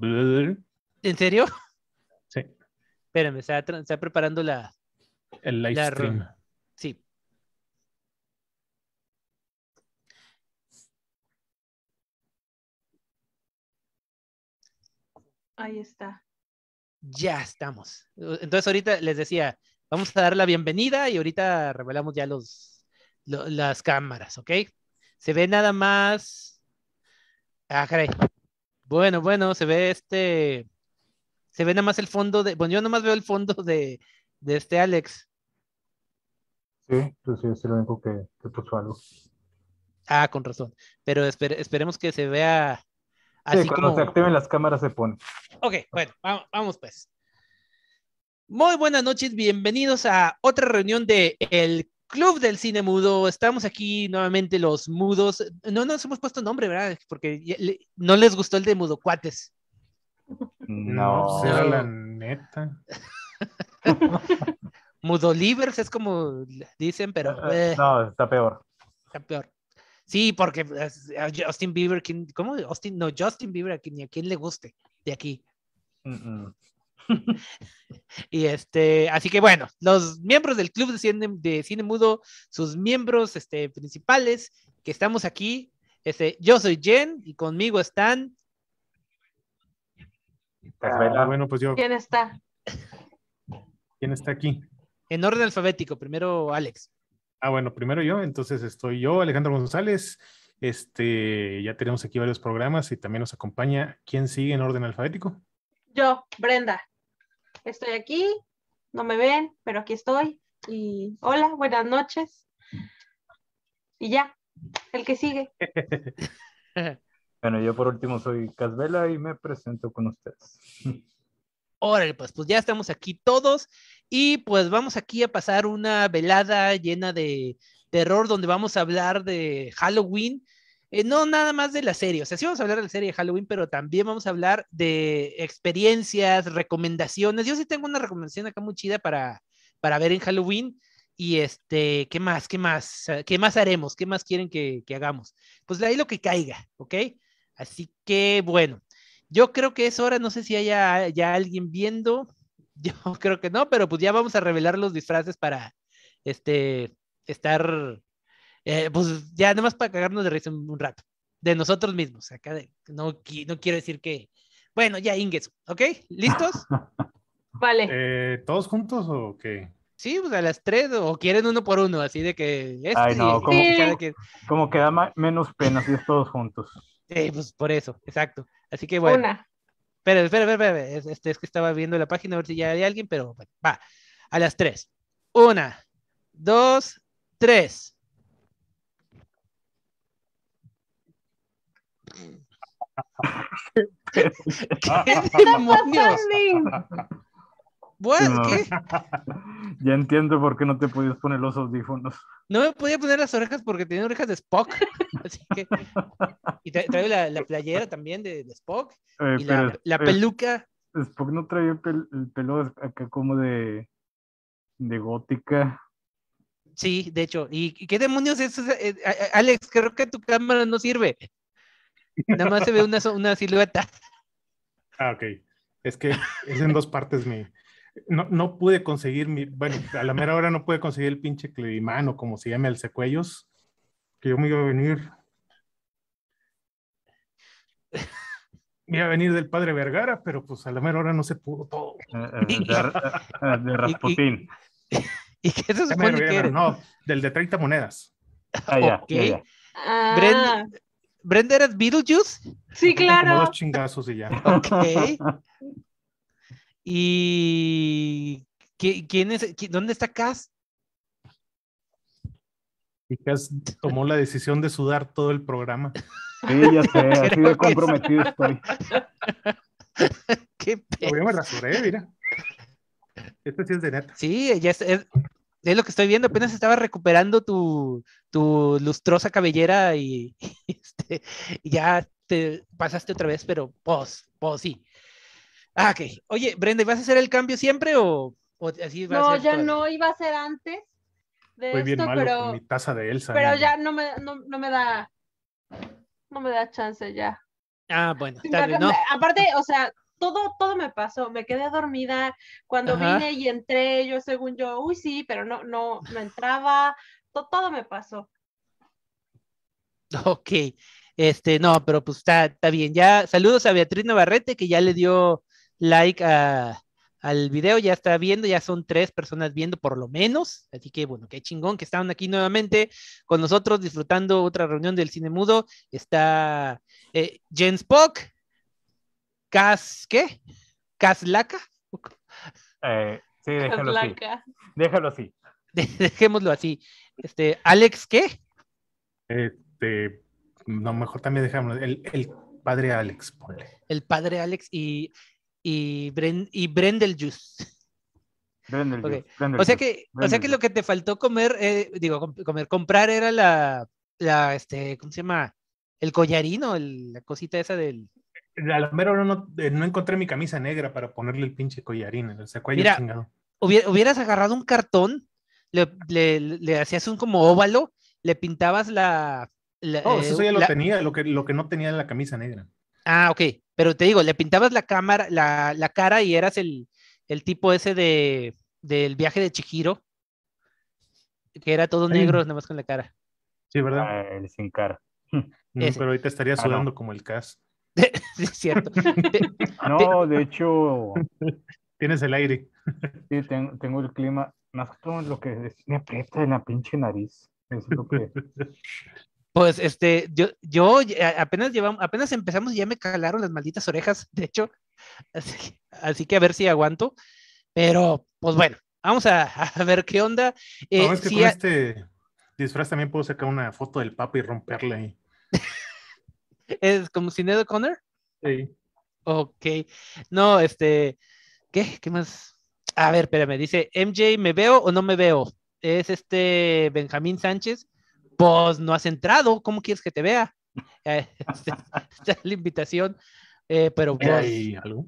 ¿En serio? Sí. Espérame, está, está preparando la. El live La stream. Sí. Ahí está. Ya estamos. Entonces, ahorita les decía, vamos a dar la bienvenida y ahorita revelamos ya los, lo- las cámaras, ¿ok? Se ve nada más. Ah, caray. Bueno, bueno, se ve este. Se ve nada más el fondo de. Bueno, yo nada más veo el fondo de, de este Alex. Sí, pues sí, es el único que, que puso algo. Sí, Ah, con razón. Pero espere- esperemos que se vea así cuando como. se activen las cámaras se pone. Ok, bueno, va- vamos pues. Muy buenas noches, bienvenidos a otra reunión de el Club del Cine Mudo. Estamos aquí nuevamente los mudos. No nos hemos puesto nombre, ¿verdad? Porque ya le- no les gustó el de Mudocuates. No, No, será la neta. Mudolivers es como dicen, pero Eh, eh, no, está peor. está peor. Sí, porque es- a Justin Bieber, ¿quién- ¿cómo? Austin, no, Justin Bieber, a quien, a quien le guste de aquí. Mm, mm. Y este, así que bueno, los miembros del Club de Cine, de Cine Mudo, sus miembros este, principales que estamos aquí, este, yo soy Jen y conmigo están, Ah, bueno, pues yo, ¿Quién está? ¿quién está aquí? en orden alfabético, primero Alex. Ah, bueno, primero yo, entonces estoy yo, Alejandro González. Este, ya tenemos aquí varios programas y también nos acompaña. ¿Quién sigue en orden alfabético? Yo, Brenda. Estoy aquí, no me ven, pero aquí estoy. Y hola, buenas noches. Y ya, el que sigue. Bueno, yo por último soy Casvela y me presento con ustedes. Órale, pues, pues ya estamos aquí todos y pues vamos aquí a pasar una velada llena de terror donde vamos a hablar de Halloween. Eh, no nada más de la serie, o sea, sí vamos a hablar de la serie de Halloween, pero también vamos a hablar de experiencias, recomendaciones. Yo sí tengo una recomendación acá muy chida para, para ver en Halloween. Y este, ¿qué más? ¿Qué más? Ah, ¿Qué más haremos? ¿Qué más quieren que, hagamos? Pues ahí lo que caiga, ¿ok? Así que bueno, yo creo que es hora, no sé si haya ya alguien viendo, yo creo que no, pero pues ya vamos a revelar los disfraces para este estar, eh, pues ya nada más para cagarnos de risa un, un rato, de nosotros mismos, acá de- no, qui- no quiero decir que, bueno, ya Inges, ¿ok? ¿Listos? Vale. Eh, ¿Todos juntos o qué? Sí, pues a las tres, o quieren uno por uno, así de que este Ay, no, y cada quien- Como que da menos pena si es todos juntos. Sí, pues por eso, exacto. Así que bueno. Una. Espera, espera, espera, espera, Es, este, es que estaba viendo la página a ver si ya hay alguien, pero bueno, va. A las tres. Una, dos, tres. ¿Qué demonios? What? No. ¿Qué? Ya entiendo por qué no te podías poner los audífonos. No me podía poner las orejas porque tenía orejas de Spock. Así que. Y tra- traigo la, la playera también de, de Spock. Eh, Y la, peluca. Spock no traía el, pel- el pelo acá como de, de gótica. Sí, de hecho. ¿Y, qué demonios es? Eh, Alex, creo que tu cámara no sirve. Nada más se ve una, una silueta. Ah, ok. Es que es en dos partes mi. No, no pude conseguir mi. Bueno, a la mera hora no pude conseguir el pinche clevimán o como se llame el secuellos. Que yo me iba a venir. Me iba a venir del padre Vergara, pero pues a la mera hora no se pudo todo. eh, eh, de, eh, de Rasputín. ¿Y qué se Ya me supone que eres? No, del de 30 monedas. Ah, ya, Ok. ya, ya. Ah, Brenda, ¿Brenda eras Beetlejuice? sí, Como claro. dos chingazos y ya. Ok. ¿Y qui- quién es? ¿Dónde está Cass? Y Cas tomó la decisión de sudar todo el programa. Sí, ya sé, así Creo de que comprometido estoy. ¿Qué pe- Pero yo me rasuré, mira. Este sí es de neta. Sí, ya es, es- es lo que estoy viendo. Apenas estaba recuperando tu, tu lustrosa cabellera y, y este, y ya te pasaste otra vez, pero pues, pues sí. Ah, ok. Oye, Brenda, ¿vas a hacer el cambio siempre o, o así va a No, ya toda- no iba a ser antes de Fue bien malo pero, con mi taza de Elsa. pero ¿no? ya no me, no, no me da, no me da chance ya. Ah, bueno, ¿no? Aparte, o sea, todo, todo me pasó. Me quedé dormida cuando Ajá. vine y entré, yo según yo, uy, sí, pero no, no, no entraba. To- todo me pasó. Ok, este, no, pero pues está, está bien. Ya, saludos a Beatriz Navarrete, que ya le dio like a- al video, ya está viendo, ya son tres personas viendo por lo menos. Así que bueno, qué chingón que estaban aquí nuevamente con nosotros disfrutando otra reunión del cine mudo. Está eh, Jens Spock, Cas, ¿qué? Caslaca. Eh, sí, déjalo así. Blanca. Déjalo así. Dejémoslo así. Este, Alex, ¿qué? Este, no, mejor también dejamos el, el padre Alex, ponle. El padre Alex y, y, Bren, y Brendeljuice. Prende el Ok. juice, prende O el sea que, o sea que lo que te faltó comer, eh, digo, com- comer, comprar era la, la, este, ¿cómo se llama? El collarino, el- la cosita esa del. A la mera hora no, eh, no encontré mi camisa negra para ponerle el pinche collarín, el secuello Mira, chingado. Hubiera- hubieras agarrado un cartón, le, le- le hacías un como óvalo, le pintabas la. la, Oh, eh, eso ya lo la- tenía, lo que, lo que no tenía en la camisa negra. Ah, ok. Pero te digo, le pintabas la cámara, la, la cara y eras el, el tipo ese de del viaje de Chihiro, que era todo Sí. negro, nada más con la cara. Sí, ¿verdad? Ah, el sin cara. Ese. pero ahorita estaría Ah, no. sudando como el CAS. Es cierto. No, de hecho, Tienes el aire. sí, ten- tengo el clima. Más que todo lo que es- me aprieta en la pinche nariz. Es lo que. Pues este, yo, yo apenas llevamos, apenas empezamos y ya me calaron las malditas orejas, de hecho. Así, así que a ver si aguanto. Pero, pues bueno, vamos a, a ver qué onda. Eh, No, es que con este disfraz también puedo sacar una foto del papa y romperla ahí. es como Sinead O'Connor. Sí. Ok. No, este, ¿qué? ¿Qué más? A ver, espérame, dice MJ, ¿me veo o no me veo? Es este Benjamín Sánchez. Pues no has entrado, ¿cómo quieres que te vea? Eh, esta es la invitación. Eh, pero pues, ¿Hay algo?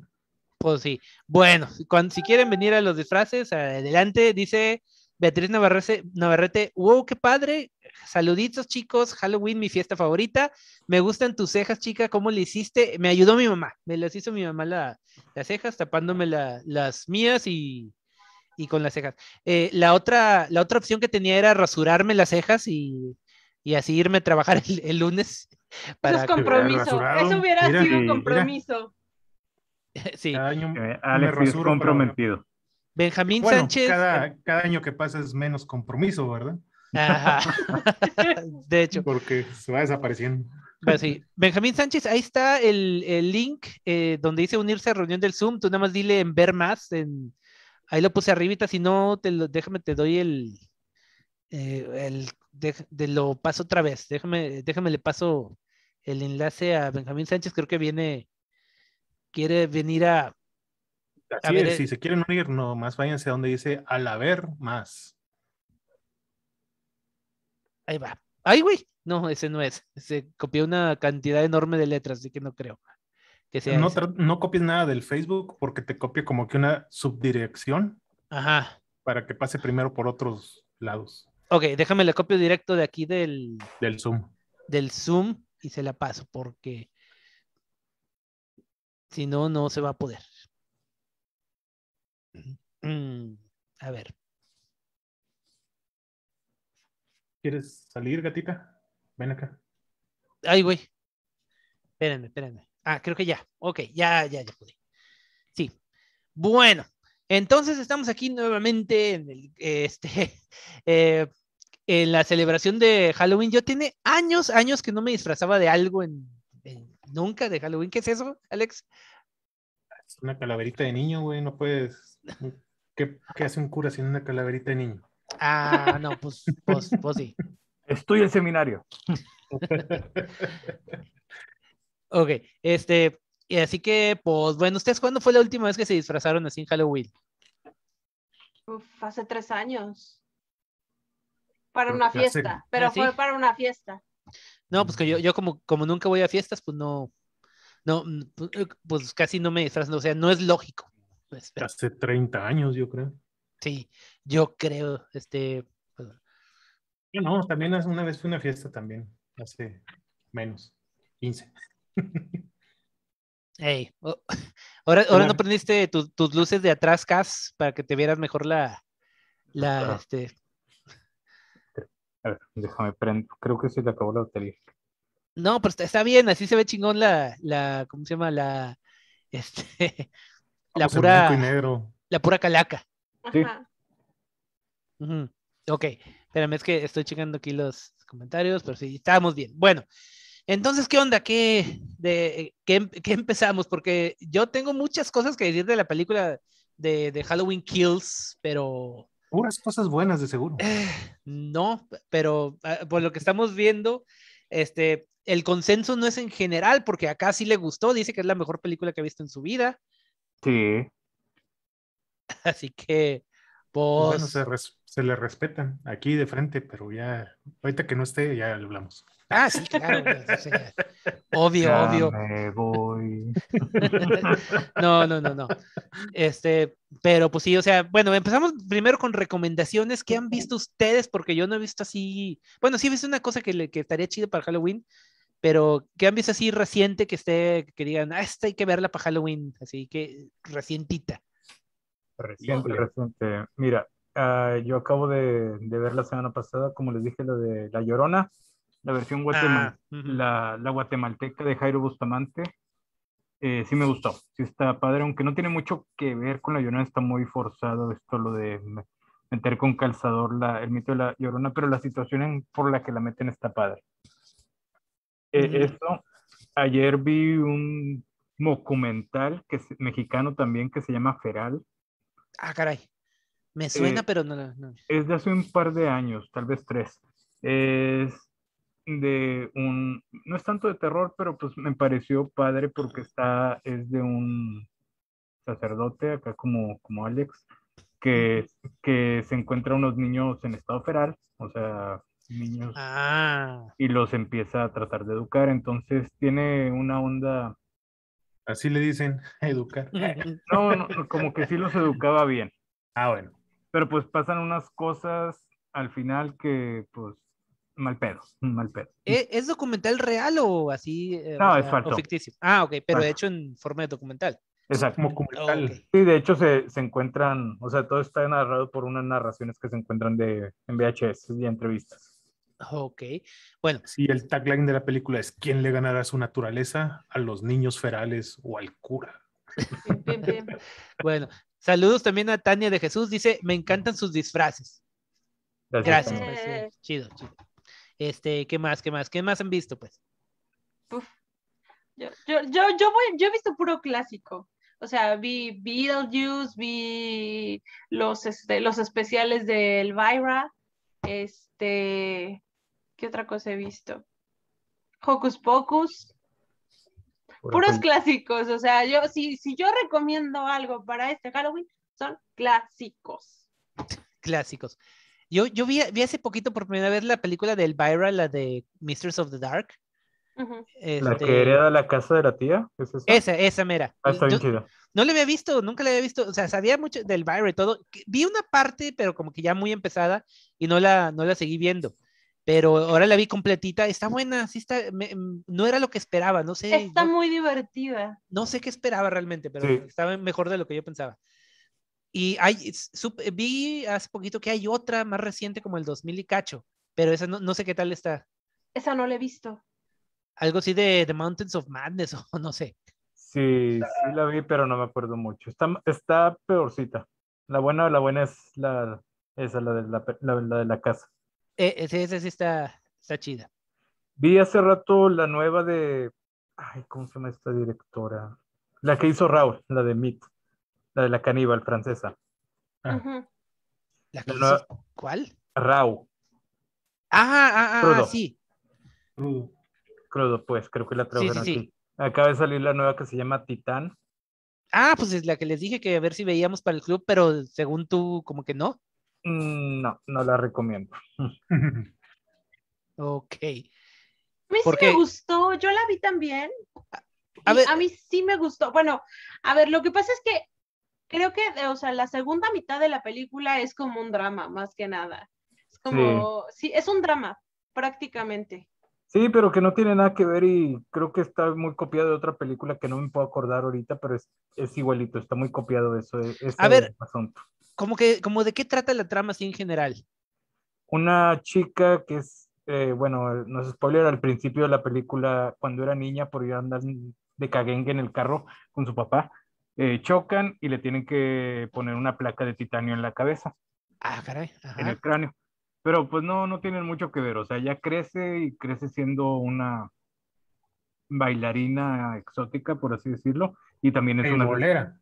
pues sí. Bueno, cuando, si quieren venir a los disfraces, adelante, dice Beatriz Navarrete, Navarrete, wow, qué padre. Saluditos, chicos. Halloween, mi fiesta favorita. Me gustan tus cejas, chica. ¿Cómo le hiciste? Me ayudó mi mamá. Me las hizo mi mamá la- las cejas, tapándome la- las mías y, y con las cejas. Eh, la, otra, la otra opción que tenía era rasurarme las cejas y, y así irme a trabajar el, el lunes. Eso es compromiso. Eso hubiera Mira, sido sí, compromiso. sí. Cada año Eh, me Alex es rasuro para- comprometido. Benjamín Bueno, Sánchez. cada, cada año que pasa es menos compromiso, ¿verdad? Ajá. De hecho, Porque se va desapareciendo. Pero sí, Benjamín Sánchez, ahí está el, el link eh, donde dice unirse a reunión del Zoom. Tú nada más dile en ver más. En, ahí lo puse arribita. Si no, te lo, déjame, te doy el. eh, el de, de lo paso otra vez. Déjame, déjame, le paso el enlace a Benjamín Sánchez. Creo que viene. Quiere venir a. Así ver, es, eh. si se quieren unir, nomás váyanse a donde dice al haber más. Ahí va. Ay, güey. No, ese no es. Se copió una cantidad enorme de letras, así que no creo que sea. No, no copies nada del Facebook porque te copia como que una subdirección Ajá. para que pase primero por otros lados Ok, déjame la copio directo de aquí del, del Zoom. del Zoom y se la paso porque si no, no se va a poder. Mm, a ver, ¿Quieres salir, gatita? Ven acá. ay, güey. Espérenme, espérenme. Ah, creo que ya. Ok, ya, ya, ya pude. Sí. Bueno, entonces estamos aquí nuevamente en el, este, eh, en la celebración de Halloween. Yo tiene años, años que no me disfrazaba de algo en, en- nunca de Halloween. ¿Qué es eso, Alex? Es una calaverita de niño, güey. No puedes. ¿Qué, qué hace un cura sin una calaverita de niño? Ah, no, pues, pues, pues sí. Estoy el seminario. Ok, este, y así que, pues, bueno, ¿ustedes cuándo fue la última vez que se disfrazaron así en Halloween? Uf, hace tres años. Para una hace- fiesta, pero ¿Ah, sí? fue para una fiesta. No, pues que yo, yo como, como nunca voy a fiestas, pues no, no, mm, eh, pues casi no me disfrazo, o sea, no es lógico. Pues, pero Hace 30 años, yo creo. sí, yo creo, este, pues, Yo no, también una vez fue una fiesta también. Hace menos. 15. Ey, oh, ahora, ahora no prendiste tu- tus luces de atrás, Cas, para que te vieras mejor la, la, este, A ver, déjame prender. Creo que se le acabó la batería. No, pues está, está bien, así se ve chingón la, la, ¿cómo se llama? La, este, la Vamos y pura, negro. la pura calaca. Sí. Ajá. Ujú. Ok, espérame, es que estoy checando aquí los comentarios, pero sí, estábamos bien. Bueno, entonces, ¿qué onda? ¿Qué, de, qué, qué empezamos? Porque yo tengo muchas cosas que decir de la película de, de Halloween Kills, pero Puras cosas buenas, de seguro. eh, no, pero ah, por lo que estamos viendo, este, el consenso no es en general, porque acá sí le gustó, dice que es la mejor película que ha visto en su vida, Sí. así que, pues, Bueno, se, se le respetan aquí de frente, pero ya, ahorita que no esté, ya le hablamos. Ah, sí, claro, obvio, Ya obvio. me voy. No, no, no, no. Este, pero pues sí, o sea, bueno, empezamos primero con recomendaciones que han visto ustedes, porque yo no he visto así, bueno, sí he visto una cosa que, le, que estaría chido para Halloween, pero que han visto así reciente que esté, que digan, ah, esta hay que verla para Halloween, así que recientita. Reciente, reciente. Mira, ah, yo acabo de, de ver la semana pasada, como les dije, lo de La Llorona, la versión guatemal- Ah, ujú. la, la guatemalteca de Jairo Bustamante. Eh, sí me gustó, sí está padre, aunque no tiene mucho que ver con La Llorona, está muy forzado esto, lo de me- meter con calzador la, el mito de La Llorona, pero la situación en- por la que la meten está padre. Eh, Ujú. Eso, ayer vi un documental que es mexicano también que se llama Feral. Ah, caray. Me suena, Eh, pero no, no, no. es de hace un par de años, tal vez tres. Es de un, no es tanto de terror, pero pues me pareció padre porque está, es de un sacerdote, acá como, como Alex, que, que se encuentra unos niños en estado feral, o sea, niños, Ah, y los empieza a tratar de educar. Entonces tiene una onda, Así le dicen, educar. no, no, no, como que sí los educaba bien. Ah, bueno. Pero pues pasan unas cosas al final que, pues, mal pedo, mal pedo. ¿e- ¿es documental real o así? eh, o No, es falso. O ficticio. Ah, ok, pero Falso. hecho en forma de documental. Exacto. Como documental. Sí, de hecho se, se encuentran, o sea, todo está narrado por unas narraciones que se encuentran de, en VHS y entrevistas. Ok, bueno, Sí, el tagline de la película es ¿Quién le ganará su naturaleza? ¿A los niños ferales o al cura? Pim, pim, pim. bueno. Saludos también a Tania de Jesús. Dice, me encantan sus disfraces. Gracias. Pues, Eh. chido, chido. Este, ¿qué más? ¿Qué más? ¿Qué más han visto, pues? Uf. Yo, yo, yo, yo, voy, yo he visto puro clásico. O sea, vi Beetlejuice, vi los, este, los especiales de Elvira. Este, ¿qué otra cosa he visto? Hocus Pocus. Puros clásicos. O sea, yo, si, si yo recomiendo algo para este Halloween, son clásicos. Clásicos. Yo, yo vi, vi hace poquito por primera vez la película de Elvira, la de Mistress of the Dark. La Este, que hereda la casa de la tía, ¿es esa? esa, esa mera. Ah, está bien Yo- chida. No la había visto, nunca la había visto, o sea, sabía mucho del Elvira y todo. Vi una parte, pero como que ya muy empezada y no la, no la seguí viendo. Pero ahora la vi completita, está buena, sí está, me- mm, no era lo que esperaba, no sé, Está no, muy divertida. no sé qué esperaba realmente, pero Sí. estaba mejor de lo que yo pensaba. Y hay, vi hace poquito que hay otra más reciente como el 2000 y cacho, pero esa no, no sé qué tal está. Esa no la he visto. Algo así de The Mountains of Madness o no sé. Sí, sí la vi, pero no me acuerdo mucho. Está, está peorcita. La buena, la buena es la, esa, la de la, la- la de la casa. Eh, ese, ese sí está, está chida. Vi hace rato la nueva de, ay, ¿cómo se llama esta directora? La que hizo Raúl, la de Meat, la de la caníbal francesa. Ah. Ujú. ¿La que La nueva- hizo? ¿Cuál? Rau, Ah, ah, ah, Crudo. ah, sí. Crudo. crudo, pues, creo que la Sí, trajeron sí, sí. aquí. Acaba de salir la nueva que se llama Titán. Ah, pues es la que les dije que a ver si veíamos para el club, pero según tú, como que no. Mm, no, no la recomiendo. Ok. A mí sí me gustó, yo la vi también. A ver- a mí sí me gustó. Bueno, a ver, lo que pasa es que creo que, eh, o sea, la segunda mitad de la película es como un drama, más que nada. Es como, sí, es un drama, prácticamente. Sí, pero que no tiene nada que ver y creo que está muy copiado de otra película que no me puedo acordar ahorita, pero es, es igualito, está muy copiado eso. e- ese A ver. asunto. Como que, como de qué trata la trama así en general. Una chica que es, eh, bueno, no es spoiler, al principio de la película, cuando era niña, por ir a andar de caguengue en el carro con su papá, eh, chocan y le tienen que poner una placa de titanio en la cabeza. Ah, caray. en el cráneo. Pero pues no, no tienen mucho que ver, o sea, ya crece y crece siendo una bailarina exótica, por así decirlo, y también es una... bolera.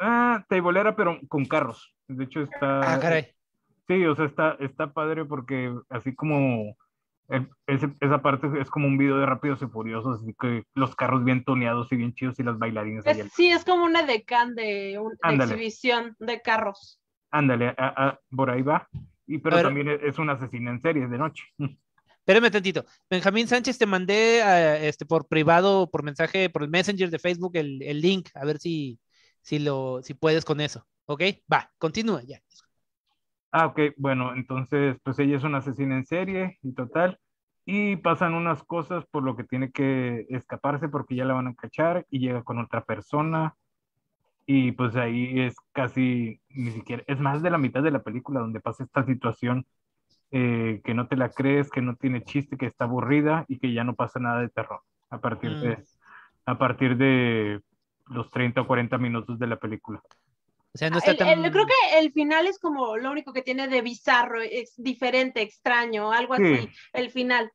Ah, teibolera, pero con carros. De hecho está... Ah, caray. Sí, o sea, está, está padre porque así como el- ese- esa parte es como un video de Rápidos y Furiosos, así que los carros bien toneados y bien chidos y las bailarinas. Es- sí, es como una decán de, un- de exhibición de carros. Ándale, a- a- por ahí va. Y pero también es una asesina en serie de noche. Espérame tantito. Benjamín Sánchez, te mandé este, por privado, por mensaje, por el Messenger de Facebook, el, el link, a ver si, si, lo, si puedes con eso. ¿Ok? Va, continúa ya. Ah, ok, bueno, entonces, pues ella es una asesina en serie y total, y pasan unas cosas por lo que tiene que escaparse porque ya la van a cachar y llega con otra persona, y pues ahí es casi, ni siquiera, es más de la mitad de la película donde pasa esta situación eh, que no te la crees, que no tiene chiste, que está aburrida y que ya no pasa nada de terror a partir Mm. de, a partir de los 30 o 40 minutos de la película. O sea, no está El- tan... el- creo que el final es como lo único que tiene de bizarro, es diferente, extraño, algo Sí. así, el final.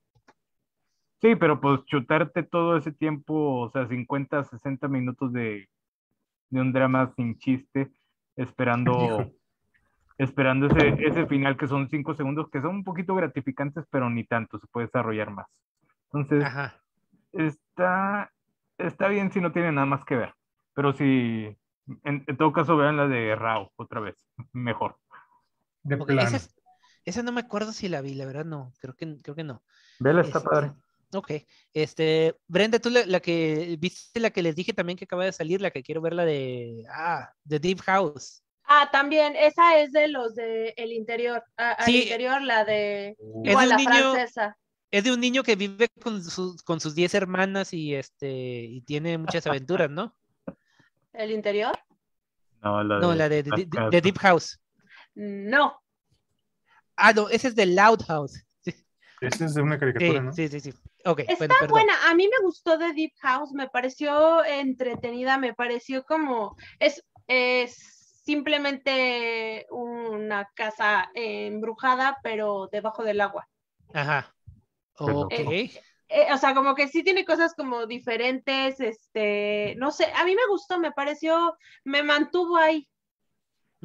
Sí, pero pues chutarte todo ese tiempo, o sea, 50, 60 minutos de, de un drama sin chiste, esperando, esperando ese, ese final que son 5 segundos, que son un poquito gratificantes, pero ni tanto, se puede desarrollar más. Entonces, Ajá. está, está bien si no tiene nada más que ver, pero si, en, en todo caso, vean la de Rao otra vez, mejor. De Ok, plano. esa, es- esa no me acuerdo si la vi, la verdad no, creo que, creo que no. Vela, está Este, padre. Ok, este, Brenda, tú la, la que viste la que les dije también que acaba de salir, la que quiero ver la de, ah, de Deep House. Ah, también, esa es de los de El Interior. Ah, al interior, la de Es igual un la niño- francesa. Es de un niño que vive con sus, con sus 10 hermanas y este, y tiene muchas aventuras, ¿no? ¿El Interior? No, la de, No, la de, de- la de- casa. de Deep House. No. Ah, no, ese es de Loud House. Sí, Esa es de una sí, caricatura, ¿no? sí, sí, sí. Ok, Está bueno, buena, a mí me gustó de Deep House, me pareció entretenida, me pareció como, es, es simplemente una casa embrujada, pero debajo del agua. Ajá. Ok. Eh, o sea, como que sí tiene cosas como diferentes, este, no sé, a mí me gustó, me pareció, me mantuvo ahí.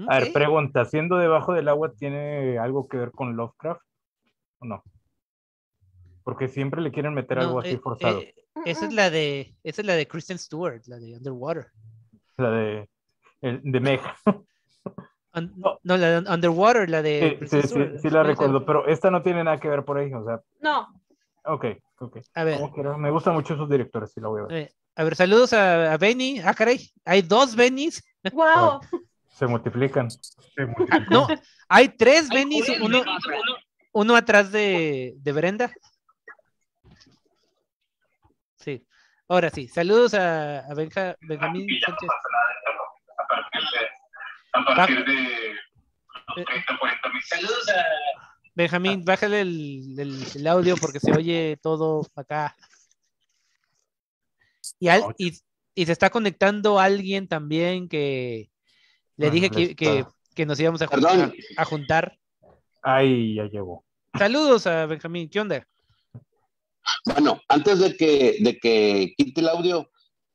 A ver, pregunta, ¿siendo debajo del agua tiene algo que ver con Lovecraft o no? Porque siempre le quieren meter algo así eh, forzado. eh, esa es la de, esa es la de Kristen Stewart, la de Underwater. La de, el- de Meg. Un- No. no, la de Underwater, la de Sí, sí, sí, sí la recuerdo, pero esta no tiene nada que ver por ahí, o sea, No, ok, ok. A ver, Me gustan mucho esos directores, sí la voy a ver. eh, a ver, saludos a, a Benny. Ah, caray, hay dos Bennys. wow. Se multiplican. Se multiplicó. Ah, no, hay tres Bennys, uno, uno atrás de, de Brenda. Sí, ahora sí, saludos a, a Benja- Benjamín Sánchez. A partir de Eh, 30, 40 mil. Saludos a... Benjamín, bájale el, el- el audio porque se oye todo acá. Y, al- y, y se está conectando alguien también que le Bueno, dije que, que- que nos íbamos a, jun- Perdón. a- a juntar. Ahí ya llegó. Saludos a Benjamín, ¿qué onda? Bueno, antes de que, de que quite el audio,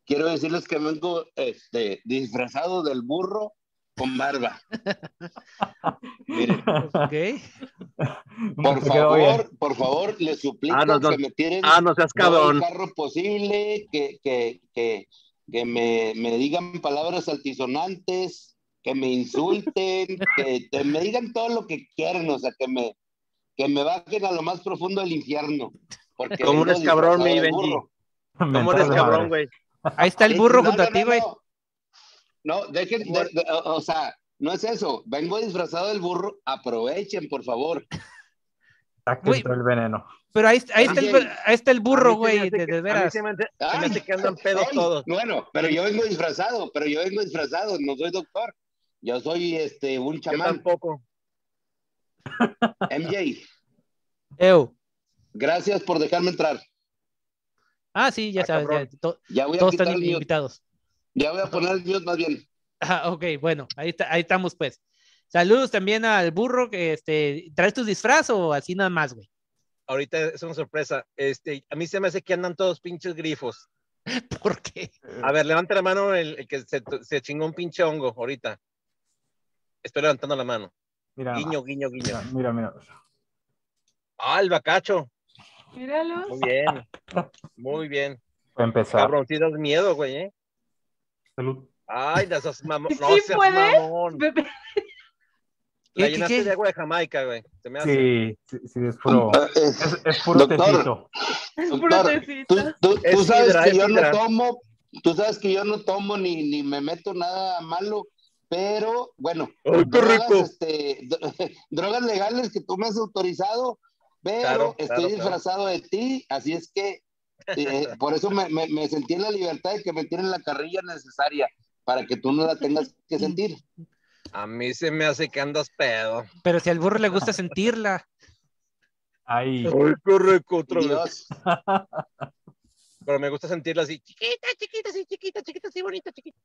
quiero decirles que vengo este, disfrazado del burro con barba. Miren, Ok. por favor, por favor, les suplico Ah, no, no. que me tiren Ah, no seas todo el carro posible, que, que, que, que me, me digan palabras altisonantes, que me insulten, que, que me digan todo lo que quieran, o sea, que me, que me bajen a lo más profundo del infierno. Porque ¿Cómo vengo eres cabrón, mi Benji? burro. ¿Cómo Mentada eres cabrón, güey? Ahí está el burro junto no, a ti, no, güey. No, dejen, de- de- o o sea, no es eso. Vengo disfrazado del burro. Aprovechen, por favor. Güey. todo el veneno. Pero ahí, ahí, está, el, ahí está el burro, güey, de, de A mí veras. se me hace, se me hace que andan pedos ay, todos. Bueno, pero yo vengo disfrazado, pero yo vengo disfrazado, no soy doctor. Yo soy este un Yo chamán. tampoco. MJ, Ew. gracias por dejarme entrar. Ah, sí, ya Ah, sabes, ya, cabrón. to- Ya voy a todos están el invitados. Ya voy a poner el mute más bien. Ah, ok, bueno, ahí, está, ahí estamos pues. Saludos también al burro que este, ¿traes tu disfraz o así nada más, güey? Ahorita es una sorpresa. Este, a mí se me hace que andan todos pinches grifos. ¿Por qué? A ver, levante la mano el, el que se, se chingó un pinche hongo ahorita. Estoy levantando la mano. Mira, Guiño, guiño, guiño. mira, mira. Ah, el bacacho. Míralos. Muy bien. Muy bien. Empezar. Das miedo, güey, ¿eh? Salud. Ay, de esos mamón. ¿Sí No seas puedes? mamón. La ¿Qué, qué, llenaste qué? de agua de Jamaica, güey. Se me hace. Sí, sí, sí, es puro, Eh, es, es puro Doctor. tecito. Es Doctor, puro Tú, tecito. tú- Es tú sabes que yo no tomo, tú sabes que yo no tomo ni, ni me meto nada malo, pero bueno, ¡Ay, qué drogas, rico! este, dro- drogas legales que tú me has autorizado, pero Claro, estoy claro, claro. disfrazado de ti, así es que eh, por eso me, me- me sentí en la libertad de que me tienen la carrilla necesaria para que tú no la tengas que sentir. A mí se me hace que andas pedo. Pero si al burro le gusta sentirla. Ahí. Ay, qué rico, otra vez. Pero me gusta sentirla así, chiquita, chiquita, así, chiquita, chiquita, así, bonita, chiquita.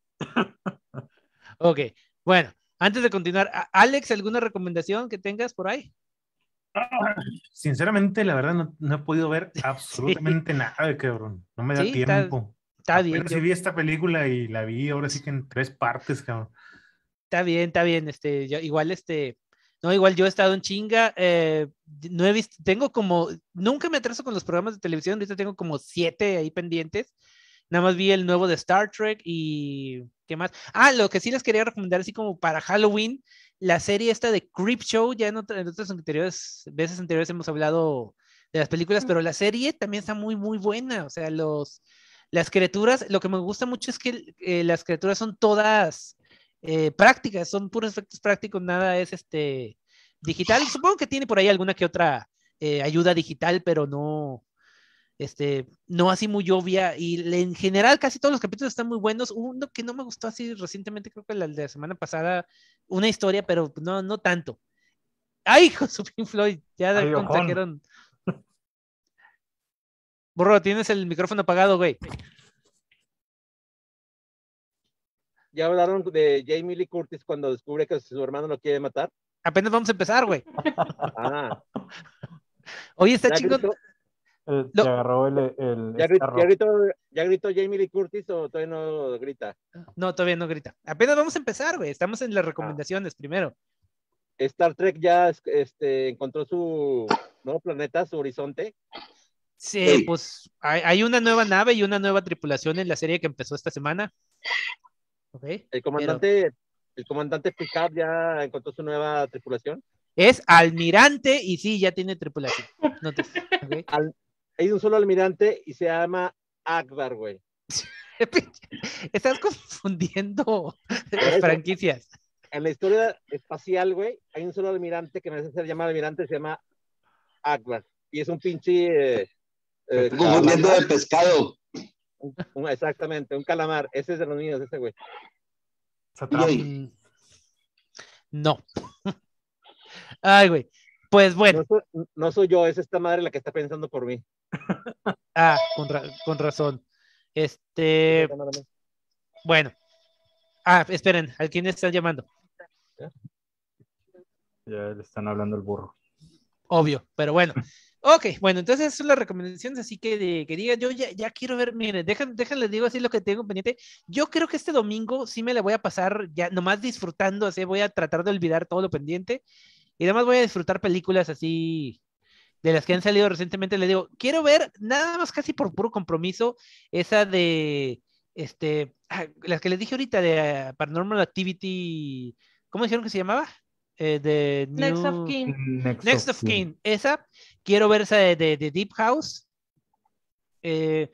Ok, bueno, antes de continuar, Alex, ¿alguna recomendación que tengas por ahí? Sinceramente, la verdad, no, no he podido ver absolutamente nada de cabrón. No me da Sí, está- tiempo. Está bien, Apenas yo- sí vi esta película y la vi ahora sí que en tres partes, cabrón. está bien, está bien. Este, yo, igual, este, no, igual yo he estado en chinga. eh, no he visto, tengo como, nunca me atraso con los programas de televisión. Ahorita tengo como siete ahí pendientes. Nada más vi el nuevo de Star Trek y qué más. Ah, lo que sí les quería recomendar, así como para Halloween, la serie esta de Creep Show. Ya en, otra- en otras anteriores veces anteriores hemos hablado de las películas, pero la serie también está muy, muy buena. O sea, los, las criaturas, lo que me gusta mucho es que eh, las criaturas son todas eh, prácticas, son puros efectos prácticos, nada es este digital. Supongo que tiene por ahí alguna que otra eh, ayuda digital, pero no, este, no así muy obvia. Y en general casi todos los capítulos están muy buenos. Uno que no me gustó así recientemente, creo que la de la semana pasada, una historia, pero no, no tanto. Ay, hijo de su Pink Floyd, ya Ay, ojón. contrajeron. Burro, tienes el micrófono apagado, güey. ¿Ya hablaron de Jamie Lee Curtis cuando descubre que su hermano lo quiere matar? Apenas vamos a empezar, güey. Ah, Oye, está chingón. Eh, Lo- Se agarró el, el ya, gritó, ya, gritó, ¿Ya gritó Jamie Lee Curtis o todavía no grita? No, todavía no grita. Apenas vamos a empezar, güey. Estamos en las recomendaciones primero. Star Trek ya este, encontró su nuevo planeta, su horizonte. Sí, Sí. pues hay, hay una nueva nave y una nueva tripulación en la serie que empezó esta semana. El comandante, el comandante Picard ya encontró su nueva tripulación. Es almirante y sí, ya tiene tripulación. No te-. Hay un solo almirante y se llama Akbar, güey. Estás confundiendo las franquicias. En la historia espacial, güey, hay un solo almirante que merece ser llamado almirante, se llama Akbar. Y es un pinche... eh, eh, confundiendo de pescado. Un- un- exactamente, un calamar. Ese es de los niños, ese güey. Mm, No. Ay, güey. Pues bueno, No soy, no soy yo, es esta madre la que está pensando por mí. ah, con, ra- con razón. Este, bueno. Ah, esperen, ¿a quién están llamando? Ya le están hablando el burro. Obvio, pero bueno. Ok, bueno, entonces esas son las recomendaciones, así que de, que diga, yo ya, ya quiero ver, miren, dejan, déjenles digo así lo que tengo pendiente. Yo creo que este domingo sí me la voy a pasar ya nomás disfrutando, así voy a tratar de olvidar todo lo pendiente y además voy a disfrutar películas así de las que han salido recientemente. Le digo, quiero ver nada más casi por puro compromiso esa de, este, ah, las que les dije ahorita de Paranormal Activity, ¿cómo dijeron que se llamaba? Eh, de Next of Kin. Next of Kin, esa. Quiero ver esa de, de- de Deep House. Eh,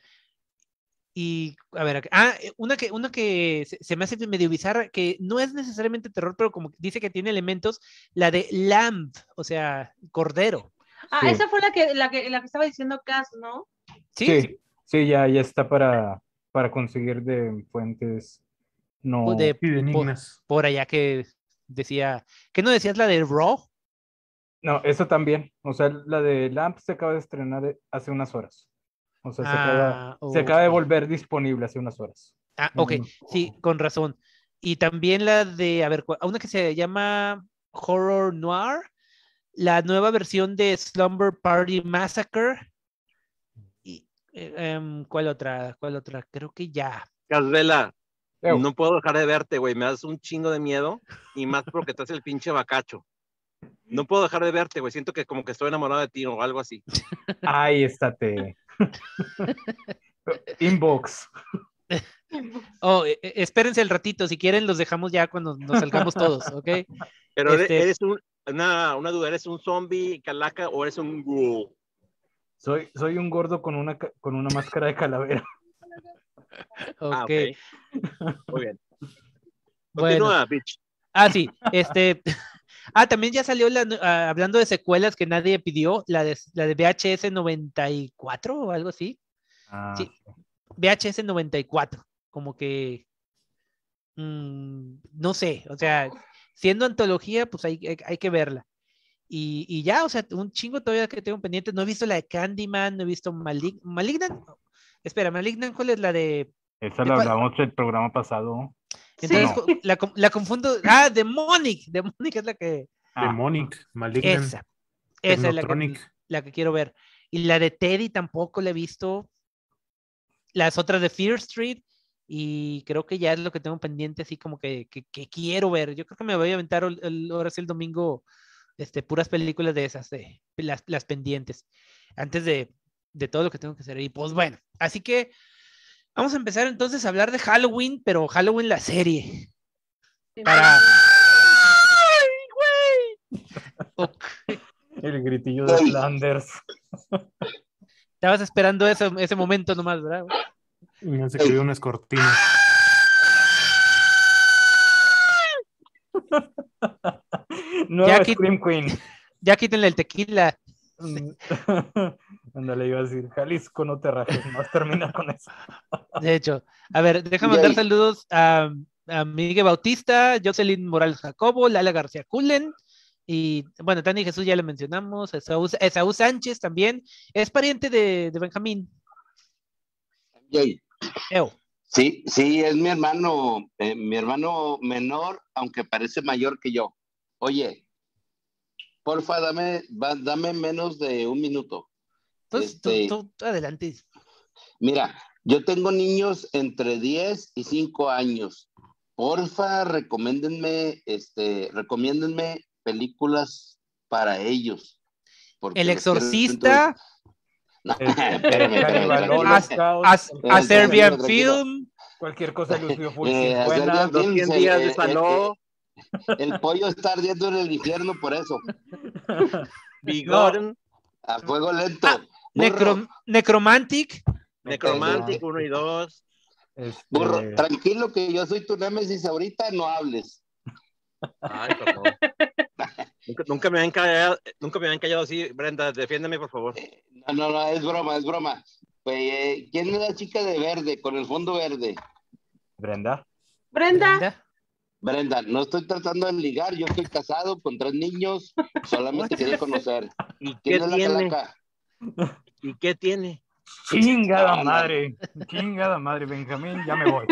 y a ver, ah, eh, una que, una que se, se me hace medio bizarra, que no es necesariamente terror, pero como dice que tiene elementos, la de Lamb, o sea, cordero. Ah, Sí. esa fue la que, la que, la que estaba diciendo Cass, ¿no? Sí, Sí, sí, ya, ya está para, para conseguir de fuentes no. Pues de- por, por allá que decía, ¿qué no decías la de Raw? No, eso también. O sea, la de Lamp se acaba de estrenar hace unas horas. O sea, se acaba, Ah, se acaba de volver disponible hace unas horas. Ah, ok, sí, con razón. Y también la de, a ver, una que se llama Horror Noir, la nueva versión de Slumber Party Massacre. Y, eh, em, ¿cuál otra? ¿Cuál otra? Creo que ya. Casvela, no puedo dejar de verte, güey. Me das un chingo de miedo y más porque estás el pinche bacacho. No puedo dejar de verte, güey. Siento que como que estoy enamorado de ti o algo así. Ahí estate. Inbox. Oh, eh, eh, espérense el ratito, si quieren los dejamos ya cuando nos salgamos todos, ¿ok? Pero eres- Este- eres un, una, una duda, ¿eres un zombie calaca o eres un ghoul? Soy, soy un gordo con una, con una máscara de calavera. Ah, Ok. ok. Muy bien. Bueno. Continúa, bitch. Ah, sí, este. Ah, también ya salió la, ah, hablando de secuelas que nadie pidió, la de, la de VHS 94 o algo así. Ah, Sí. VHS 94, como que. mm, no sé, o sea, siendo antología, pues hay, hay, hay que verla. Y, y ya, o sea, un chingo todavía que tengo pendiente. No he visto la de Candyman, no he visto Malig Malignant. Espera, Malignant, ¿cuál es la de Esa ¿de la hablamos el programa pasado. Entonces co- la, la confundo. Ah, Demonic. Demonic es la que. Ah, Demonic, Malignant, Esa. Esa es la que, la que quiero ver. Y la de Teddy tampoco la he visto. Las otras de Fear Street. Y creo que ya es lo que tengo pendiente, así como que, que, que quiero ver. Yo creo que me voy a aventar el, el- ahora sí el domingo este, puras películas de esas, de, las, las pendientes, antes de, de todo lo que tengo que hacer. Y pues bueno, así que vamos a empezar entonces a hablar de Halloween, pero Halloween la serie. Para. Ok. el gritillo de Ay. Flanders. Estabas esperando ese, ese momento nomás, ¿verdad? Me se cayó unas cortinas. Nueva Jackie- Scream Queen. Ya quítenle el tequila. Mm. Ándale, iba a decir, Jalisco, no te rajes, más termina con eso. De hecho, a ver, déjame mandar saludos a, a Miguel Bautista, Jocelyn Morales Jacobo, Lala García Cullen. Y bueno, Tani Jesús ya le mencionamos, Esaú, Esaú Sánchez también, es pariente de, de Benjamín. Yay. Eo. Sí, sí, es mi hermano, eh, mi hermano menor, aunque parece mayor que yo. Oye, porfa, dame, va- dame menos de un minuto. Entonces, tú- Este- tú, tú adelante. Mira, yo tengo niños entre 10 y 5 años. Porfa, recomiéndenme, este, recomiéndenme películas para ellos. El Exorcista. No, espérame, espérame, a, Serbian. Film, cualquier cosa Lucio Fulci Eh, es a buena. Serbian Los Films, 100 el- días el- de Saló, El pollo está ardiendo en el infierno por eso. Bigorn, A fuego lento. Ah, Necrom- Necromantic, Necromantic 1 y 2. Este, burro, tranquilo que yo soy tu némesis ahorita, no hables. Ay, nunca, nunca me habían callado, nunca me habían callado así. Brenda, defiéndeme, por favor. No, no, no, es broma, es broma. Pues, eh, ¿Quién es la chica de verde, con el fondo verde? Brenda. Brenda, Brenda. Brenda, no estoy tratando de ligar, yo estoy casado con tres niños, solamente quería conocer. ¿Y qué ¿Quién es la tiene? calaca? ¿Y qué tiene? Chingada madre. Chingada madre, Benjamín, ya me voy.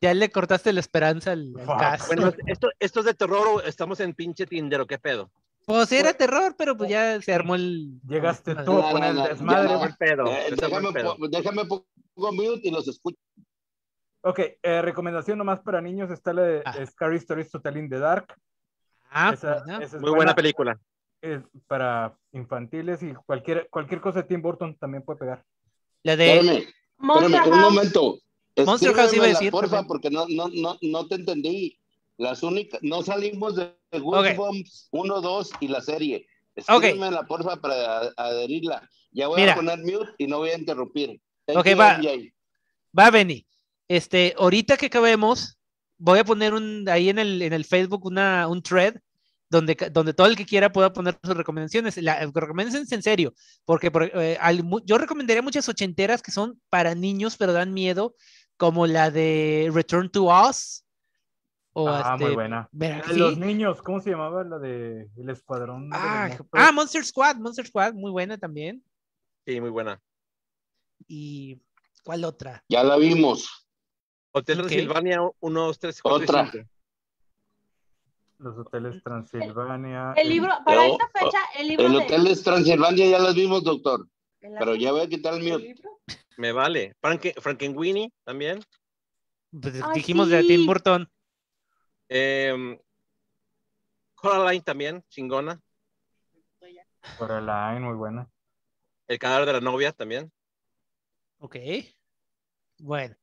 Ya le cortaste la esperanza al, cast. Bueno, esto, esto es de terror o estamos en pinche Tinder o qué pedo. Pues era terror, pero pues ya se armó el. Llegaste Madre. tú No, no, el no, desmadre. pedo. Eh, está buen déjame, pedo. déjame pongo mute y los escucho. Ok, eh, recomendación nomás para niños está la de Ah. Scary Stories Total in the Dark. Ah, Esa- bueno. esa es Muy buena película. Es para infantiles y cualquier, cualquier cosa de Tim Burton también puede pegar. La de. Espérame, Monster espérame, un House. momento. Monster House iba a decir porfa, también. porque no, no, no, no te entendí. Las únicas, no salimos de Goosebumps 1, 2 y la serie. Escríbemela, porfa, para adherirla. Ya voy Mira. a poner mute y no voy a interrumpir. Thank Ok, you, va. MJ. Va, Benny. Este, ahorita que acabemos, voy a poner un, ahí en el, en el Facebook una, un thread donde, donde todo el que quiera pueda poner sus recomendaciones. La, recomiéndense en serio, porque por- eh, al yo recomendaría muchas ochenteras que son para niños, pero dan miedo, como la de Return to Oz. O Ah, muy este, buena. ¿verdad que De Los niños, ¿cómo se llamaba la de El Escuadrón? Ah, ah, Monster Squad, Monster Squad, muy buena también. Sí, muy buena. ¿Y cuál otra? Ya la vimos. Hotel Ok. Transilvania 1, 2, 3, 4 Otra. y 5. Los hoteles Transilvania. El libro, para Pero, esta fecha, el libro El de- Hotel de Transilvania ya las vimos, doctor. Pero ya voy a quitar el ¿el mute. libro? Me vale. Franken, Frankenweenie también. Pues Ay, dijimos de. Tim Burton. Eh, Coraline también, chingona. Coraline, muy buena. El cadáver de la novia también. Ok. Bueno.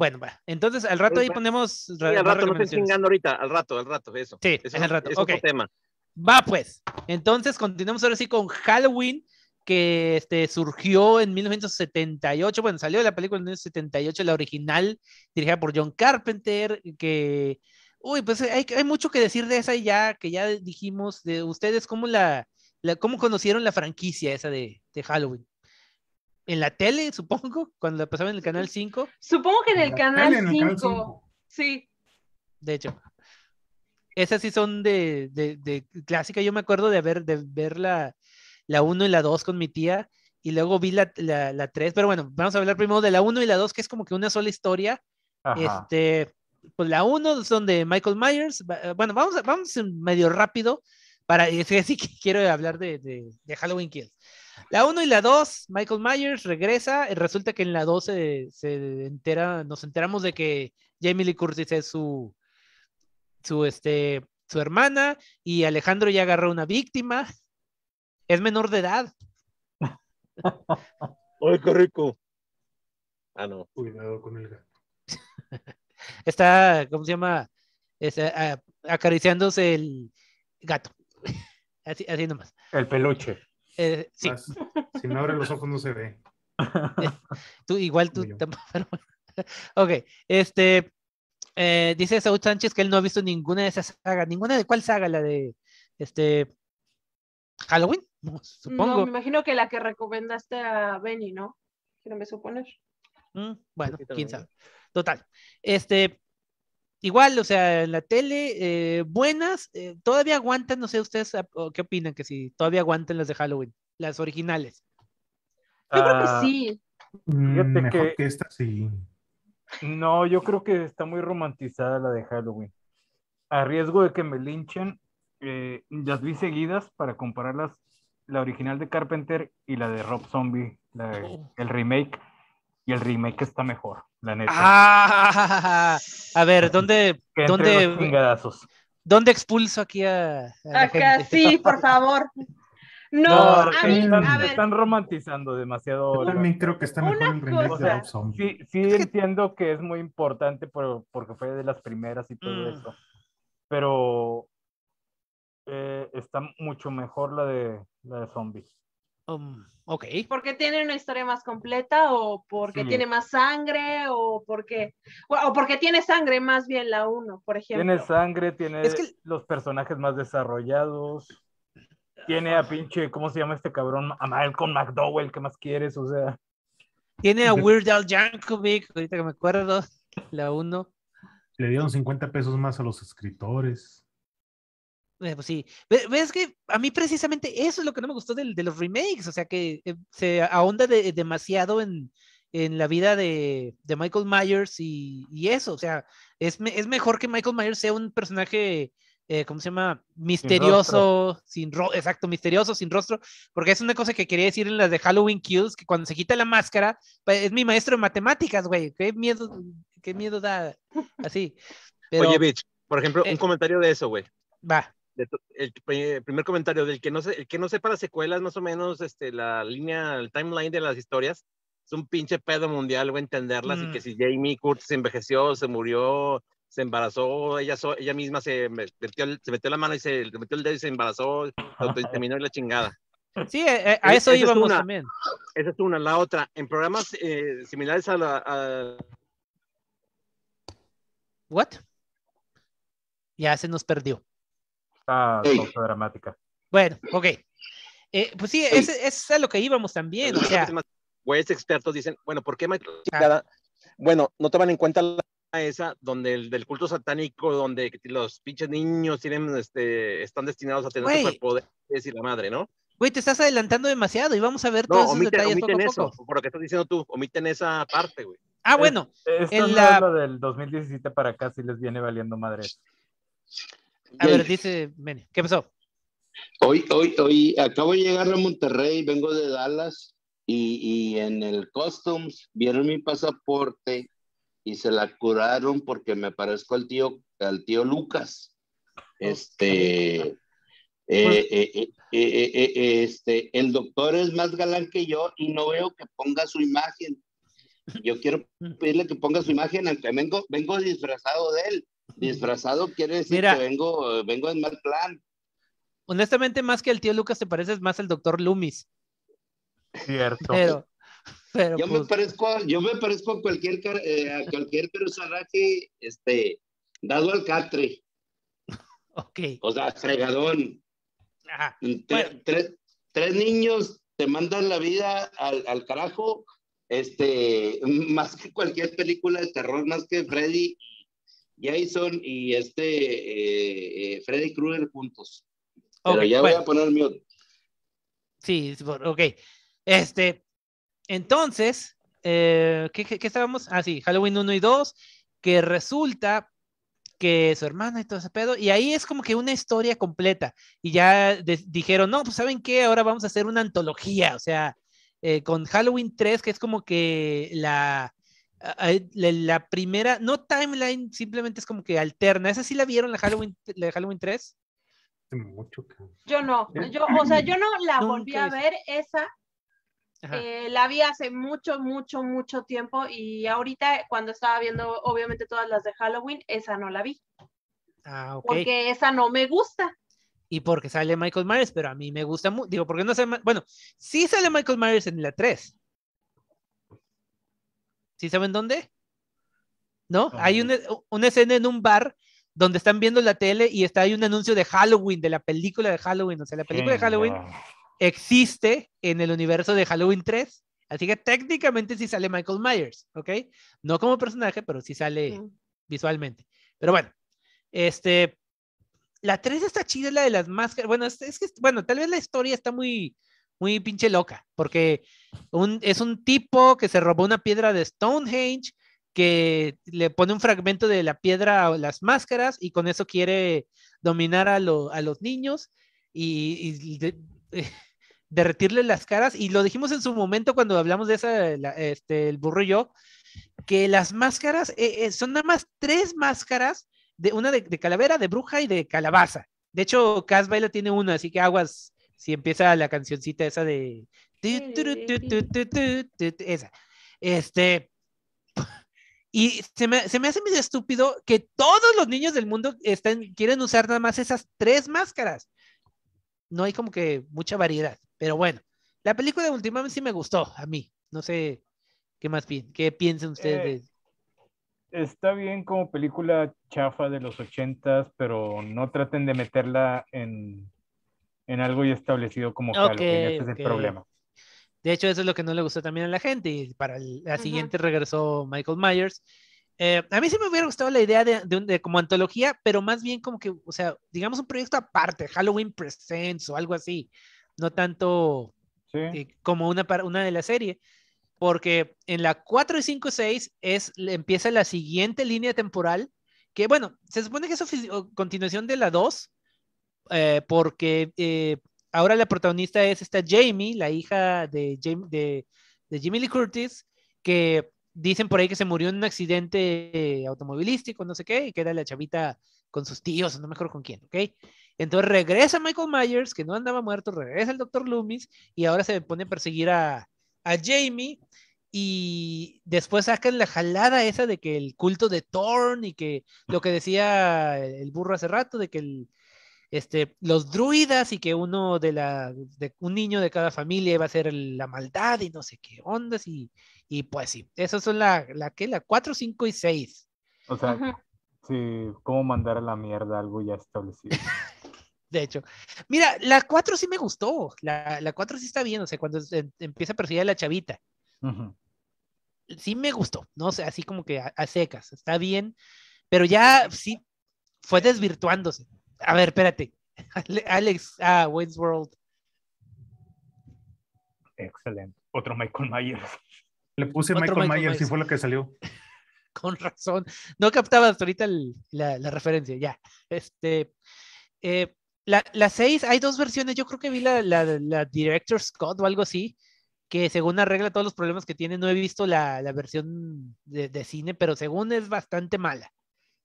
Bueno, va. Entonces, al rato ahí ponemos. Sí, al rato no estoy chingando ahorita, al rato, al rato, eso. Sí, Eso el rato, Es otro tema. Va pues. Entonces, continuamos ahora sí con Halloween, que este, surgió en 1978. Bueno, salió la película en 1978, la original, dirigida por John Carpenter, que. Uy, pues hay, hay mucho que decir de esa ya, que ya dijimos de ustedes, cómo la, la cómo conocieron la franquicia esa de, de Halloween. En la tele, supongo, cuando la pasaban en el canal 5, Supongo que en el La canal tele, en el canal 5. cinco. Sí. de hecho. Esas sí son de, de, de clásica. Yo me acuerdo de haber de ver la, la 1 y la 2 con mi tía y luego vi la, la, la 3. Pero bueno, vamos a hablar primero de la 1 y la 2, que es como que una sola historia. Ajá. Este, pues la 1 son de Michael Myers. Eh, Bueno, vamos, vamos medio rápido para es que sí que quiero hablar de, de, de Halloween Kills. La 1 y la 2, Michael Myers regresa. y Resulta que en la 2 se, se entera, nos enteramos de que Jamie Lee Curtis es su, su, este, su hermana y Alejandro ya agarró una víctima. Es menor de edad. ¡Ay, qué rico! Ah, no. Cuidado con el gato. Está, ¿cómo se llama? Está, acariciándose el gato. Así, así nomás. El peluche. Eh, sí, Más, si me abre los ojos no se ve. tú igual tú tampoco. Ok, este eh, dice Saúl Sánchez que él no ha visto ninguna de esas sagas. ¿Ninguna de cuál saga? La de este Halloween, no, No, supongo. me imagino que la que recomendaste a Benny, ¿no? Quiero me suponer. Mm, bueno, quién sabe. Total. Este, igual, o sea, en la tele, eh, buenas, eh, todavía aguantan, no sé ustedes qué opinan, que si todavía aguantan las de Halloween, las originales. Yo creo que Ah, sí. Mm, Fíjate Mejor que- que esta, sí. No, yo creo que está muy romantizada la de Halloween. A riesgo de que me linchen, eh, las vi seguidas para compararlas, la original de Carpenter y la de Rob Zombie, la de- Oh. el remake. Y el remake está mejor, la neta. Ah, a ver, ¿dónde, que dónde, dónde expulso aquí a, a la Acá gente? sí, por favor. No, No, a mí, están, a ver, están romantizando demasiado. Yo también creo que está mejor Una el remake. Rob Zombie. Sí, sí entiendo que es muy importante por- porque fue de las primeras y todo Mm. eso, pero eh, está mucho mejor la de la de zombie. Um, ok. porque tiene una historia más completa o porque Sí. tiene más sangre o porque o porque tiene sangre más bien la uno, por ejemplo. Tiene sangre, tiene Es que- los personajes más desarrollados, tiene a pinche, ¿cómo se llama este cabrón? A Malcolm McDowell, ¿qué más quieres? O sea, Tiene a Weird Al Yankovic, ahorita que me acuerdo, la uno. Le dieron 50 pesos más a los escritores. Eh, pues sí, Ve- ves que a mí precisamente eso es lo que no me gustó del- de, los remakes, o sea que eh, se ahonda de- demasiado en, en la vida de, de Michael Myers y, y eso, o sea, es, es mejor que Michael Myers sea un personaje, eh, ¿cómo se llama? Misterioso, sin rostro, exacto, misterioso, sin rostro, porque es una cosa que quería decir en las de Halloween Kills, que cuando se quita la máscara, es mi maestro de matemáticas, güey, qué miedo, qué miedo da así. Pero, Oye, Bitch, por ejemplo, eh, un comentario de eso, güey. va, de el, pri- primer comentario del que no se, el que no sepa las secuelas, más o menos, este, la línea, el timeline de las historias, es un pinche pedo mundial, güey, entenderlas, y Mm. que si Jamie Curtis se envejeció, se murió, se embarazó, ella, so- ella misma se me- metió, se metió la mano y se metió el dedo y se embarazó, se autoinseminó y la chingada. sí, eh, a E- eso esa es íbamos una. también. Esa es una. La otra, en programas eh, similares a la... a- ¿What? Ya se nos perdió. Está Ey. pausa dramática. Bueno, ok. Eh, pues sí, ese- es a lo que íbamos también, o sea, Güeyes expertos dicen, bueno, ¿por qué Michael Ah. Bueno, no toman en cuenta la esa donde el del culto satánico, donde los pinches niños tienen, este, están destinados a tener Güey. superpoderes y la madre, ¿no? güey, te estás adelantando demasiado y vamos a ver No, todos esos omiten, detalles poco omiten a eso, poco. por lo que estás diciendo tú, omiten esa parte, güey. Ah, bueno, Esto En no la- es lo del 2017 para acá, si les viene valiendo madre. A ver, dice Mene, ¿qué pasó? Hoy, hoy, hoy acabo de llegar a Monterrey, vengo de Dallas y, y en el Customs vieron mi pasaporte y se la curaron porque me parezco al tío, al tío Lucas. Este, eh, eh, eh, eh, eh, eh, este, el doctor es más galán que yo y no veo que ponga su imagen. Yo quiero pedirle que ponga su imagen, aunque vengo, vengo disfrazado de él. Disfrazado quiere decir Mira. que vengo, vengo en mal plan. Honestamente, más que el tío Lucas, te pareces más al doctor Loomis, Cierto. pero, pero Yo me pues, parezco, a- yo me parezco a cualquier, eh, a cualquier personaje, este, dado al catre, ok. o sea, fregadón. Ajá. Tre- Bueno. tres, tres niños te mandan la vida al, al carajo, este, más que cualquier película de terror, más que Freddy, Jason y este, eh, eh, Freddy Krueger juntos. Pero ya bueno. voy a poner mute. Sí, ok. Este, entonces, eh, ¿qué, qué- qué estábamos? Ah, sí, Halloween 1 y 2, que resulta que su hermana y todo ese pedo, y ahí es como que una historia completa, y ya de- dijeron, no, pues ¿saben qué? Ahora vamos a hacer una antología, o sea, eh, con Halloween 3, que es como que la, la, la primera, no timeline, simplemente es como que alterna, ¿esa sí la vieron, la Halloween, la de Halloween 3? Hace mucho que- Yo no, ¿Eh? yo, o sea, yo no la Nunca volví a ver esa, eh, la vi hace mucho, mucho, mucho tiempo y ahorita cuando estaba viendo obviamente todas las de Halloween, esa no la vi, Ah, ok. porque esa no me gusta. y porque sale Michael Myers, pero a mí me gusta mucho. Digo, porque no sale. Ma- Bueno, sí sale Michael Myers en la 3. ¿Sí saben dónde? ¿No? Hay una, una escena en un bar donde están viendo la tele y está ahí un anuncio de Halloween, de la película de Halloween. O sea, la película de Halloween existe en el universo de Halloween 3. Así que técnicamente sí sale Michael Myers, ¿ok? No como personaje, pero sí sale visualmente. Pero bueno, este, la 3 está chida, es la de las máscaras. Bueno, es, es que, bueno, tal vez la historia está muy, muy pinche loca, porque un, es un tipo que se robó una piedra de Stonehenge, que le pone un fragmento de la piedra a las máscaras y con eso quiere dominar a, lo- a los niños y, y las caras. Y lo dijimos en su momento cuando hablamos de esa, este, el burro yo, que las máscaras eh, eh, son nada más tres máscaras, de una de, de calavera, de bruja y de calabaza. De hecho, Cas Baila tiene una, así que aguas si empieza la cancioncita esa de... Esa. Este... Y se me, se me hace medio estúpido que todos los niños del mundo están, quieren usar nada más esas tres máscaras. No hay como que mucha variedad, pero bueno. La película de últimamente sí me gustó a mí. No sé qué más pi qué piensan ustedes. Eh, está bien como película chafa de los ochentas, pero no traten de meterla en en algo ya establecido como Ok, Halloween. Ese es el problema. De hecho, eso es lo que no le gustó también a la gente. Y para el- la siguiente regresó Michael Myers. Eh, a mí sí me hubiera gustado la idea de, de un- de como antología, pero más bien como que, o sea, digamos un proyecto aparte, Halloween Presents o algo así. No tanto Sí. eh, como una, una de la serie. Porque en la 4 y 5 y 6 es, empieza la siguiente línea temporal, que bueno, se supone que es continuación de la 2, eh, porque eh, ahora la protagonista es esta Jamie, la hija de, Jam- de, de Jimmy Lee Curtis, que dicen por ahí que se murió en un accidente automovilístico, no sé qué, y que era la chavita con sus tíos, no me acuerdo con quién, ¿ok? Entonces regresa Michael Myers, que no andaba muerto, regresa el Dr. Loomis, y ahora se pone a perseguir a, a Jamie, y después sacan la jalada esa de que el culto de Thorn y que lo que decía el burro hace rato, de que el, este, los druidas y que uno de la, de un niño de cada familia iba a ser la maldad y no sé qué ondas y, y pues sí, esas son la, la que, la 4, 5 y 6. O sea, sí, cómo mandar a la mierda algo ya establecido. de hecho. Mira, la 4 sí me gustó. La, la 4 sí está bien, o sea, cuando se empieza a perseguir a la chavita. Sí me gustó, no sé, así como que a, a secas, está bien, pero ya sí fue desvirtuándose. A ver, espérate. Ale- Alex, ah, Wayne's World. Excelente. Otro Michael Myers. Le puse Michael, Michael Myers y Myers. fue lo que salió. Con razón. No captaba hasta ahorita el- la, la referencia, ya. Este, eh, la, la 6, hay dos versiones. Yo creo que vi la, la, la Director Scott o algo así, que según arregla todos los problemas que tiene. No he visto la, la versión de, de cine, pero según es bastante mala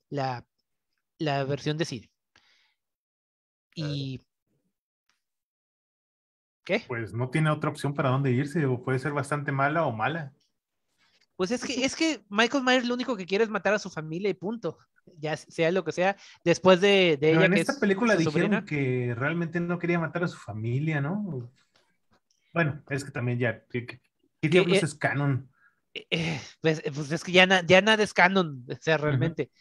la, la versión de cine. Y. ¿Qué? Pues no tiene otra opción para dónde irse, o puede ser bastante mala o mala. Pues es que, es que Michael Myers lo único que quiere es matar a su familia y punto. Ya sea lo que sea, después de, de Pero ella en que esta es película dijeron sobrina. que realmente no quería matar a su familia, ¿no? Bueno, es que también ya. ¿Qué, qué- qué diablos eh, es canon? Eh, pues, pues es que ya, na- ya nada es canon, o sea, realmente.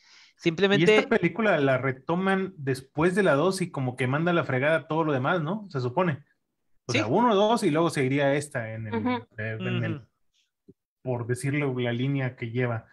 Simplemente, esta película la retoman después de la 2 y como que manda la fregada todo lo demás, ¿no? Se supone. O Sí. sea, uno, dos y luego seguiría esta en el, Ujú. eh, en el- por decirlo, la línea que lleva.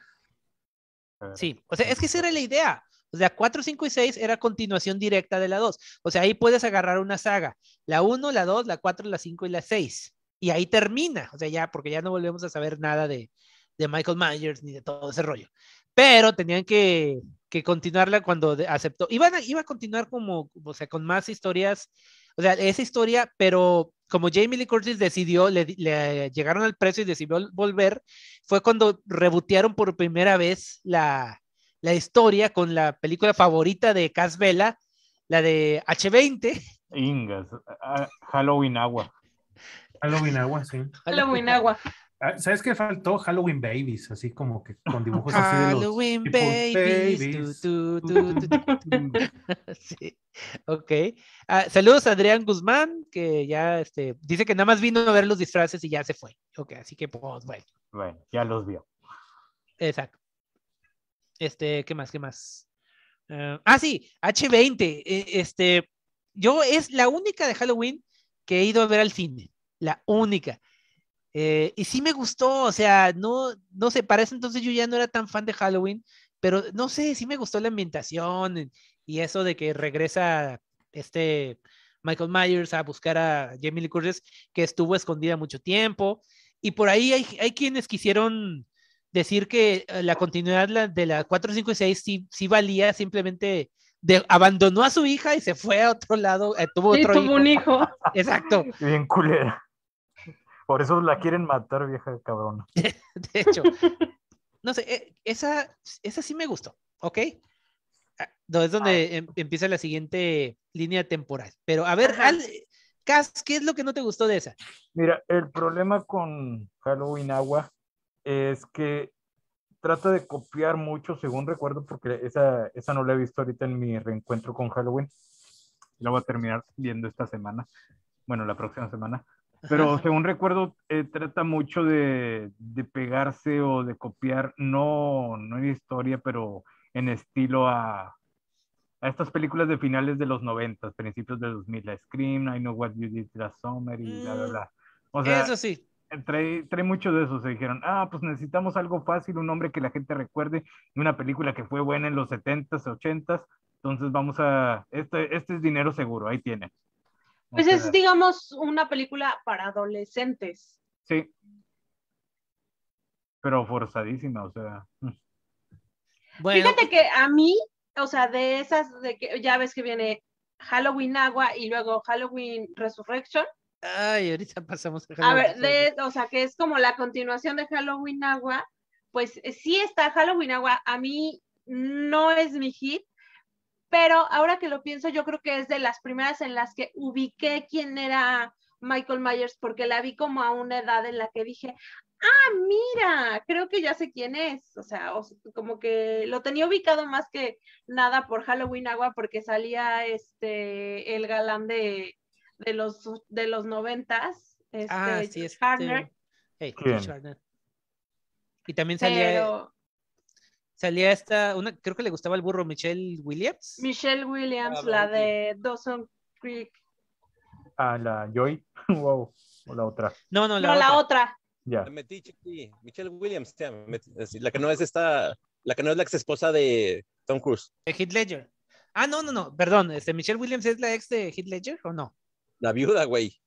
sí, o sea, es que esa era la idea. O sea, 4, 5 y 6 era continuación directa de la 2. O sea, ahí puedes agarrar una saga. La 1, la 2, la 4, la 5 y la 6. Y ahí termina. O sea, ya, porque ya no volvemos a saber nada de, de Michael Myers ni de todo ese rollo. Pero tenían que, que continuarla cuando aceptó. Iban a, iba a continuar como, o sea, con más historias. O sea, esa historia, pero como Jamie Lee Curtis decidió, le, llegaron al precio y decidió vol- volver, fue cuando rebotearon por primera vez la, la historia con la película favorita de Cas Vela, la de H20. Ingas. Halloween Agua. Halloween Agua, sí. Halloween agua. Ah, ¿Sabes qué faltó? Halloween Babies, así como que con dibujos así de los Halloween babies. Sí, ok. Ah, saludos a Adrián Guzmán, que ya este, dice que nada más vino a ver los disfraces y ya se fue. Ok, así que pues bueno, Bueno, ya los vio. exacto. Este, ¿qué más? ¿Qué más? Ah, ah, sí, H20. eh, Este, yo es la única de Halloween que he ido a ver al cine. La única. Eh, y sí me gustó, o sea, no, no sé, para ese entonces yo ya no era tan fan de Halloween, pero no sé, sí me gustó la ambientación y- eso de que regresa este Michael Myers a buscar a Jamie Lee Curtis, que estuvo escondida mucho tiempo. Y por ahí hay, hay quienes quisieron decir que eh, la continuidad de la 4, 5 y 6 sí, sí valía, simplemente de- abandonó a su hija y se fue a otro lado, eh, tuvo Y otro tuvo hijo. un hijo. Exacto. Bien culera. Por eso la quieren matar, vieja cabrona. De hecho, no sé, eh, esa, esa sí me gustó, ¿ok? Ah, No, es donde em- empieza la siguiente línea temporal. Pero a ver. Al- Cas, ¿qué es lo que no te gustó de esa? Mira, el problema con Halloween Agua es que trata de copiar mucho, según recuerdo, porque esa, esa no la he visto ahorita en mi reencuentro con Halloween. La voy a terminar viendo esta semana, bueno, la próxima semana. Pero según recuerdo, eh, trata mucho de, de pegarse o de copiar, no, no en historia, pero en estilo a, a estas películas de finales de los 90, principios de 2000, la Scream, I Know What You Did Last Summer y bla, bla, Mm, bla. O sea, Eso sí. trae, trae mucho de eso. Se dijeron, ah, pues necesitamos algo fácil, un nombre que la gente recuerde, y una película que fue buena en los 70s, 80s. Entonces vamos a, este, este es dinero seguro, ahí tiene. O Pues sea, es, digamos, una película para adolescentes. Sí. Pero forzadísima, o sea. Bueno, Fíjate que a mí, o sea, de esas, de que ya ves que viene Halloween Agua y luego Halloween Resurrection. ay, ahorita pasamos a A Halloween. ver, de, o sea, que es como la continuación de Halloween Agua, pues eh, sí está Halloween Agua, a mí no es mi hit, pero ahora que lo pienso, yo creo que es de las primeras en las que ubiqué quién era Michael Myers, porque la vi como a una edad en la que dije, ah, mira, creo que ya sé quién es, o sea, o como que lo tenía ubicado más que nada por Halloween Agua, porque salía este, el galán de, de los, de los noventas, este, Ah, sí, este... Y también salía, pero salía esta, una, creo que le gustaba el burro Michelle Williams. Michelle Williams, Ah, la de Dawson Creek. A la Joy. wow. O la otra. No, no, la No, la otra. otra. Ya. Metiche, sí, Michelle Williams, la que no es esta, la que no es la ex esposa de Tom Cruise, De Heath Ledger. Ah, no, no, no, perdón. Este, Michelle Williams es la ex de Heath Ledger o no? la viuda, güey.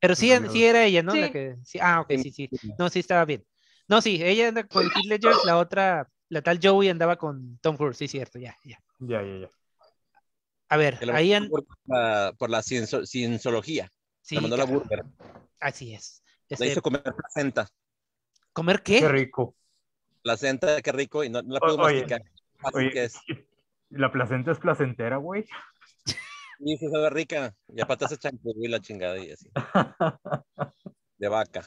Pero sí, sí era ella, ¿no? La que, sí. Ah, ok, sí, sí. No, sí, estaba bien. No, sí, ella anda con Heath Ledger, la otra, la tal Joey andaba con Tom Cruise, sí, cierto, ya, ya. Ya, ya, ya. A ver, ahí an- por la, por la cienciología. sí, mandó la burger. así es. La Este, hizo comer placenta. ¿Comer Qué qué? rico. Placenta, qué rico, y no, no la puedo oye, masticar. Así Oye, que es. la placenta es placentera, güey. Y sí sabe rica. Y aparte hace champú y la chingada y así. De vaca.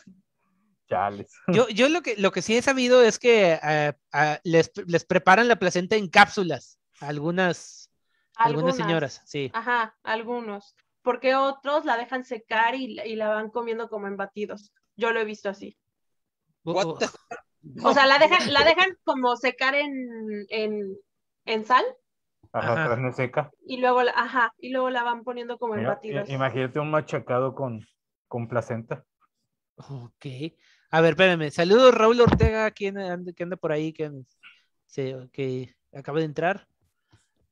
Chales. Yo, yo lo que lo que sí he sabido es que eh, ah, les, les preparan la placenta en cápsulas. a Algunas, algunas señoras, sí. Ajá, algunos. Porque otros la dejan secar y, la- y la van comiendo como en batidos. Yo lo he visto así. What Uh, the- O sea, la dejan, la dejan como secar en, en, en sal Ajá, carne seca. y luego, la- ajá, y luego la van poniendo como en Mira, batidos. i- imagínate un machacado con, con placenta. Ok. A ver, espérenme. Saludos, Raúl Ortega, quien anda, que anda por ahí, que, se- que acaba de entrar.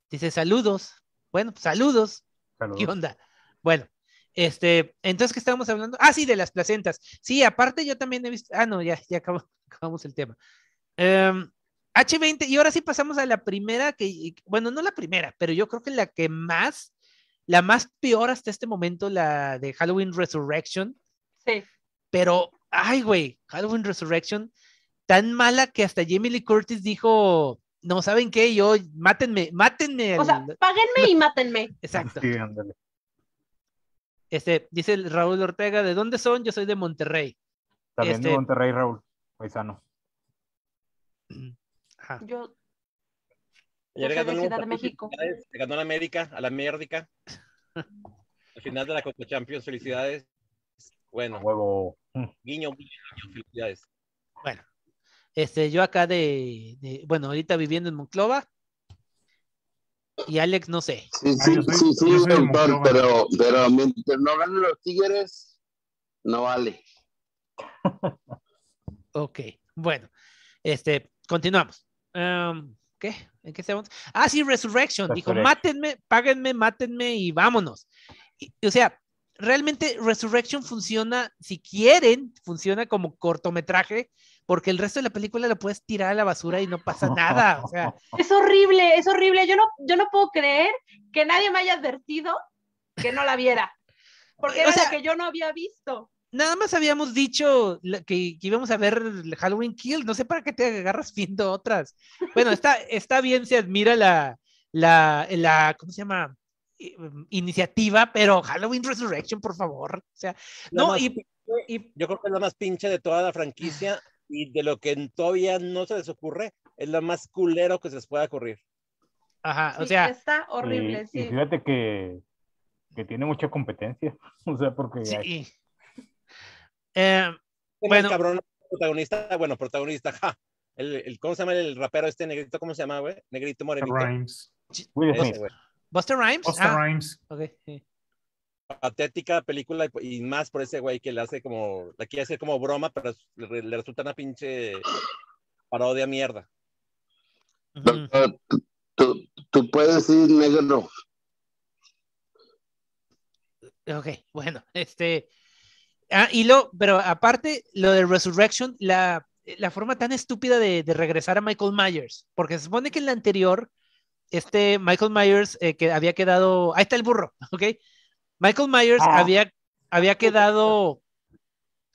Dice saludos. Bueno, pues, saludos. Saludos. ¿Qué onda? Bueno, este, entonces, ¿qué estábamos hablando? Ah, sí, de las placentas. Sí, aparte yo también he visto. Ah, no, ya, ya acabo- acabamos el tema. Em, H20, y ahora sí pasamos a la primera, que, bueno, no la primera, pero yo creo que la que más, la más peor hasta este momento, la de Halloween Resurrection. Sí. Pero, ay, güey, Halloween Resurrection, tan mala que hasta Jamie Lee Curtis dijo, no, ¿saben qué? Yo, mátenme, mátenme. O sea, al-". páguenme y mátenme. Exacto. Sí. Este, dice el Raúl Ortega, ¿de dónde son? Yo soy de Monterrey. También Este- de Monterrey, Raúl. Paisano. Ajá. Yo, Ayer de ganó Ciudad de México. Ganó la América, a la Mérdica. Al final de la Copa Champions, felicidades. Bueno, Huevo. Mm. guiño, guiño, felicidades. Bueno, este, yo acá de, de- bueno, ahorita viviendo en Monclova. Y Alex, no sé. Sí, Ah, sí, yo soy- sí, sí, doctor, pero, pero mientras no ganen los Tigres, no vale. Ok, bueno, este, continuamos. Em, ¿Qué? ¿En qué estamos? Ah, sí, Resurrection. Dijo, mátenme, páguenme, mátenme y vámonos. Y- o sea, realmente Resurrection funciona, si quieren, funciona como cortometraje, porque el resto de la película lo puedes tirar a la basura y no pasa nada. O sea, es horrible, es horrible. Yo no, yo no puedo creer que nadie me haya advertido que no la viera. Porque O era sea- la que yo no había visto. nada más habíamos dicho la- que, que íbamos a ver Halloween Kill. No sé para qué te agarras viendo otras. Bueno, está, está bien, se admira la, la, la, ¿cómo se llama? I- Iniciativa, pero Halloween Resurrection, por favor. O sea, La no, más y, pinche- y- yo creo que es la más pinche de toda la franquicia y de lo que todavía no se les ocurre, es la más culero que se les pueda ocurrir. ajá, o Sí, sea, está horrible, y, y sí. fíjate que, que tiene mucha competencia. O sea, porque hay- sí. Eh, Bueno, cabrón, protagonista, bueno, protagonista, ja. El, el, ¿Cómo se llama el rapero este negrito? ¿Cómo se llama, güey? Negrito morenito. Rhymes. Ese. Buster Rhymes. Busta Ah, Rhymes. ok, sí. Patética película y, más por ese güey que le hace como, la quiere hacer como broma, pero le, le resulta una pinche parodia mierda. Tú, tú puedes ir negro. Ok, bueno, este. Ah, y lo, pero aparte, lo de Resurrection, la, la forma tan estúpida de, de regresar a Michael Myers, porque se supone que en la anterior, este Michael Myers eh, que había quedado, ahí está el burro, ¿ok? Michael Myers Ah. había, había quedado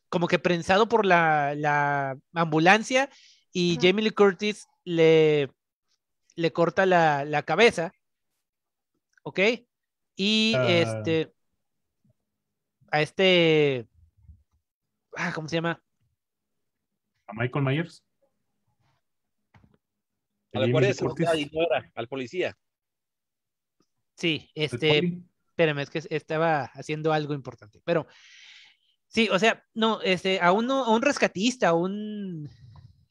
como que prensado por la, la ambulancia y. Jamie Lee Curtis le, le corta la, la cabeza, ¿ok? Y Ah. este, a este, ah, ¿cómo se llama? A Michael Myers. A era, al policía. Sí, este, espérame, es que estaba haciendo algo importante, pero sí, o sea, no, este, a uno, a un rescatista, a un,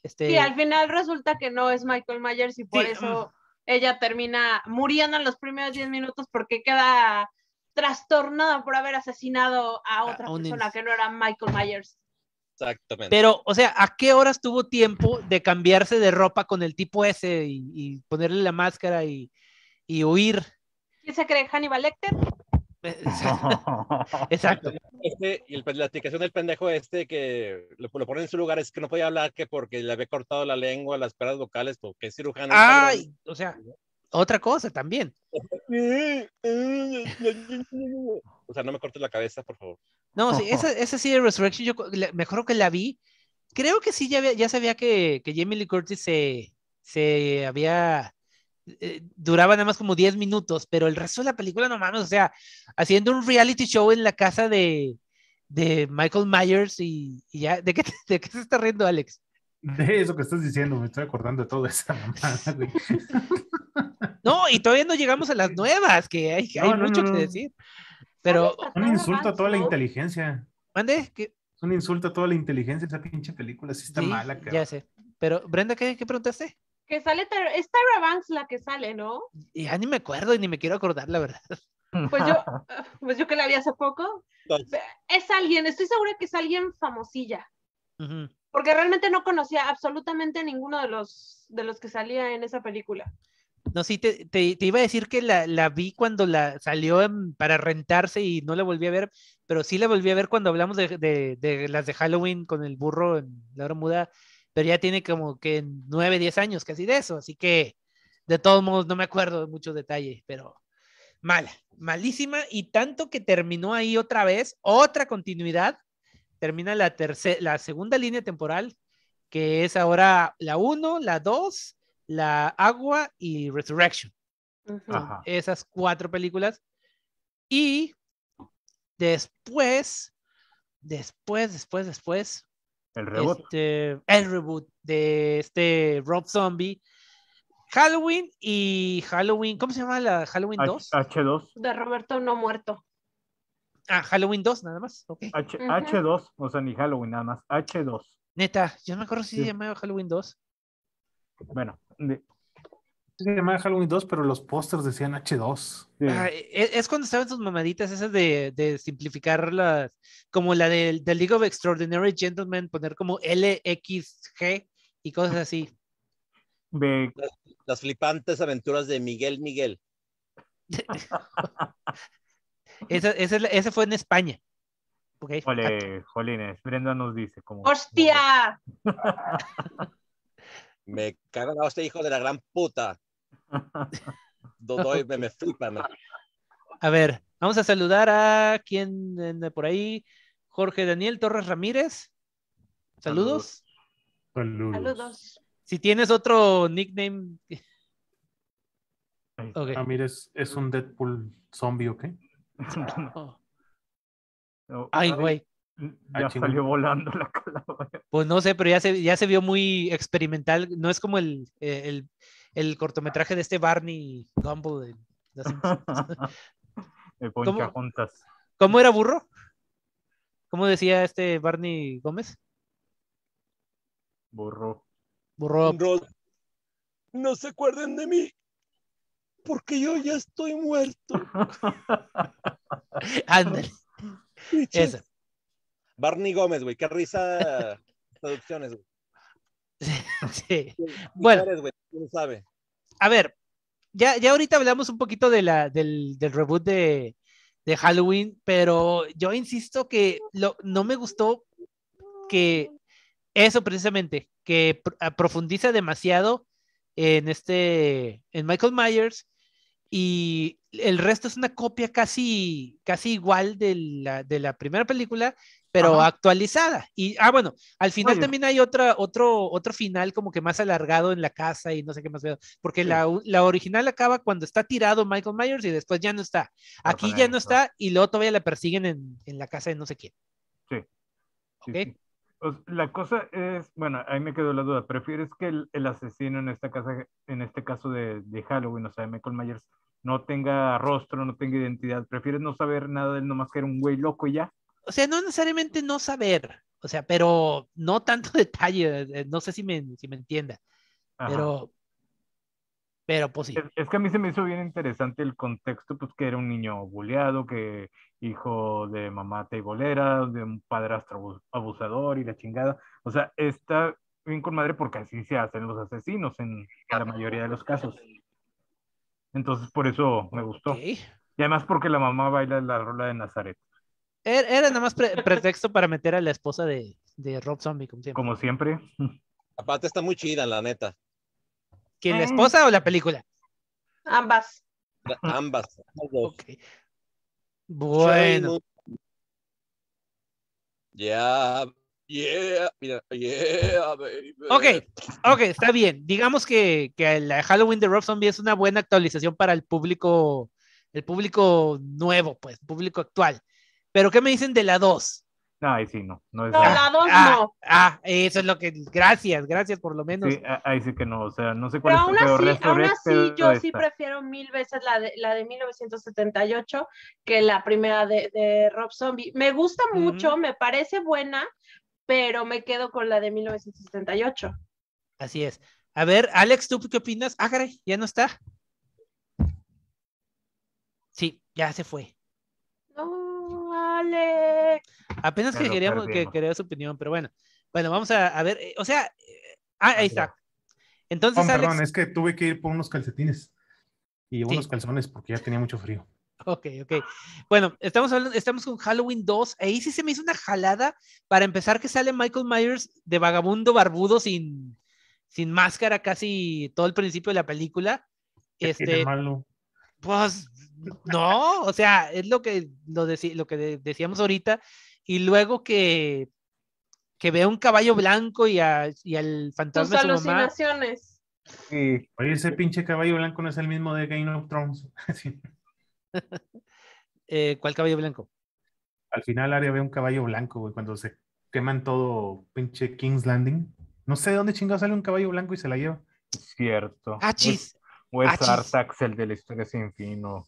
este, Sí, al final resulta que no es Michael Myers y por Sí, eso ella termina muriendo en los primeros 10 minutos porque queda trastornada por haber asesinado a otra a persona que no era Michael Myers. Exactamente. Pero, o sea, ¿a qué horas tuvo tiempo de cambiarse de ropa con el tipo ese y, y ponerle la máscara y, y huir? ¿Quién se cree Hannibal Lecter? Exacto. Este, y el- la explicación del pendejo este que lo, lo pone en su lugar es que no podía hablar que porque le había cortado la lengua, las cuerdas vocales, porque es cirujano. Ay, o sea, otra cosa también. O sea, no me cortes la cabeza, por favor. No, sí, esa, esa sí de Resurrection, yo me acuerdo que la vi. Creo que sí, ya, había- ya sabía que, que Jamie Lee Curtis se, se había. eh, duraba nada más como 10 minutos, pero el resto de la película, no mames, o sea, haciendo un reality show en la casa de, de Michael Myers y, y ya. ¿De qué, ¿De qué se está riendo, Alex? De eso que estás diciendo, me estoy acordando de toda esa mamada. No, y todavía no llegamos a las nuevas, que hay, hay No, no, mucho no, que decir. Pero. Un insulto a toda la inteligencia. mande, que Es un insulto a toda la inteligencia esa pinche película. Sí está sí, mala, cabrón. ya sé. Pero, Brenda, ¿qué, qué preguntaste? Que sale, es Tyra Banks la que sale, ¿no? Ya ni me acuerdo y ni me quiero acordar, la verdad. Pues yo, pues yo que la vi hace poco, es alguien, estoy segura que es alguien famosilla, Ujú. porque realmente no conocía absolutamente ninguno de los, de los que salía en esa película. No, sí, te, te- iba a decir que la, la vi cuando la salió para rentarse y no la volví a ver, pero sí la volví a ver cuando hablamos de, de- las de Halloween con el burro en la hora muda, pero ya tiene como que nueve, diez años casi de eso, así que de todos modos no me acuerdo de muchos detalles, pero mala, malísima y tanto que terminó ahí otra vez, otra continuidad, termina la, tercera, la segunda línea temporal, que es ahora la 1, la 2, la Agua y Resurrection. Ajá. Esas cuatro películas. Y después, después, después, después, El reboot. este, el reboot de este Rob Zombie, Halloween y Halloween, ¿cómo se llama la Halloween 2? H, 2 De Roberto no muerto. Ah, Halloween 2, nada más. Ok. H, Ujú. H2, o sea, ni Halloween, nada más. H2. Neta, yo no me acuerdo si se Sí. llamaba Halloween 2. Bueno, de- Se llamaba Halloween 2, pero los pósters decían H2. de- Ah, e- es, cuando estaban sus mamaditas esas de, de simplificar las, como la del del League of Extraordinary Gentlemen, poner como LXG y cosas así. de- las flipantes aventuras de Miguel Miguel. Esa, fue en España. Ok. Jole, jolines, Brenda nos dice como... ¡Hostia! Me cagan a este hijo de la gran puta. Me, me flipa. me- A ver, vamos a saludar a quien por ahí. Jorge Daniel Torres Ramírez. Saludos. Saludos. Saludos. Si tienes otro nickname. Ahí Ok. Ah, mira, es, un Deadpool zombie, ¿ok? Oh, No, Ay, güey. Ya Ah, salió volando la calavera. Pues no sé, pero ya se, ya se vio muy experimental. No es como el, eh, el, el cortometraje de este Barney Gumble. de poncha ¿Cómo? juntas. ¿Cómo era burro? ¿Cómo decía este Barney Gómez? Burro. Burro. No, no se acuerden de mí. Porque yo ya estoy muerto. Ándale. Esa. Barney Gómez, güey. Qué risa. Traducciones, güey. Sí. ¿Quién Bueno. eres, güey? ¿Quién sabe? A ver, ya, ya ahorita hablamos un poquito de la, del, del reboot de, de Halloween, pero yo insisto que lo, no me gustó que eso precisamente, que pr- a- profundiza demasiado en este, en Michael Myers y el resto es una copia casi, casi igual de la, de la primera película, pero Ajá. actualizada. Y, ah, bueno, al final también hay otra, otro, otro final como que más alargado en la casa y no sé qué más veo, porque Sí. la, la original acaba cuando está tirado Michael Myers y después ya no está. Aquí ya no está y luego todavía la persiguen en, en la casa de no sé quién. Sí, ¿Ok? sí. O s- La cosa es, bueno, ahí me quedó la duda. ¿Prefieres que el, el asesino en esta casa, en este caso de, de Halloween, o sea, de Michael Myers, no tenga rostro, no tenga identidad? ¿Prefieres no saber nada de él, nomás que era un güey loco y ya? O sea, no necesariamente no saber, o sea, pero no tanto detalle, eh, no sé si me, si me entienda, Ajá. pero Pero pues sí. Es, es que a mí se me hizo bien interesante el contexto, pues que era un niño buleado, que hijo de mamá teibolera, de un padrastro abu- abusador y la chingada. O sea, está bien con madre porque así se hacen los asesinos en la mayoría de los casos. Entonces, por eso me gustó. Y además porque la mamá baila la rola de Nazaret, Era, era nada más pre- pretexto para meter a la esposa de, de Rob Zombie, como siempre. como siempre. Aparte está muy chida, la neta. ¿Quién, la Eh. esposa o la película? Ambas. La- Ambas. las dos. Ok. Bueno, Yeah, yeah, mira, yeah, baby. ok, ok, está bien. Digamos que, que la Halloween de Rob Zombie es una buena actualización para el público, el público nuevo, pues, público actual. Pero, ¿qué me dicen de la 2? Ay, sí, no, no es No, la dos Ah, no. ah, eso es lo que. Gracias, gracias por lo menos. Sí, ahí sí que no, o sea, no sé cuál Pero es aún el peor así, resto aún así yo sí esta. prefiero mil veces la de, la de 1978 que la primera de, de Rob Zombie. Me gusta mucho, me parece buena, pero me quedo con la de 1978. Así es. A ver, Alex, ¿tú qué opinas? Ah, caray, ya no está. Sí, ya se fue. No, Alex. Apenas que queríamos que quería su opinión, pero bueno. Bueno, vamos a, a ver. eh, o sea, eh, ah, ahí está. Entonces, Perdón, Alex. perdón, es que tuve que ir por unos calcetines y Sí. unos calzones porque ya tenía mucho frío. Ok, ok. Bueno, estamos hablando, estamos con Halloween 2. Ahí sí se me hizo una jalada para empezar que sale Michael Myers de vagabundo barbudo sin, sin máscara casi todo el principio de la película. ¿Qué tiene Este, malo? Pues no, o sea, es lo que, lo, deci- lo que de- decíamos ahorita. Y luego que, que ve un caballo blanco y, a- y al Tus fantasma de su mamá. alucinaciones. Sí, Oye, ese pinche caballo blanco no es el mismo de Game of Thrones. Sí. eh, ¿cuál caballo blanco? Al final Aria ve un caballo blanco, güey, cuando se queman todo pinche King's Landing. No sé de dónde chingado sale un caballo blanco y se la lleva. cierto. Ah, O es- chis. O es Achis. Artax, el de la historia sin fin, o,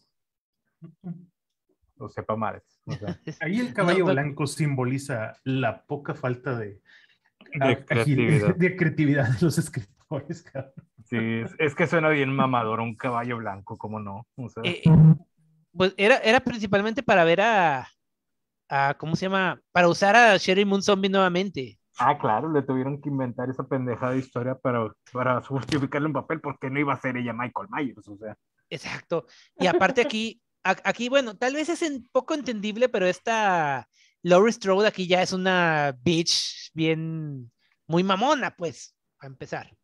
o sepa madres. O sea, Ahí el caballo blanco simboliza la poca falta de, de agi- creatividad. de creatividad de los escritores, cabrón. Sí, es, es que suena bien mamador un caballo blanco, ¿cómo no? O sea, Eh, pues era, era principalmente para ver a, a, ¿cómo se llama? Para usar a Sherry Moon Zombie nuevamente. Ah, claro, le tuvieron que inventar esa pendejada de historia para, para justificarlo en papel porque no iba a ser ella Michael Myers, o sea. Exacto. Y aparte aquí, aquí, bueno, tal vez es un poco entendible, pero esta Laurie Strode aquí ya es una bitch bien, muy mamona, pues, a empezar.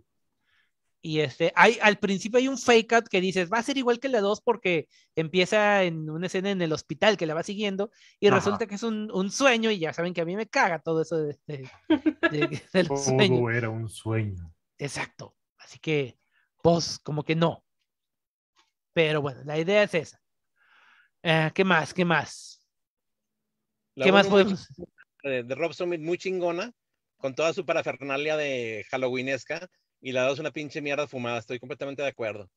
Y este, hay, al principio hay un fake out que dices, va a ser igual que la 2 porque empieza en una escena en el hospital que la va siguiendo y Ajá. resulta que es un, un sueño y ya saben que a mí me caga todo eso de, de- de- del sueño. Todo era un sueño. Exacto. Así que, pues, como que no. Pero bueno, la idea es esa. Eh, ¿Qué más? ¿Qué más? La ¿Qué más podemos? de, de Rob Zombie muy chingona, con toda su parafernalia de Halloweenesca, y la dos es una pinche mierda fumada, estoy completamente de acuerdo.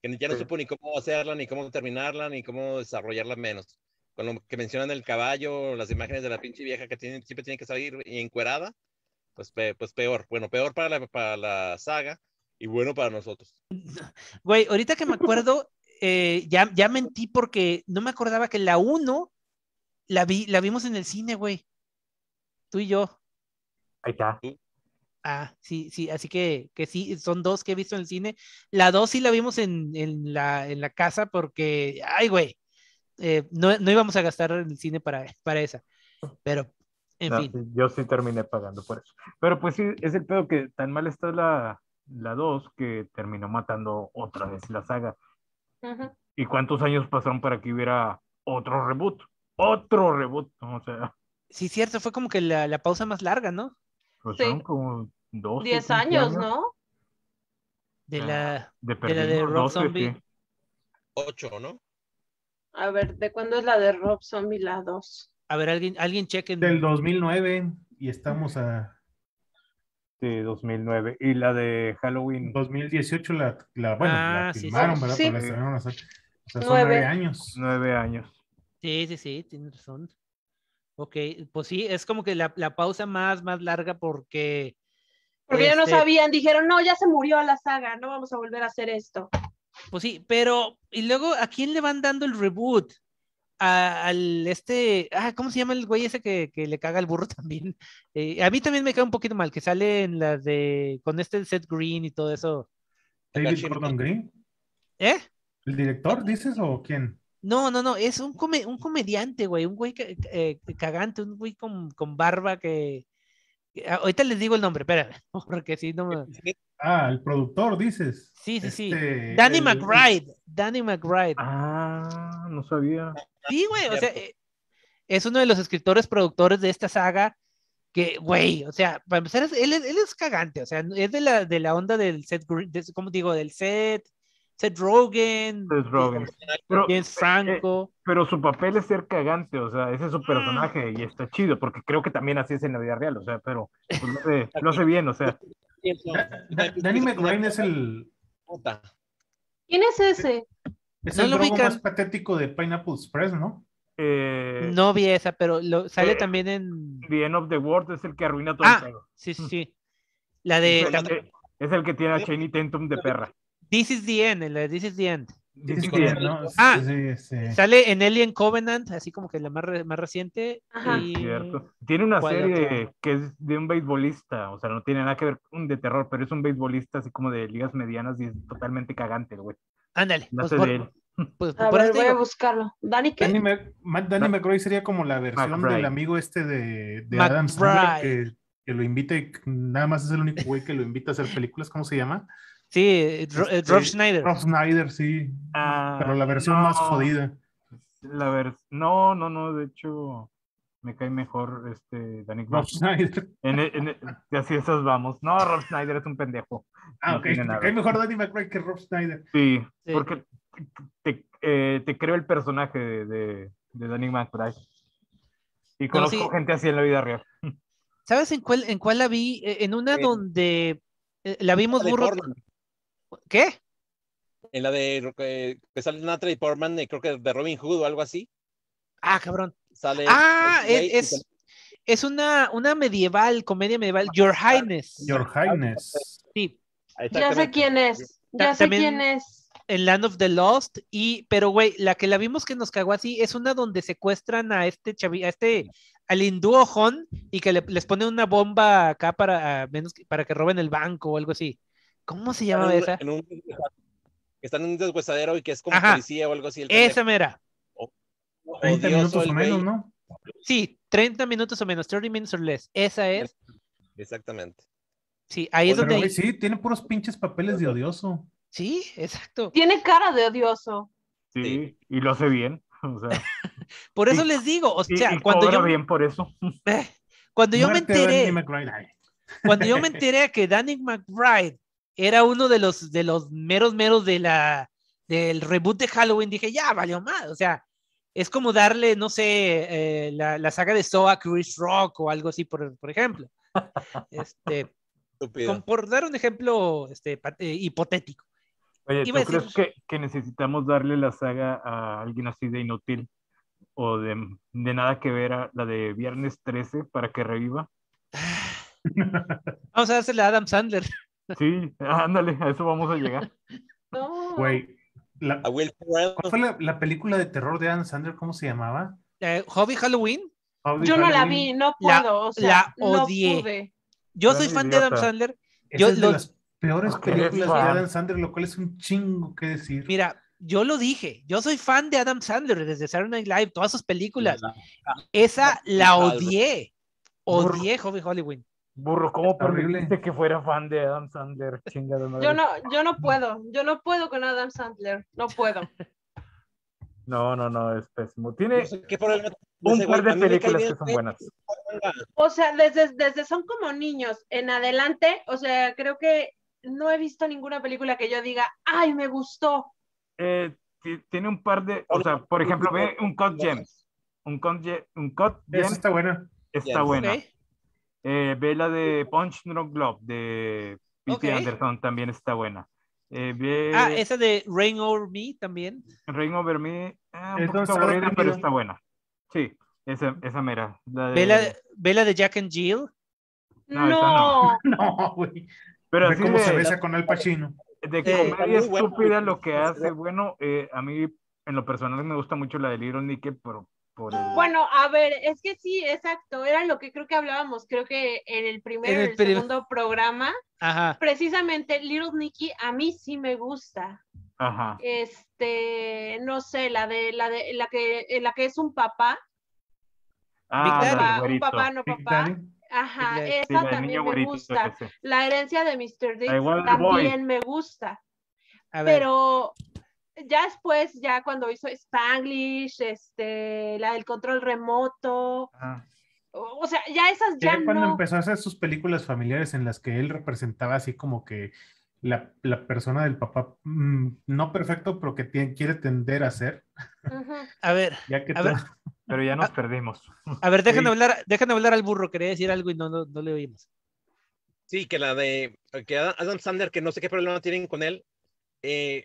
Que ni- ya no Sí. supo ni cómo hacerla, ni cómo terminarla, ni cómo desarrollarla menos. Con lo que mencionan del caballo, las imágenes de la pinche vieja que tiene, siempre tiene que salir y encuerada, pues, pe- pues peor. Bueno, peor para la, para la saga y bueno para nosotros. Güey, ahorita que me acuerdo, eh, ya, ya mentí porque no me acordaba que la 1 la, vi, la vimos en el cine, güey. Tú y yo. Ahí está. Ah, sí, sí, así que, que sí, son dos que he visto en el cine. La dos sí la vimos en, en la, en la casa porque, ay, güey, eh, no, no íbamos a gastar en el cine para, para esa. Pero, en No, fin. sí, yo sí terminé pagando por eso. Pero pues sí, es el pedo que tan mal está la, la 2 que terminó matando otra vez la saga. ¿Y cuántos años pasaron para que hubiera otro reboot? Otro reboot. O sea, Sí, cierto, fue como que la, la pausa más larga, ¿no? pues Sí. son como 12, Diez 15 años, ¿no? De Ah, la, De, de la de perdido, Rob 12, Zombie. sí. Ocho, ¿no? A ver, ¿de cuándo es la de Rob Zombie la 2? a ver, alguien, alguien chequen. Del 2009 y estamos a Sí, 2009. Y la de Halloween. 2018 la, la bueno, Ah, la sí, sí. filmaron, ¿verdad? Sí. Pero la estrenaron hace- o sea, son Nueve. nueve años. Nueve años. Sí, sí, sí, tienes razón. Ok, pues sí, es como que la, la pausa más, más larga porque... Porque ya no este, sabían, dijeron, no, ya se murió la saga, no vamos a volver a hacer esto. Pues sí, pero, y luego, ¿a quién le van dando el reboot? A- al este, ah, ¿cómo se llama el güey ese que, que le caga al burro también? Eh, a mí también me cae un poquito mal, que sale en la de, con este Seth Green y todo eso. David Gordon Green. ¿Eh? ¿El director dices o quién? No, no, no, es un, come- un comediante, güey, un güey eh, cagante, un güey con, con barba que... ah, Ahorita les digo el nombre, espérame, porque si no me... Ah, el productor dices. Sí, sí, sí. Este, Danny el- McBride, Danny McBride. Ah, no sabía. Sí, güey, o sea, eh, es uno de los escritores productores de esta saga que, güey, o sea, para empezar, él, es- él es cagante, o sea, es de la, de la onda del Seth, Green- de- ¿cómo digo? Del Seth, Seth Rogen, Seth Rogen. Pero, James Franco. pero su papel es ser cagante, o sea, ese es su Mm. personaje y está chido, porque creo que también así es en la vida real, o sea, pero pues, lo, hace, lo hace bien, o sea, Da- Da- Danny McBride es el, Puta. ¿Quién es ese? es No el lo más patético de Pineapple Express, ¿no? eh, No vi esa, pero lo, sale eh, también en... The End of the World es el que arruina todo Ah, el. Sí, sí, sí. La de Es, el- es el que tiene a Chaney Tatum de perra. This is the End, de This is the End. Sí, sí, con- ¿no? Ah. Sí, sí. Sale en Alien Covenant, así como que la más, re- más reciente. Ajá. y- Cierto. Tiene una ¿Cuál serie que es de un beisbolista, o sea, no tiene nada que ver con de terror, pero es un beisbolista así como de ligas medianas y es totalmente cagante, el güey. Ándale. La Pues hace por, de él. pues A por ver, voy a buscarlo. ¿Dani qué? Danny, Mc- Ma- Danny sería como la versión McBride. del amigo este de, de Adam Sandler que, que lo invita y nada más es el único güey que lo invita a hacer películas. ¿Cómo se llama? Sí, eh, eh, Este, Rob Schneider. Rob Snyder, sí. Ah, Pero la versión no, más jodida. La vers- no, no, no, de hecho me cae mejor este Danny Rob Snyder. En, en- en- así esas vamos. No, Rob Snyder es un pendejo. Ah, No ok. Me cae mejor Danny McBride que Rob Snyder. Sí, Sí. porque te, eh, te creo el personaje de, de, de Danny McBride. Y conozco sí. gente así en la vida real. ¿Sabes en cuál, en cuál la vi? Eh, En una Sí. donde eh, la vimos burro. ¿Qué? En la de eh, que sale Natalie Portman, eh, creo que de Robin Hood o algo así. Ah, cabrón. Sale. Ah, es, es, es una, una medieval, comedia medieval. Your Highness. Your Highness. Sí, Ya sé quién es. Ya sé también- quién es. en Land of the Lost. Y, pero güey, la que la vimos que nos cagó así es una donde secuestran a este chavi, a este, al hindú ojón y que le- les ponen una bomba acá para, a menos que- para que roben el banco o algo así. ¿Cómo se llama esa? en un- que está en un deshuesadero y que es como Ajá. policía o algo así. el Esa mera. 30 Odioso minutos el o menos, ¿no? Sí, 30 minutos o menos, 30 minutes or less. Esa es. Exactamente. Sí, ahí es Pero, donde. sí, tiene puros pinches papeles de odioso. Sí, exacto. Tiene cara de odioso. Sí, Sí. y lo hace bien. O sea, Por eso Y- les digo, o y, sea, y cuando cobra yo, bien por eso. cuando yo me Muerte enteré, cuando yo me enteré que Danny McBride era uno de los de los meros meros de la del reboot de Halloween, dije, ya valió más. O sea, es como darle, no sé, eh, la, la saga de Saw a Chris Rock o algo así, por, por ejemplo. Este, con- por dar un ejemplo este, eh, hipotético. Oye, ¿tú crees que, que necesitamos darle la saga a alguien así de inútil o de, de nada que ver a la de Viernes 13 para que reviva? Vamos a dársela a Adam Sandler. Sí, ándale, a eso vamos a llegar. No. Güey, la-. ¿cuál fue la, la película de terror de Adam Sandler? ¿Cómo se llamaba? Eh, Hobby Halloween. Hobby Yo no la vi, no La- puedo. o sea, la no odié. pude. Yo soy fan de Adam. Sandler. Yo es de los- las peores películas de. Adam Sandler, lo cual es un chingo que decir. Mira, yo lo dije, yo soy fan de Adam Sandler desde Saturday Night Live, todas sus películas. Esa la odié. Odié Hobby Halloween. Burro, ¿cómo permitiste que fuera fan de Adam Sandler? Chingada madre. Yo no, yo no puedo. Yo no puedo con Adam Sandler. No puedo. No, no, no, es pésimo. Tiene No sé qué problema tiene un par de películas que son buenas. O sea, desde, desde son como niños en adelante, o sea, creo que no he visto ninguna película que yo diga, ay, me gustó. Eh, ti- tiene un par de, o sea, por ejemplo, ve un Cut Gems. Un Cut, un cut Esa Gem está buena. está Gems. buena. Eh, ve la de Punch Drunk Love de P.T. Ok. Anderson, también está buena. Eh, ve Ah, esa de Rain Over Me también. Reign Over Me, eh, un poquito está aburrida, pero está buena. Sí, esa, esa mera. La de- Ve la, ve la de Jack and Jill. No, No, no. No, güey. pero Ve así cómo se de- besa con Al Pacino. de Eh, comedia muy bueno. estúpida lo que hace, bueno, eh, a mí en lo personal me gusta mucho la de Little Nicky, pero por el... Bueno, a ver, es que sí, exacto, era lo que creo que hablábamos, creo que en el primero En y el el prim- segundo programa, Ajá. precisamente Little Nicky a mí sí me gusta. Ajá. Este, no sé, la de la de la que la que es un papá, Ah, papá, un papá no papá. Ajá, Big Daddy. Sí, esa también me güerito gusta. ese. La herencia de Mr. Wonder Boy. también me gusta. A ver. Pero ya después, ya cuando hizo Spanglish, este, la del control remoto, Ajá. o, sea, ya esas ya, Ya cuando no. empezó a hacer sus películas familiares en las que él representaba así como que la, la persona del papá, mm, no perfecto, pero que tiene- quiere tender a ser, Ujú. A ver, ya que A ver. Pero ya nos perdimos. a ver, dejen Sí. hablar, dejen hablar al burro, quería decir algo y no, no, no le oímos. Sí, que la de que Adam Adam Sandler, que no sé qué problema tienen con él, eh,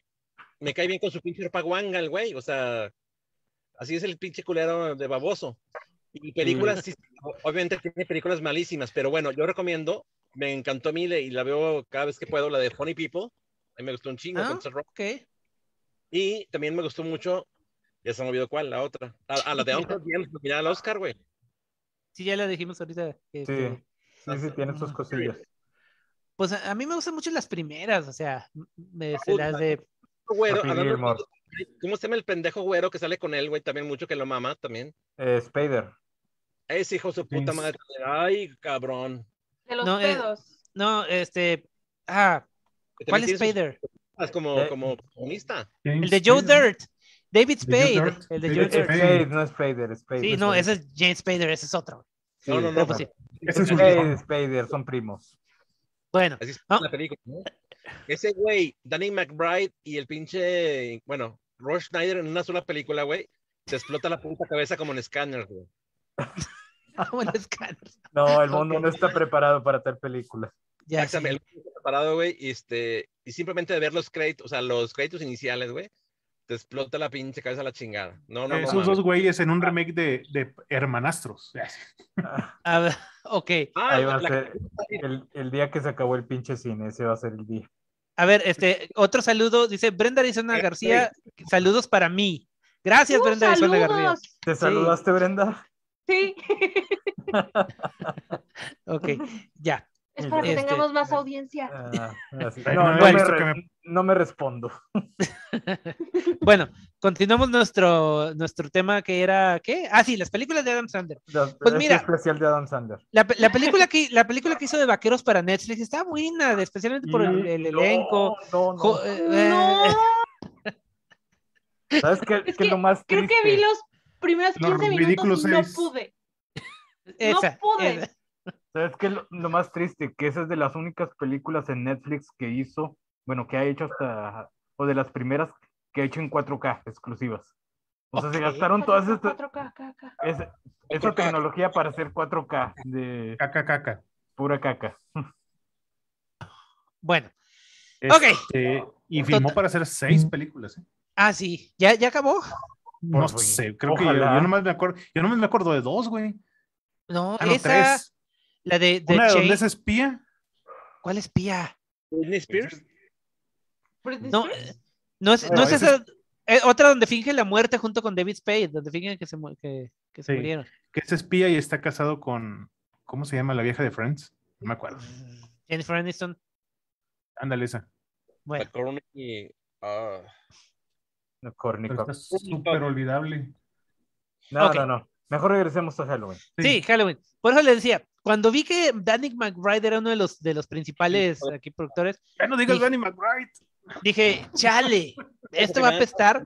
me cae bien con su pinche paguanga, el güey. O sea, así es el pinche culero de baboso. Y películas, sí, obviamente tiene películas malísimas, pero bueno, yo recomiendo, me encantó a mí y la veo cada vez que puedo, la de Funny People. A mí me gustó un chingo. Ah, con Seth Rogen. Ok. Y también me gustó mucho, ya se me olvidó cuál, la otra. A, a la de Uncle James, nominada al Oscar, güey. Sí, ya la dijimos ahorita. Sí, este, sí, sí, tiene sus cosillas. Pues a, a mí me gustan mucho las primeras, o sea, me, se Puta. las de... Güero, hablando-. ¿Cómo se llama el pendejo güero que sale con él, güey? También mucho que lo mama, también. Eh, Spader. Ese hijo de su puta madre. Ay, cabrón. De los No, eh, pedos. No, este... Ah, ¿cuál es tiene sus Como, Eh, como comunista. El de Joe Spader. Dirt. David Spade. Dirt. El de Joe Dirt. Spade. Spade, no es Spader, Spader. Sí, no, ese es James Spader, ese es otro. Sí, No, no, no, pues, sí. Ese es un Spade, Spader, son primos. Bueno, Así es Ah. la película. ¿no? Ese güey, Danny McBride y el pinche, bueno, Roy Schneider en una sola película, güey, se explota la puta cabeza como en Scanner, güey. como el escáner. No, el mundo Ok. no está preparado para tal película. Ya, sí. Exactamente, el güey está parado, güey, y este, y simplemente de ver los créditos, o sea, los créditos iniciales, güey, te explota la pinche cabeza a la chingada. No, no, no. Esos mames. dos güeyes en un remake de, de Hermanastros. A ver, ok. Ah, Ahí va a ser el, el día que se acabó el pinche cine, ese va a ser el día. A ver, este, otro saludo, dice Brenda Arizona Eh, García, saludos para mí. Gracias, ¡Uh, Brenda Arizona García. saludos! ¿Te saludaste, Brenda? Sí, Ok, ya. es para que Este- tengamos más audiencia. Ah, así. Ay, No, no no, he me visto re- que me- no me respondo. Bueno, continuamos nuestro, nuestro tema que era, ¿qué? Ah, sí, las películas de Adam Sandler. Pues Pues mira. especial de Adam Sandler. La, la película que, la película que hizo de Vaqueros para Netflix está buena, especialmente por el, el No, elenco. No, no. Jo- eh, No, ¿Sabes qué, Es qué es lo que más creo triste? que vi los primeros Los 15 ridículos minutos y no pude. esa, pude. esa. ¿Sabes qué es lo, lo más triste? Que esa es de las únicas películas en Netflix que hizo, bueno, que ha hecho hasta, o de las primeras que ha hecho en 4K exclusivas. O sea, se Ok. gastaron todas estas, 4K, KK. esa, esa tecnología para hacer 4K de Caca, caca. pura caca. Bueno, Ok. Este, y filmó para hacer seis películas. ¿eh? ah, sí, ¿ya, ya acabó? No fin. sé, creo que yo, yo nomás me acuerdo, yo nomás me acuerdo de dos, güey. No, Ah, no, esa, tres. la de, de Una de donde es espía. ¿Cuál espía? Britney Spears. No, eh, no es, no es esa, eh, otra donde finge la muerte junto con David Spade, donde fingen que se, que, que se Sí. murieron. que es espía y está casado con, ¿cómo se llama la vieja de Friends? No me acuerdo. Jennifer Aniston. Ándale esa. Bueno, La Corona y, ah, está súper olvidable. No, no, no. Mejor regresemos a Halloween. sí. Halloween. Por eso le decía, cuando vi que Danny McBride era uno de los, de los principales aquí productores, Ya no digas Dije- Danny McBride. Dije, chale, esto va a apestar.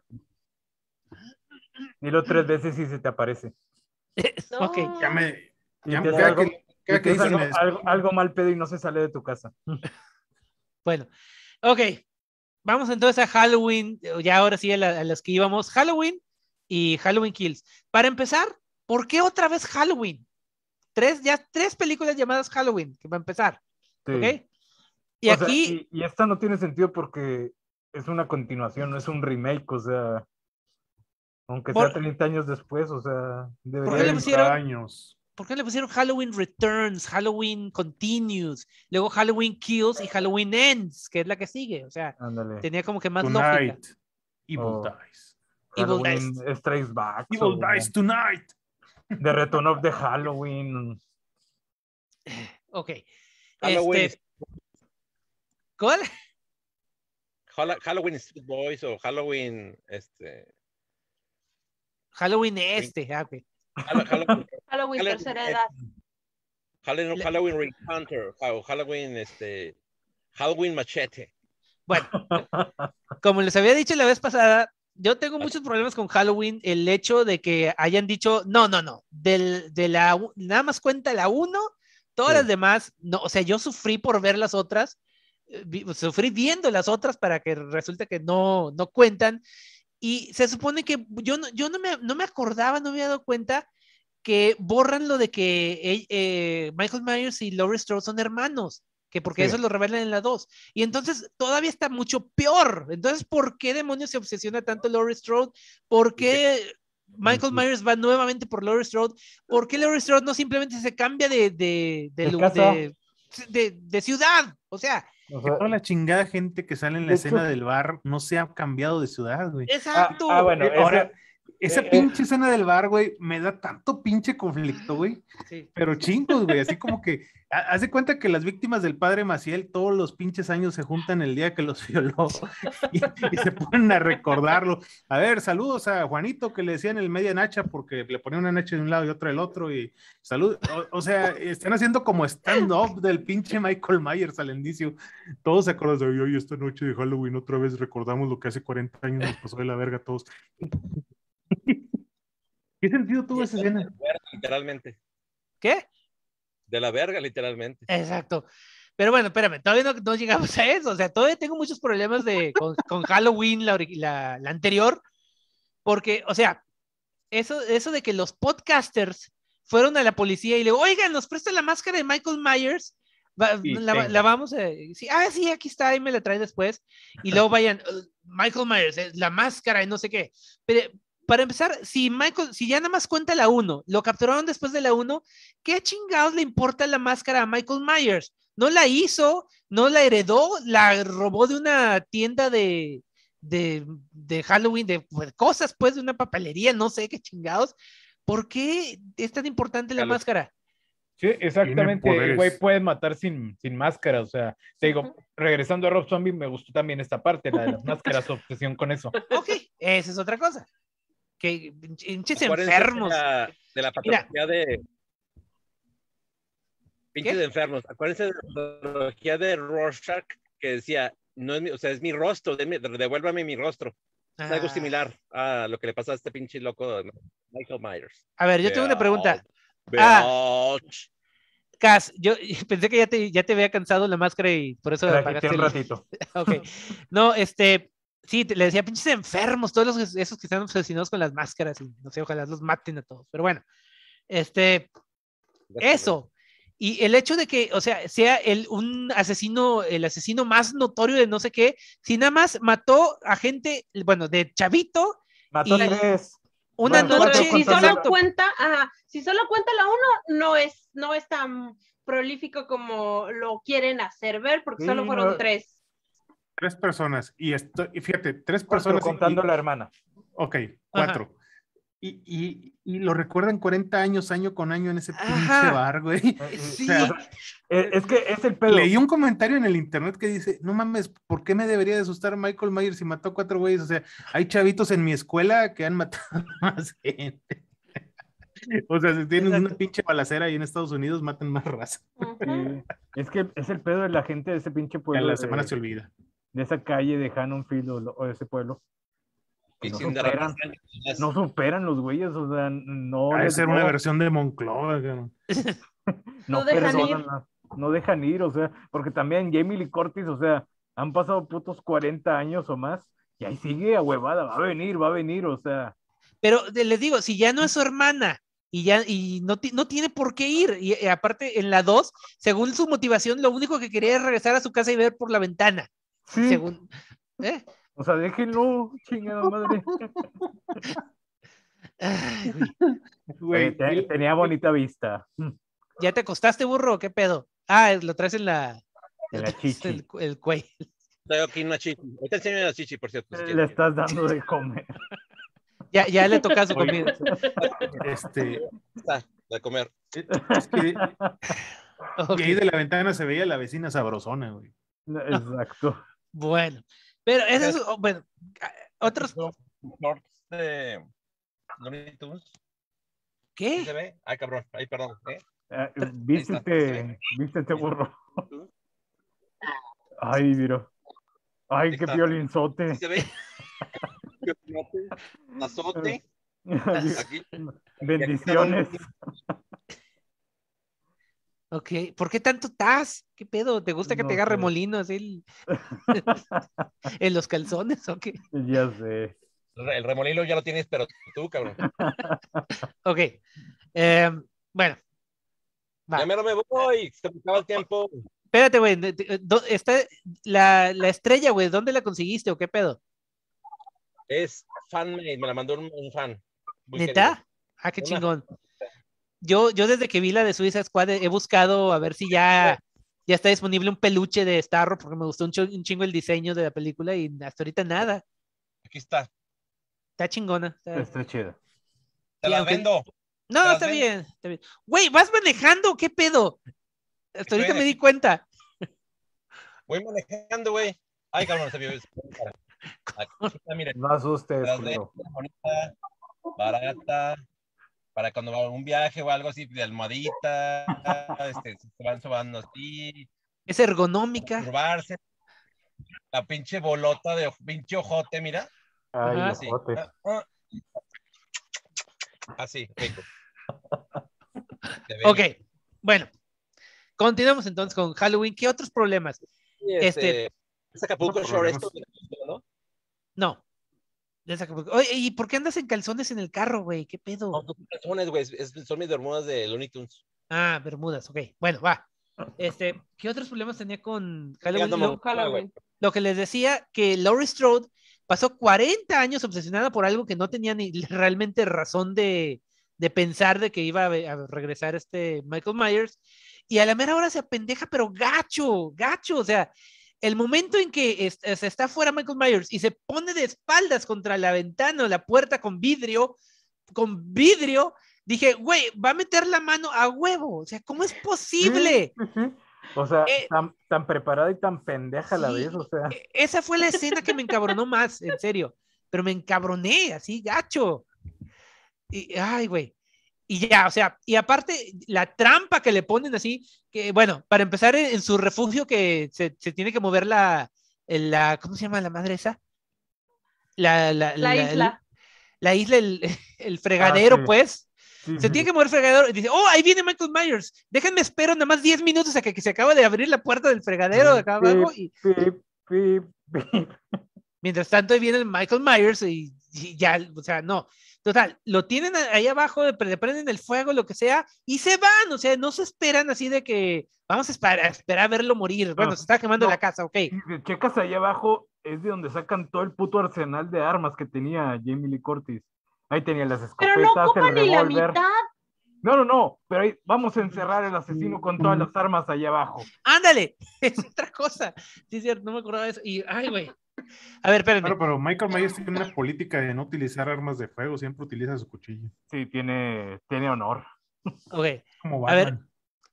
Dilo tres veces y se te aparece. ok, No. Ya me. Ya me algo- que, cada y que te hace dicen algo, me- algo- algo mal pedo y no se sale de tu casa. bueno, ok. Vamos entonces a Halloween, ya ahora sí a, la- a los que íbamos, Halloween y Halloween Kills. Para empezar, ¿por qué otra vez Halloween? Tres, ya tres películas llamadas Halloween, que va a empezar, Sí. ¿ok? Y O sea, aquí, y, y esta no tiene sentido porque es una continuación, no es un remake, o sea, aunque Por- sea 30 años después, o sea, debería, pusieron? 30 años. ¿por qué le pusieron Halloween Returns, Halloween Continues, luego Halloween Kills y Halloween Ends, que es la que sigue? O sea, tenía como que más lógica. Tonight. Evil Oh. dies. Evil Back. Evil o dies tonight. The Return of the Halloween. Ok. Halloween, Este, ¿Cuál? Hall- Halloween Street Boys o Halloween, este, Halloween este. Ah, ok. Hall- Halloween, Halloween Halloween, tercera edad. Halloween, Halloween Reencounter o Halloween, este, Halloween Machete. Bueno, como les había dicho la vez pasada, yo tengo muchos problemas con Halloween. El hecho de que hayan dicho, no, no, no, del, de la, nada más cuenta la uno, todas Sí. las demás, no, o sea, yo sufrí por ver las otras, eh, vi- sufrí viendo las otras para que resulte que no, no cuentan. Y se supone que yo no, yo no me, no me acordaba, no me había dado cuenta que borran lo de que eh, eh, Michael Myers y Laurie Strode son hermanos, que porque Sí. eso lo revelan en la 2. Y entonces todavía está mucho peor. Entonces, ¿por qué demonios se obsesiona tanto Laurie Strode? ¿Por qué Michael. Myers va nuevamente por Laurie Strode? ¿Por qué Laurie Strode no simplemente se cambia de, de, de- de- de ciudad? O sea, O Que sea, toda la chingada gente que sale en la escena hecho- del bar no se ha cambiado de ciudad, güey. exacto. ah, bueno, Eh, esa- Ahora, esa eh, pinche escena del bar, güey, me da tanto pinche conflicto, güey. Sí. Pero chingos, güey, así como que, ha- haz de cuenta que las víctimas del padre Maciel todos los pinches años se juntan el día que los violó y, y se ponen a recordarlo. A ver, saludos a Juanito que le decían el media nacha porque le ponía una nacha de un lado y otra del otro y salud. O, o sea, están haciendo como stand-up del pinche Michael Myers al inicio. Todos se acuerdan de hoy, esta noche de Halloween otra vez recordamos lo que hace 40 años nos pasó de la verga a todos. ¿Qué sentido tuvo esa escena? Literalmente. ¿Qué? De la verga, literalmente. Exacto. Pero bueno, espérame, todavía no, no llegamos a eso. O sea, todavía tengo muchos problemas de, con, con Halloween, la, la, la anterior, porque, o sea, eso, eso de que los podcasters fueron a la policía y le oigan, nos presta la máscara de Michael Myers. Va- Sí, la, la vamos a. Sí, ah, sí, aquí está, ahí me la traen después. Y luego vayan, "Uh, Michael Myers, la máscara y no sé qué. Pero para empezar, si Michael, si ya nada más cuenta la 1, lo capturaron después de la 1, ¿qué chingados le importa la máscara a Michael Myers? No la hizo, no la heredó, la robó de una tienda de, de, de Halloween, de pues, cosas, pues, de una papelería, no sé qué chingados. ¿Por qué es tan importante la máscara? Sí, exactamente, el güey puede matar sin, sin máscara, o sea, te digo, regresando a Rob Zombie, me gustó también esta parte, la de las máscaras, su obsesión con eso. Ok, esa es otra cosa. Que pinches enfermos. De la, de la Mira. patología de. Pinches enfermos. Acuérdense de la patología de Rorschach que decía: no es mi, o sea, es mi rostro, denme- devuélvame mi rostro. Es algo Ah, similar a lo que le pasa a este pinche loco de Michael Myers. A ver, yo tengo una pregunta. Ah. Cas, yo pensé que ya te, ya te había cansado la máscara y por eso que apagaste un ratito. Ok. No, este, sí, te- le decía pinches enfermos, todos los, esos que están obsesionados con las máscaras y no sé, ojalá los maten a todos. Pero bueno, este, eso. Y el hecho de que, o sea, sea el, un asesino, el asesino más notorio de no sé qué, si nada más mató a gente, bueno, de chavito, Mató Y- tres. una Bueno, noche. Si solo exacto. cuenta, ajá, si solo cuenta la uno, no es, no es tan prolífico como lo quieren hacer ver, porque Sí, solo fueron no. tres. Tres personas. Y, esto, y fíjate, tres Cuatro personas. y- contando la hermana. Ok, cuatro. Y, y, y lo recuerdan 40 años, año con año en ese pinche Ajá. bar, güey. Sí. O sea, Es que es el pedo. leí un comentario en el internet que dice, no mames, ¿por qué me debería de asustar Michael Myers si mató cuatro güeyes? O sea, hay chavitos en mi escuela que han matado más gente. O sea, si tienes una pinche balacera ahí en Estados Unidos, matan más raza. Sí. Es que es el pedo de la gente de ese pinche A pueblo. la de- semana se olvida. De esa calle de Hannonfield o, o de ese pueblo. que Y no, superan, no los güeyes, o sea, no. Ha de les- ser una no- versión de Monclova. no, No dejan ir. no- no dejan ir, o sea, porque también Jamie Lee Curtis, o sea, han pasado putos 40 años o más y ahí sigue a huevada, va a venir, va a venir, o sea, Pero les digo, si ya no es su hermana y ya y no, no tiene por qué ir, y, y aparte en la 2, según su motivación, lo único que quería es regresar a su casa y ver por la ventana. Sí, Según, ¿eh? o sea, déjenlo, chingada madre. Ay, güey. Güey, Oye, te- tenía bonita vista. ¿Ya te acostaste, burro? o ¿Qué pedo? Ah, lo traes en la. En la chichi. El, el cuello. Traigo aquí una chichi. Ahorita enseño la chichi, por cierto. si Le estás dando de comer. Ya, ya le toca su comida. este, Está, de comer. es que Ok, y ahí de la ventana se veía la vecina sabrosona, güey. Exacto. Bueno, pero eso es. oh, Bueno, ah, otros. Shorts de Looney Tunes. ¿Sí ¿Qué? se ve? Ay, cabrón. Ay, perdón. ¿eh? Eh, está, Vístete, vístete burro. Ay, mira. Ay, qué violinzote. ¿Sí se ve? Azote. Aquí. Bendiciones. Ok, ¿por qué tanto tas? ¿Qué pedo? ¿Te gusta que No te haga sé. remolino así el- en los calzones o qué? Ya sé. El remolino ya lo tienes, pero tú, cabrón. Ok, em, bueno. Va. Ya mero me voy. Se me acaba el tiempo. Espérate, güey. Está la, la estrella, güey. ¿Dónde la conseguiste o qué pedo? Es fanmade. Me la mandó un, un fan. Muy querido. ¿Neta? Ah, qué Una- chingón. Yo, yo desde que vi la de Suiza Squad he he buscado a ver si ya, ya está disponible un peluche de Starro porque me gustó un, chingo el diseño de la película y hasta ahorita nada. Aquí está. Está chingona. está- Está chido. Te la aunque- vendo. No, está bien, está bien. Güey, ¿vas manejando? ¿Qué pedo? Hasta Estoy ahorita me di cuenta. Voy manejando, güey. Ay, cabrón, se vio. Aquí está, miren. No asustes, Las de bonita, barata, para cuando va a un viaje o algo así, de almohadita, este, se van sobando así, Es ergonómica. curvarse. La pinche bolota de pinche ojote, mira. Ay. Así. ojote. Ah, ah. Así, rico. Ok, bueno. Continuamos entonces con Halloween. ¿Qué otros problemas? Este- este, es Acapulco Shore esto, ¿no? No. Oye, ¿y por qué andas en calzones en el carro, güey? ¿Qué pedo? No, son calzones, güey, son mis bermudas de Looney Tunes. Ah, Bermudas, ok. Bueno, va. Este, ¿qué otros problemas tenía con Halloween? Halloween. lo que les decía, que Laurie Strode pasó 40 años obsesionada por algo que no tenía ni realmente razón de, de pensar de que iba a, a regresar este Michael Myers. Y a la mera hora se apendeja, pero gacho, gacho. O sea, el momento en que es- es- está fuera Michael Myers y se pone de espaldas contra la ventana o la puerta con vidrio, con vidrio, dije, güey, va a meter la mano a huevo. O sea, ¿cómo es posible? Sí, sí, sí. O sea, Eh, tan, tan preparada y tan pendeja la vez, o sea. e- Esa fue la escena que me encabronó más, en serio. Pero me encabroné, así, gacho. Y, ay, güey. Y ya, o sea, y aparte, la trampa que le ponen así, que bueno, para empezar en, en su refugio que se, se tiene que mover la, la, ¿cómo se llama la madre esa? La, la, La isla. La isla, el, el fregadero, sí. pues. sí, Se tiene que mover el fregadero y dice, oh, ahí viene Michael Myers. Déjenme espero nada más 10 minutos a que, que se acaba de abrir la puerta del fregadero de acá abajo y, Pip, pip, pip. Mientras tanto, ahí viene el Michael Myers y, y ya, o sea, no. Total, lo tienen ahí abajo, le pre- le prenden el fuego, lo que sea, y se van, o sea, no se esperan así de que vamos a esperar a, esperar a verlo morir. Bueno, No, se está quemando no. la casa, ok. Si checas ahí abajo, es de donde sacan todo el puto arsenal de armas que tenía Jamie Lee Curtis. Ahí tenía las Pero escopetas, no ocupa el ni la revólver. mitad. No, no, no, pero ahí vamos a encerrar al asesino con todas las armas ahí abajo. Ándale, es otra cosa. Sí, es cierto, no me acordaba de eso. Y, ay, güey. A ver, espérenme. Claro, pero Michael Myers tiene una política de no utilizar armas de fuego, siempre utiliza su cuchillo. Sí, tiene, tiene honor. Ok, Como A ver.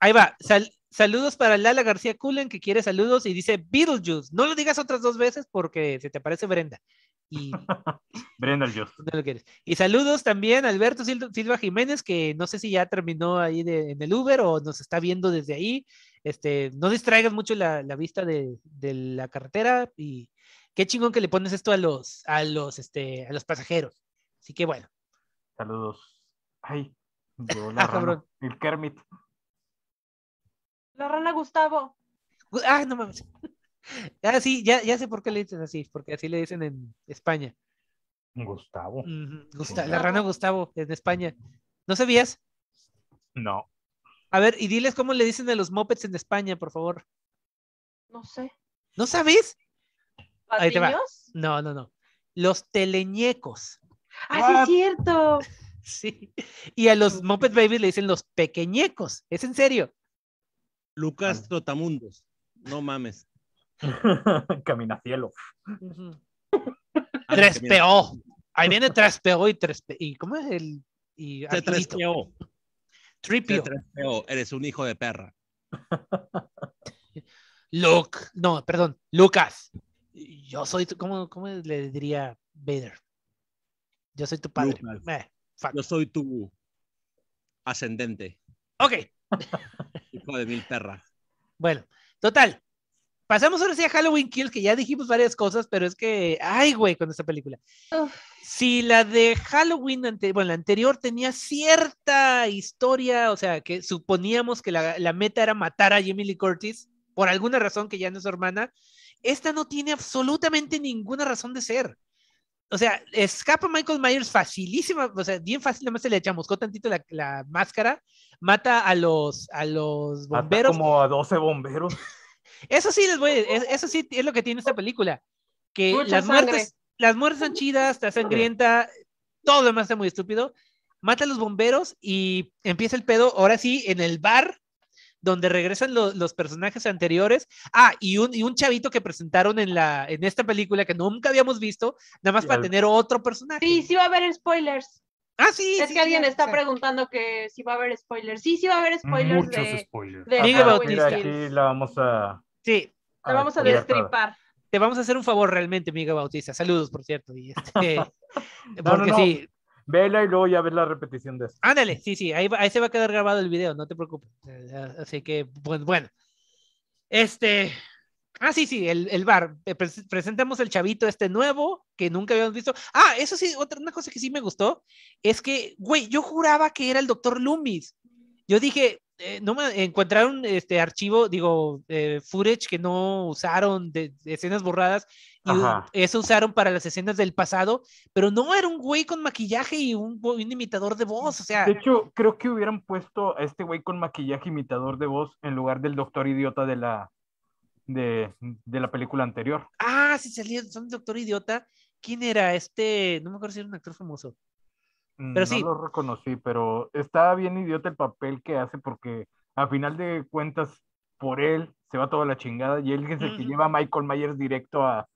Ahí va. Sal- saludos para Lala García Cullen, que quiere saludos y dice Beetlejuice. No lo digas otras dos veces porque se te parece Brenda. Y Brenda Just. no lo quieres. Y saludos también a Alberto Sil- Silva Jiménez, que no sé si ya terminó ahí de- en el Uber o nos está viendo desde ahí. Este, no distraigas mucho la, la vista de, de la carretera y qué chingón que le pones esto a los, a los, este, a los pasajeros. Así que bueno, Saludos. Ay, la Ah, rana. El Kermit. La rana Gustavo. Gu- ah, no mames. Ah, sí, ya, ya sé por qué le dicen así, porque así le dicen en España. Gustavo. Gusta- la rana Gustavo en España. ¿No sabías? No. A ver, y diles cómo le dicen a los mopeds en España, por favor. No sé. ¿No sabes? Ahí te va. ¿Patiños? No, no, no. Los teleñecos. Ah, sí, es cierto. Sí. Y a los Muppet Babies le dicen los pequeñecos. ¿Es en serio? Lucas Trotamundos. No mames. Camina cielo. Ujú. Ah, Tres PO. Ahí viene tres PO y tres P- ¿Y cómo es el? Y Tripio. trespeó. Eres un hijo de perra. Luke. No, perdón. Lucas. Yo soy tu, ¿cómo, cómo le diría Vader? Yo soy tu padre. Eh. Yo soy tu ascendente. Ok. Hijo de mil perras. Bueno, total. Pasamos ahora sí a Halloween Kills, que ya dijimos varias cosas, pero es que, ay, güey, con esta película. Uf. Si la de Halloween, ante- bueno, la anterior tenía cierta historia, o sea, que suponíamos que la, la meta era matar a Jamie Lee Curtis, por alguna razón que ya no es su hermana, esta no tiene absolutamente ninguna razón de ser. O sea, escapa Michael Myers facilísima, o sea, bien fácil, nada más se le chamuscó tantito la, la máscara, mata a los, a los Mata bomberos. como a 12 bomberos. Eso sí les voy, es- eso sí es lo que tiene esta película, que Mucha las sangre. muertes, las muertes son chidas, está sangrienta, todo lo demás está muy estúpido. Mata a los bomberos y empieza el pedo, ahora sí, en el bar donde regresan lo- los personajes anteriores. Ah, y un, y un chavito que presentaron en, la, en esta película que nunca habíamos visto, nada más para tener otro personaje. Sí, sí va a haber spoilers. Ah, sí. es sí, que alguien sí, está preguntando que si va a haber spoilers. Sí, sí va a haber spoilers Muchos de, spoilers. de Miguel Bautista. aquí la vamos a. Sí, La vamos a destripar. te vamos a hacer un favor realmente, Miguel Bautista. Saludos, por cierto. Y este, no, porque no. sí, Vela y luego ya ves la repetición de esto. Ándale, sí, sí, ahí, ahí se va a quedar grabado el video, no te preocupes. Así que, pues bueno. Este. Ah, sí, sí, el, el bar. Eh, pres- presentamos el chavito este nuevo que nunca habíamos visto. Ah, eso sí, otra una cosa que sí me gustó es que, güey, yo juraba que era el doctor Loomis. Yo dije, eh, no me encontraron este archivo, digo, eh, footage que no usaron de, de escenas borradas y u- Ajá. eso usaron para las escenas del pasado, pero no era un güey con maquillaje y un, un imitador de voz, o sea. De hecho, creo que hubieran puesto a este güey con maquillaje imitador de voz en lugar del doctor idiota de la, de, de la película anterior. Ah, sí, salía, son Doctor Idiota. ¿Quién era? Este, no me acuerdo si era un actor famoso. Mm, Pero no sí. lo reconocí, pero está bien idiota el papel que hace porque a final de cuentas, por él se va toda la chingada y él es el que lleva a Michael Myers directo a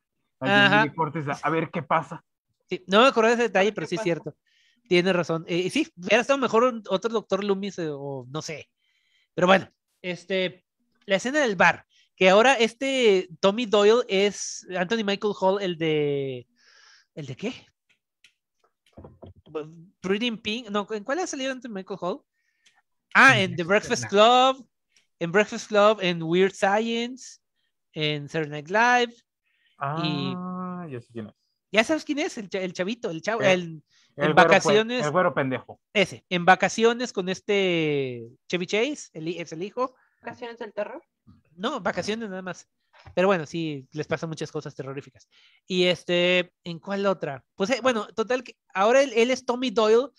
Ajá. A, ver qué pasa. Sí, no me acuerdo de ese detalle, pero ¿Qué sí es cierto. Tiene razón. Eh, sí, hubiera estado mejor un- otro Doctor Loomis eh, o no sé. Pero bueno, este, la escena del bar, que ahora este Tommy Doyle es Anthony Michael Hall, el de. ¿El de qué? In Pink. No, ¿en cuál ha salido Anthony Michael Hall? Ah, en The Breakfast Club, en Breakfast Club, en Weird Science, en Saturday Night Live. Ah, ya sé quién es. ¿Ya sabes quién es? El, el chavito, el chavo, el, El en güero, vacaciones. el güero pendejo. ese, en vacaciones con este Chevy Chase, el, es el hijo. Ocasiones del terror. No, vacaciones nada más. Pero bueno, sí, les pasan muchas cosas terroríficas. Y este, ¿en cuál otra? Pues eh, bueno, total, que ahora él, él es Tommy Doyle.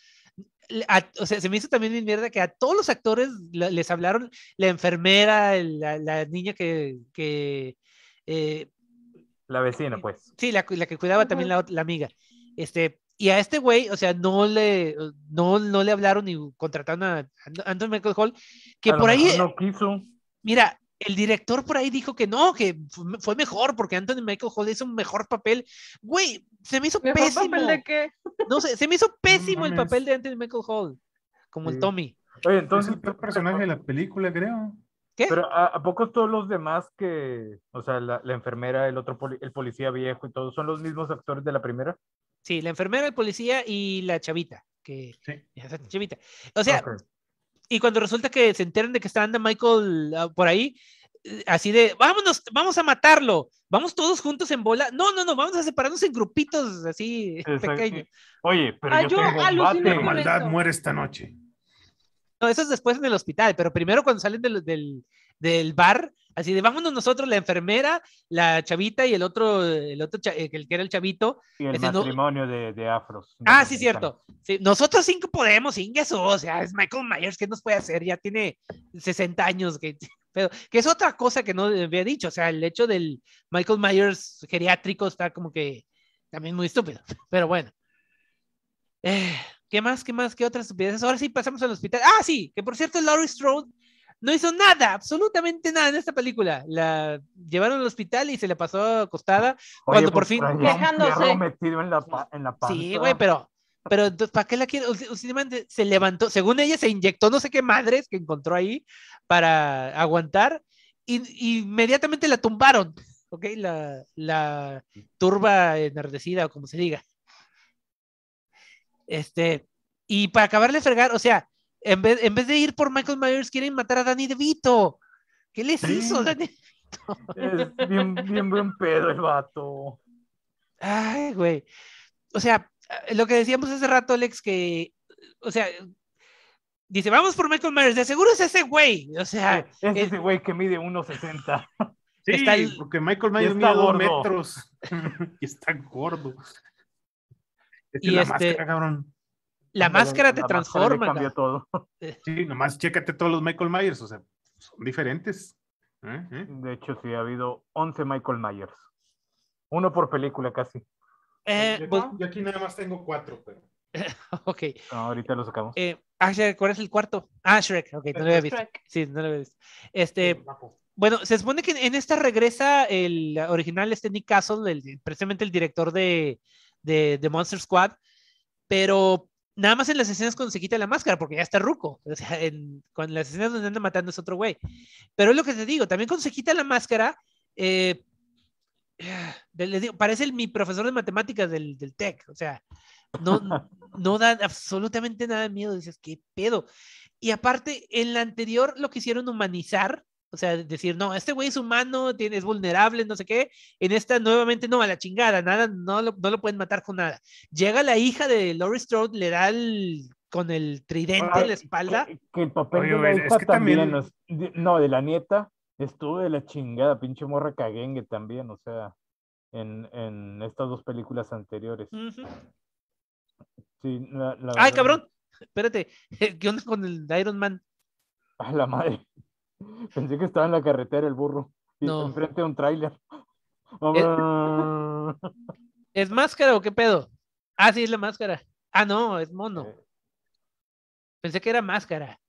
A- o sea, se me hizo también mi mierda que a todos los actores la- les hablaron, la enfermera, la niña que, que eh, La vecina, pues. Sí, la, la que cuidaba también la, la amiga. Este, y a este güey, o sea, no le, no, no le hablaron ni contrataron a Ant- Anthony Michael Hall, que A por ahí, no quiso. mira, el director por ahí dijo que no, que fue me- fue mejor porque Anthony Michael Hall hizo un mejor papel. Güey, se me hizo ¿Mejor pésimo. papel de qué? No sé, se me hizo pésimo el papel de Anthony Michael Hall, como el. Tommy. Oye, Es entonces. el peor personaje de la película, creo. ¿Qué? Pero ¿a, a poco todos los demás que, o sea, la, la enfermera, el otro poli- el policía viejo y todos son los mismos actores de la primera? Sí, la enfermera, el policía y la chavita, que Sí. esa chavita. O sea, Ok. y cuando resulta que se enteran de que está anda Michael ah, por ahí, eh, así de, vámonos, vamos a matarlo, vamos todos juntos en bola. No, no, no, vamos a separarnos en grupitos así Exacto. pequeños. Oye, pero Ah, yo, yo tengo maldad muere esta noche. No, eso es después en el hospital, pero primero cuando salen del, del, del bar, así de, vámonos nosotros, la enfermera, la chavita y el otro, el otro, eh, el que era el chavito. Y el ese no- matrimonio de, de afros. Ah, sí, cierto. Sí, nosotros cinco podemos, eso, o sea, es Michael Myers, ¿qué nos puede hacer? Ya tiene 60 años, que, pero, que es otra cosa que no había dicho, o sea, el hecho del Michael Myers geriátrico está como que también muy estúpido, pero bueno. Eh, ¿Qué más? ¿Qué más? ¿Qué otras estupideces? Ahora sí pasamos al hospital. Ah, sí, que por cierto, Laurie Strode no hizo nada, absolutamente nada en esta película. La llevaron al hospital y se le pasó acostada Oye, cuando por pues, fin. traía un Quejándose. metido en la, en la. Sí, güey, pero, pero entonces, ¿para qué la quiere? Se levantó, según ella se inyectó no sé qué madres que encontró ahí para aguantar y, y inmediatamente la tumbaron, ¿ok? La, la turba enardecida o como se diga. Este, y para acabarle de fregar, o sea, en vez, en vez de ir por Michael Myers, quieren matar a Danny DeVito. ¿Qué les hizo, Danny? Es bien, bien buen pedo el vato. Ay, güey. O sea, lo que decíamos hace rato, Alex, que, o sea, dice, vamos por Michael Myers, de seguro es ese güey. O sea, Es es- ese güey que mide 1.60. Sí, Está el- porque Michael Myers está mide dos gordo. metros y está gordo. Es que Y la este- máscara, cabrón. la máscara te La máscara le transforma. todo. Sí, nomás chécate todos los Michael Myers, o sea, son diferentes. ¿Eh? ¿Eh? De hecho, sí, ha habido 11 Michael Myers. Uno por película casi. Eh, Yo- pues, yo aquí nada más tengo cuatro, pero. ok. No, ahorita lo sacamos. Eh, ah, ¿cuál es el cuarto? Ah, Shrek, ok, no lo había visto. Shrek. Sí, no lo había visto. Este, Bueno, se supone que en esta regresa el original, este Nick Castle, el- precisamente el director de, de, de Monster Squad, pero nada más en las escenas cuando se quita la máscara, porque ya está ruco. O sea, en, con las escenas donde anda matando es otro güey. Pero es lo que te digo, también cuando se quita la máscara, eh, de- les digo, parece el, mi profesor de matemáticas del, del TEC. O sea, no, no da absolutamente nada de miedo. Dices, ¿qué pedo? Y aparte, en la anterior lo quisieron humanizar, o sea, decir, no, este güey es humano, tiene, es vulnerable, no sé qué. En esta nuevamente no, a la chingada, nada, no lo, no lo pueden matar con nada. Llega la hija de Laurie Strode, le da el, con el tridente en la espalda. Que, que el papel Oye, de la güey, es hija que también, también- nos- de- no, de la nieta, estuvo de la chingada, pinche morra caguengue también, o sea, en, en estas dos películas anteriores. Sí, la, la Ay, verdad- cabrón, espérate, ¿qué onda con el Iron Man? A la madre. Pensé que estaba en la carretera el burro. Y No. enfrente de un tráiler. ¿Es máscara o qué pedo? Ah, sí, es la máscara. Ah, no, es mono. Eh, Pensé que era máscara.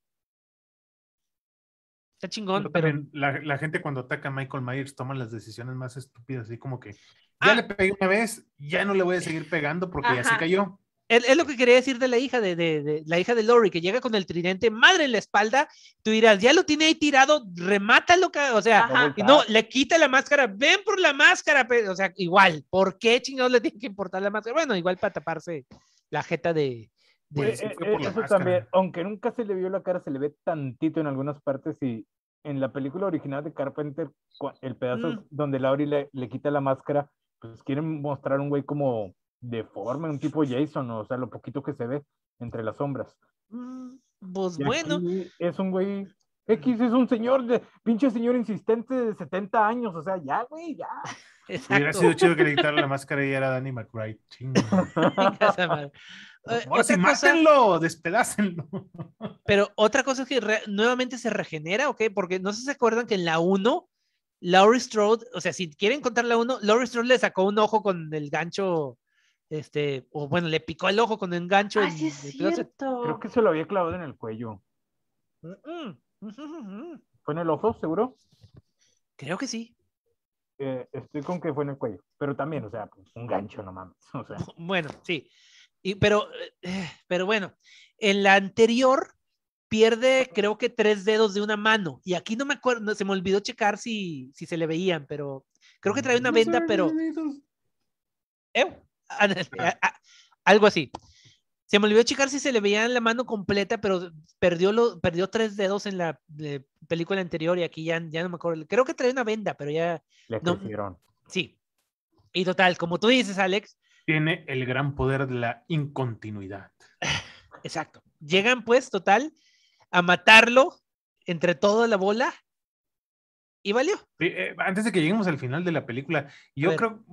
Está chingón, Pero la, la gente cuando ataca a Michael Myers toma las decisiones más estúpidas, así como que Ah. ya le pegué una vez, ya no le voy a seguir pegando porque ya se cayó. Es, es lo que quería decir de la hija de, de- de- la hija de Lori, que llega con el tridente madre en la espalda. Tú dirás, ya lo tiene ahí tirado, remátalo, o sea, Ajá. no, le quita la máscara, ven por la máscara, o sea, igual, ¿por qué chingados le tiene que importar la máscara? Bueno, igual para taparse la jeta de. de- eh, eh, por la eso máscara. también, aunque nunca se le vio la cara, se le ve tantito en algunas partes y en la película original de Carpenter, el pedazo Mm. donde Laurie le, le quita la máscara, pues quieren mostrar un güey como deforme, un tipo Jason, o sea, lo poquito que se ve entre las sombras. Mm, pues Y bueno, es un güey X, es un señor de pinche señor insistente de 70 años, o sea, ya, güey, ya. Hubiera exacto. sido chido que le quitaran la máscara y era Danny McBride. Esa madre. Eh, Ahora sí, cosa- mátenlo, despedácenlo. Pero otra cosa es que re- nuevamente se regenera, ¿ok? Porque no sé si se acuerdan que en la 1, Laurie Strode, o sea, si quieren contar la 1, Laurie Strode le sacó un ojo con el gancho, este, o bueno, le picó el ojo con el gancho. Ah, en sí es cierto. Creo que se lo había clavado en el cuello. Mm. ¿Fue en el ojo, seguro? Creo que sí. Eh, estoy con que fue en el cuello, pero también, o sea, pues, un gancho, no mames. O sea, Bueno, sí. Y, pero, eh, pero bueno, en la anterior pierde creo que tres dedos de una mano. Y aquí no me acuerdo, no, se me olvidó checar si, si se le veían, pero creo que trae una venda, pero... ¿Eh? Algo así. Se me olvidó checar si se le veía en la mano completa, pero perdió, lo, perdió tres dedos en la eh, película anterior y aquí ya, ya no me acuerdo. Creo que trae una venda, pero ya le No. crecieron. sí. Y total, como tú dices, Alex, Tiene el gran poder de la incontinuidad. exacto. Llegan pues, total, a matarlo entre toda la bola y valió. Eh, antes de que lleguemos al final de la película, yo creo,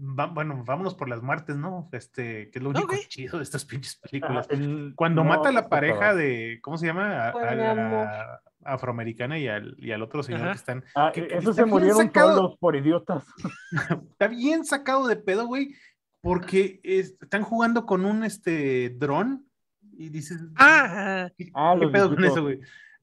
va- bueno, vámonos por las muertes, ¿no? Este, que es lo único chido de estas pinches películas. Ah, el- Cuando no, mata a la está pareja de, ¿cómo se llama? A, la afroamericana y al, y al otro señor Ajá. que están. Ah, que- que esos está se murieron sacado. solos por idiotas. Está bien sacado de pedo, güey, porque es- están jugando con un este dron y dices, Ah, Ah, ¿qué los pedo con eso, güey?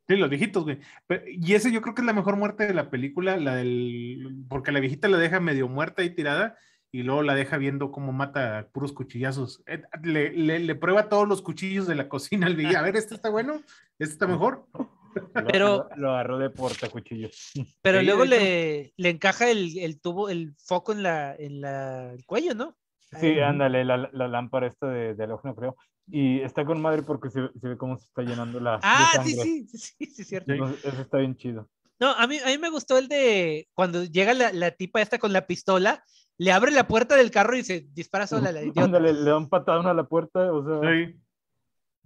Sí, los viejitos, güey. Pero- y ese yo creo que es la mejor muerte de la película, la del, porque la viejita la deja medio muerta y tirada, y luego la deja viendo cómo mata a puros cuchillazos. Eh, Le, le- le prueba todos los cuchillos de la cocina al viejito. A ver, ¿este está bueno? ¿Este está mejor? Pero- lo, lo agarró de portacuchillos. pero Sí, luego le, le encaja el, el tubo, el foco en la, en la, el cuello, ¿no? Sí, Ahí. ándale, la, la lámpara esta de, de halógeno, creo. Y está con madre porque se, se ve cómo se está llenando la de Ah, sí, sí, sí, sí, sí, cierto. Entonces, eso está bien chido. No, a mí, a mí me gustó el de cuando llega la, la tipa esta con la pistola, le abre la puerta del carro y se dispara sola la idiota. Ándale, le da un patadón a la puerta, o sea, Sí.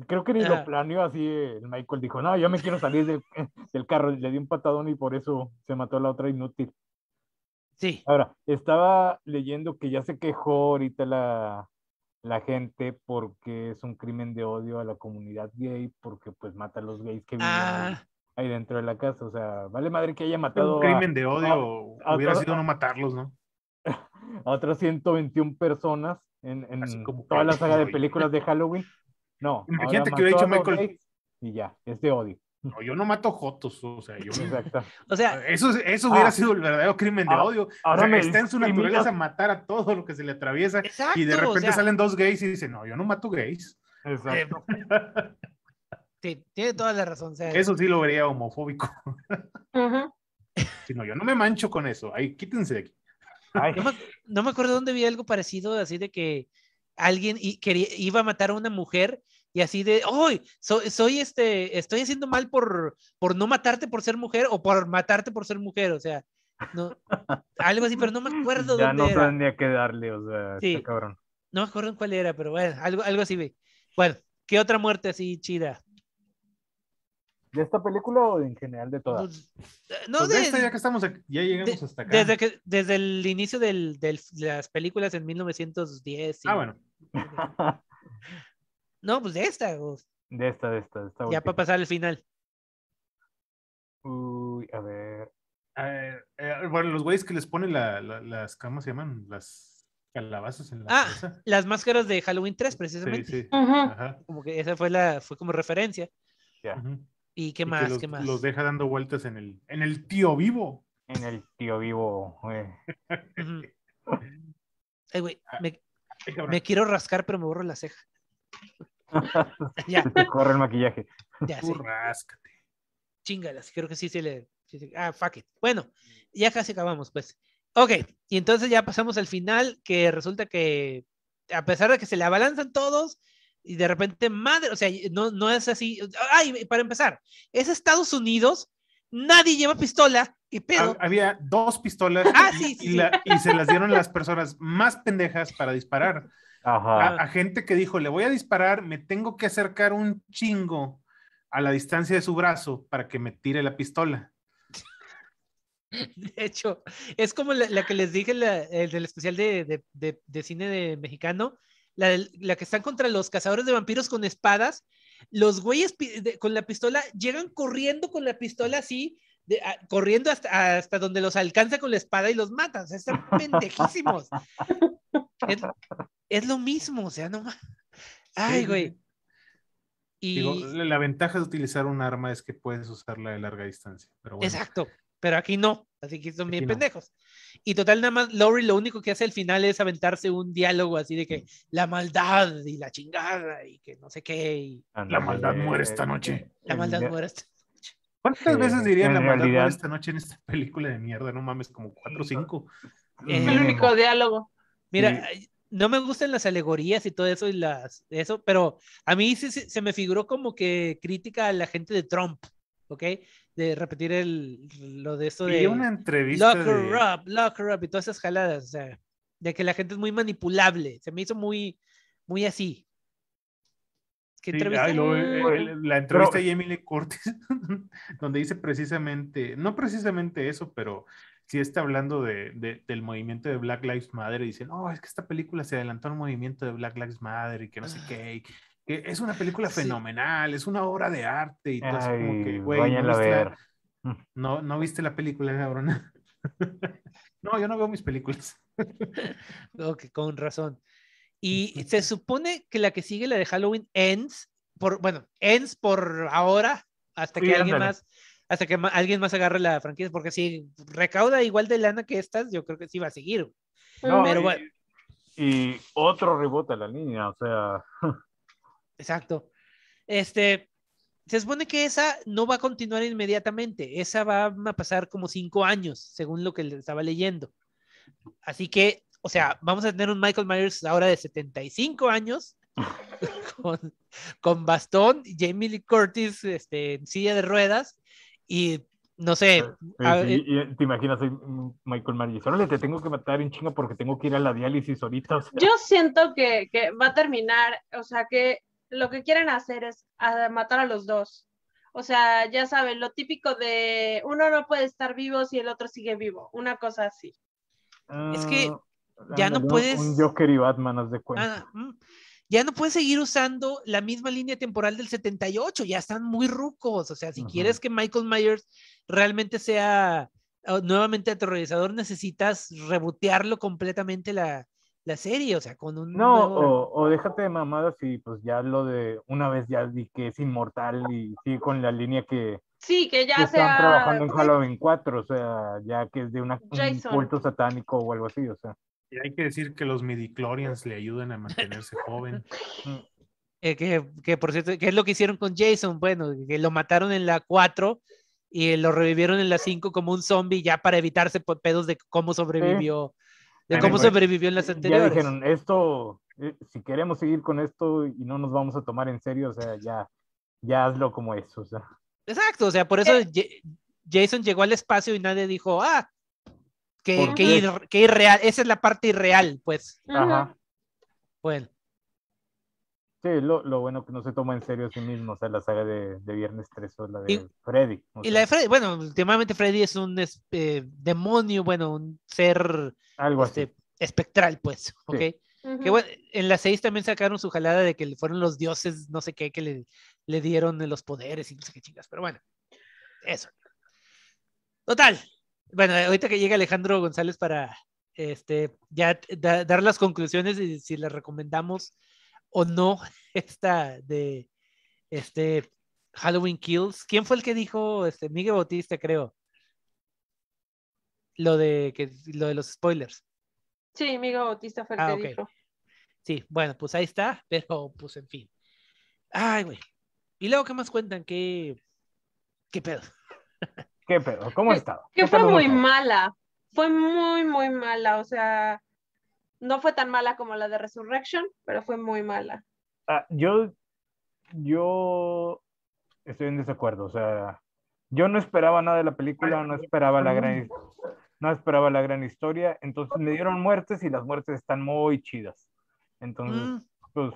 creo que ni Ah. lo planeó así. El Michael dijo, no, yo me quiero salir del, del carro. Le dio un patadón y por eso se mató a la otra inútil. Sí. Ahora, estaba leyendo que ya se quejó ahorita la, la gente porque es un crimen de odio a la comunidad gay, porque pues mata a los gays que viven ahí, Ah, ahí dentro de la casa. O sea, vale madre que haya Un matado a, crimen de odio a- hubiera a- sido no matarlos, ¿no? a otras 121 personas en, en toda la saga de películas de Halloween. No, Imagínate que hubiera los Michael- gays Y ya, es de odio. No, yo no mato jotos, o sea, yo Exacto. o sea, Eso, eso hubiera Ah. sido el verdadero crimen de Ah, odio. O ahora sea, me está en su naturaleza matar a todo lo que se le atraviesa. exacto. Y de o repente sea, salen dos gays y dicen, no, yo no mato gays. Exacto. Sí, tiene toda la razón. o sea, Eso sí lo vería homofóbico. Ujú. Si no, yo no me mancho con eso. Ahí, quítense de aquí. No, me, no me acuerdo dónde vi algo parecido, así de que alguien i- quería, iba a matar a una mujer y así de, ¡ay! soy, soy este, estoy haciendo mal por, por no matarte por ser mujer o por matarte por ser mujer, o sea, no, algo así, pero no me acuerdo ya dónde no era. saben ni a qué darle, o sea, Sí. cabrón. No me acuerdo en cuál era, pero bueno, algo, algo así vi. Bueno, ¿qué otra muerte así chida? ¿De esta película o en general de todas? Pues, eh, no, Pues de de- esta, ya que estamos aquí, ya llegamos de- hasta acá. desde, que, desde el inicio del, del- de las películas en 1910. Ah, y- bueno. No, pues de esta, de esta, de esta, de esta ya última. para pasar al final. Uy, a ver. Eh, eh, bueno, los güeyes que les ponen la- la- las, ¿cómo se llaman? Las calabazas en la Ah, cabeza. Las máscaras de Halloween 3, Sí, precisamente. sí. Ujú. Ajá. Como que esa fue la, fue como referencia. Ya. ujú. ¿Y qué Y que más? los, ¿Qué más? los deja dando vueltas en el, en el tío vivo. En el tío vivo. Ujú. Ay, güey, me, cabrón. me quiero rascar, pero me borro la ceja. ya, Se te corre el maquillaje. ya, Tú sí. ráscate. Chingalas, creo que sí se le. ah, fuck it. Bueno, ya casi acabamos, pues. Ok, y entonces ya pasamos al final, que resulta que a pesar de que se le abalanzan todos, y de repente, madre, o sea, no, no es así. Ay, para empezar, es Estados Unidos, nadie lleva pistola, ¿qué pedo? Ha- Había dos pistolas Ah, y, sí, sí, y sí. la- y se las dieron las personas más pendejas para disparar. Ajá. A, a gente que dijo, le voy a disparar, me tengo que acercar un chingo a la distancia de su brazo para que me tire la pistola. De hecho, es como la, la que les dije la- el del especial de, de- de- de cine de mexicano, la, que están contra los cazadores de vampiros con espadas. Los güeyes pi- de- con la pistola llegan corriendo con la pistola así, de- a- corriendo hasta, hasta donde los alcanza con la espada y los matan. O sea, están pendejísimos. Es, es lo mismo, o sea, no Ay, Sí, güey. Y, Digo, la, la ventaja de utilizar un arma es que puedes usarla de larga distancia. Pero bueno. Exacto, pero aquí no, así que son bien no. pendejos. Y total, nada más, Lori lo único que hace al final es aventarse un diálogo así de que la maldad y la chingada y que no sé qué, y La maldad muere esta eh, noche. la maldad realidad- muere. ¿Cuántas Sí, veces dirían la maldad muere realidad- esta noche en esta película de mierda? No mames, como cuatro o cinco. Eh, El único diálogo. Mira, Sí. no me gustan las alegorías y todo eso y las eso, pero a mí sí- se me figuró como que crítica a la gente de Trump, ¿ok? De repetir el, lo de eso Y de una entrevista lock her de... up, lock her up y todas esas jaladas, o sea, de que la gente es muy manipulable, se me hizo muy, muy así. ¿Qué Sí, entrevista? ay, eh, el- la entrevista de Emily Curtis, donde dice precisamente, no precisamente eso, pero sí está hablando de, de- del movimiento de Black Lives Matter y dice, no, es que esta película se adelantó al movimiento de Black Lives Matter y que no sé qué, y que es una película Sí. fenomenal, es una obra de arte y todo así como que, Ay, güey, no ver. la, no, no viste la película, cabrón. no, yo no veo mis películas. Ok, con razón. Y se supone que la que sigue, la de Halloween Ends, por, bueno, ends por ahora, hasta Sí, que alguien ándale. más, hasta que alguien más agarre la franquicia, porque si recauda igual de lana que estas, yo creo que sí va a seguir. No, Pero y, bueno. y otro rebote a la línea, o sea, Exacto. Este, se supone que esa no va a continuar inmediatamente, esa va a pasar como cinco años, según lo que le estaba leyendo. Así que, o sea, vamos a tener un Michael Myers ahora de 75 años, con, con bastón, Jamie Lee Curtis este, en silla de ruedas, y no sé, a- sí, y- te imaginas, soy Michael Myers, órale, te tengo que matar en chinga porque tengo que ir a la diálisis ahorita, o sea, Yo siento que, que va a terminar, o sea, que lo que quieren hacer es a- matar a los dos. O sea, ya saben, lo típico de uno no puede estar vivo si el otro sigue vivo, una cosa así. Es que ah, ya no puedes- Un Joker y Batman, haz de cuenta. Ah, mm. ya no puedes seguir usando la misma línea temporal del 78, ya están muy rucos. O sea, si Ujú. quieres que Michael Myers realmente sea ah, nuevamente aterrorizador, necesitas rebotearlo completamente la, la serie, o sea, con un No, nuevo- o, o déjate de mamadas y pues ya lo de una vez ya di que es inmortal y sigue con la línea que, Sí, que ya que están sea. trabajando en Halloween 4, o sea, ya que es de una, un culto satánico o algo así, o sea. Y hay que decir que los midichlorians le ayudan a mantenerse joven. eh, que, que, por cierto, que es lo que hicieron con Jason, bueno, que lo mataron en la 4 y lo revivieron en la 5 como un zombie ya para evitarse pe- pedos de cómo sobrevivió, de cómo sobrevivió en las Ya anteriores. dijeron, esto, eh, si queremos seguir con esto y no nos vamos a tomar en serio, o sea, ya, ya hazlo como es, o sea. Exacto, o sea, por eso Ja- Jason llegó al espacio y nadie dijo, ah, que, ¿Por que, qué? ir- que irreal, esa es la parte irreal, pues. Ajá. Bueno, Sí, lo, lo bueno que no se toma en serio a sí mismo, o sea, la saga de, de Viernes 3 o la de Y- Freddy. o y la de Freddy, bueno, últimamente Freddy es un es- eh, demonio, bueno, un ser algo así. este, espectral, pues, ¿ok? Ujú. Que bueno, en la 6 también sacaron su jalada de que fueron los dioses, no sé qué, que le, le dieron los poderes y no sé qué chingas, pero bueno, eso. Total. Bueno, ahorita que llega Alejandro González para este, ya da- dar las conclusiones y si le recomendamos o no esta de este Halloween Kills. ¿Quién fue el que dijo? Este, Miguel Bautista, creo. Lo de que lo de los spoilers. Sí, Miguel Bautista fue el Ah, que dijo. Sí, bueno, pues ahí está, pero pues en fin. Ay, güey. Y luego, ¿qué más cuentan? ¿Qué, qué pedo? ¿Qué pedo? ¿Cómo ha estado? Que ¿Qué fue muy mala. Fue muy, muy mala. O sea, no fue tan mala como la de Resurrection, pero fue muy mala. Ah, yo, yo estoy en desacuerdo, o sea, yo no esperaba nada de la película, no esperaba la gran, no esperaba la gran historia, entonces me dieron muertes y las muertes están muy chidas. Entonces, Mm, pues,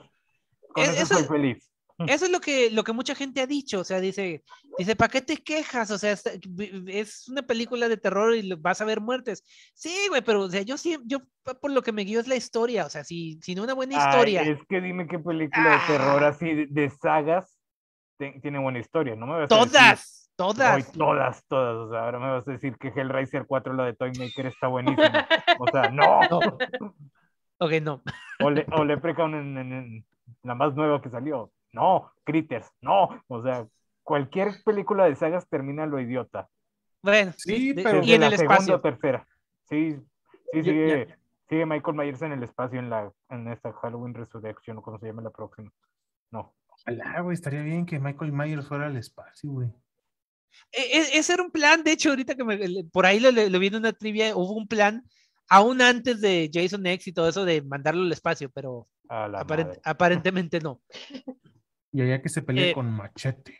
con Es- eso eso- estoy feliz. Eso es lo que, lo que mucha gente ha dicho, o sea, dice, dice, ¿para qué te quejas? O sea, es, una película de terror y vas a ver muertes. Sí, güey, pero, o sea, yo sí, yo por lo que me guío es la historia, o sea, si, si no una buena Ay, historia. es que dime qué película de terror Ah. así de, de sagas te- tiene buena historia, no me vas a decir- todas, Ay, todas. todas, todas, o sea, ahora me vas a decir que Hellraiser 4, la de Toy Maker, está buenísima. O sea, no. No. Ok, no. O, le, o Leprechaun en, en- en la más nueva que salió. No, Critters, no. O sea, cualquier película de sagas termina lo idiota. Bueno, Sí, pero- y en la el segunda espacio. o tercera. Sí, sí, sigue, sigue Michael Myers en el espacio en, la, en esta Halloween Resurrection o como se llama la próxima. No. Ojalá, güey, estaría bien que Michael Myers fuera al espacio, güey. E- e- ese era un plan, de hecho, ahorita que me, por ahí lo, lo vi en una trivia, hubo un plan aún antes de Jason X y todo eso de mandarlo al espacio, pero aparent- madre. aparentemente no. Y allá que se pelee Eh, con Machete.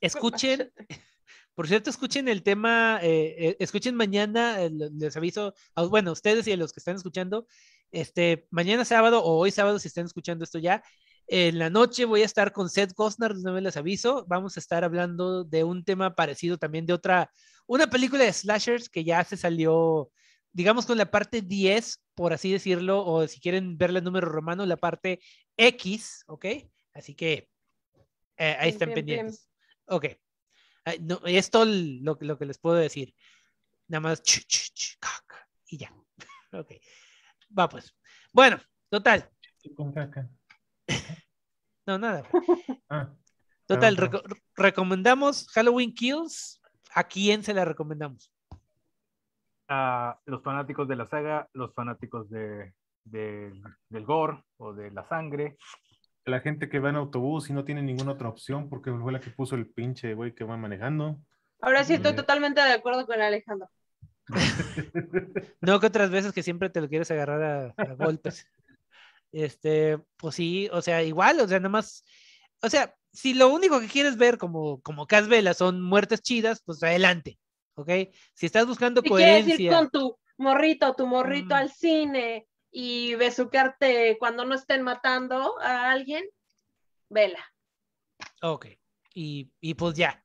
Escuchen, por cierto, escuchen el tema, eh, eh, escuchen mañana, eh, les aviso, a- bueno, a ustedes y a los que están escuchando, este, mañana sábado o hoy sábado, si están escuchando esto ya, en la noche voy a estar con Seth Gosnar, de una vez les aviso, vamos a estar hablando de un tema parecido también de otra, una película de slashers que ya se salió, digamos, con la parte 10, por así decirlo, o si quieren verla en número romano, la parte X, ¿ok? Así que eh, ahí están bien, bien. pendientes. Ok. Ay, no, es todo lo, lo que les puedo decir. Nada más. ch, ch, ch, caca, y ya. Ok. Va pues. Bueno, total. Con caca. No, nada. güey. Ah, Total, reco- recomendamos Halloween Kills. ¿A quién se la recomendamos? A los fanáticos de la saga, los fanáticos de, de- del gore o de la sangre. La gente que va en autobús y no tiene ninguna otra opción porque fue la que puso el pinche güey que va manejando. Ahora sí estoy Eh. totalmente de acuerdo con Alejandro. No que otras veces que siempre te lo quieres agarrar a, a golpes. Este, pues sí, o sea, igual, o sea, nada más, o sea, si lo único que quieres ver como, como Casvela son muertes chidas, pues adelante, ¿ok? Si estás buscando Si quieres ir coherencia, con tu morrito, tu morrito Mm. al cine y besuquearte cuando no estén matando a alguien, vela. ok, y, y pues ya,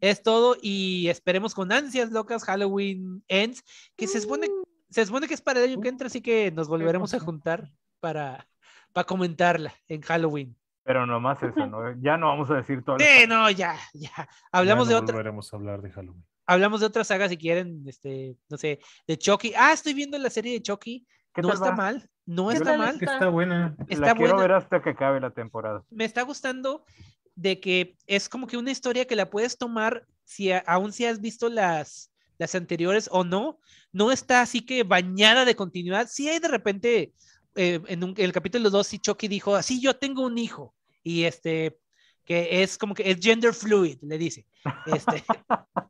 es todo y esperemos con ansias locas Halloween Ends, que se supone, se supone que es para el año que entra, así que nos volveremos a juntar para, para comentarla en Halloween. Pero nomás eso, ¿no? Ya no vamos a decir todo. Sí, no, ya, ya. Hablamos Ya de no otra, volveremos a hablar de Halloween. hablamos de otra saga si quieren, este, no sé, de Chucky. Ah, estoy viendo la serie de Chucky. ¿Qué No está va? mal, no ¿Qué está mal. Que está buena. Está la quiero buena. ver hasta que acabe la temporada. Me está gustando de que es como que una historia que la puedes tomar si aún si has visto las las anteriores o no, no está así que bañada de continuidad. Sí hay de repente eh, en, un- en el capítulo 2 sí Chucky dijo, así yo tengo un hijo y este que es como que es gender fluid, le dice. Este,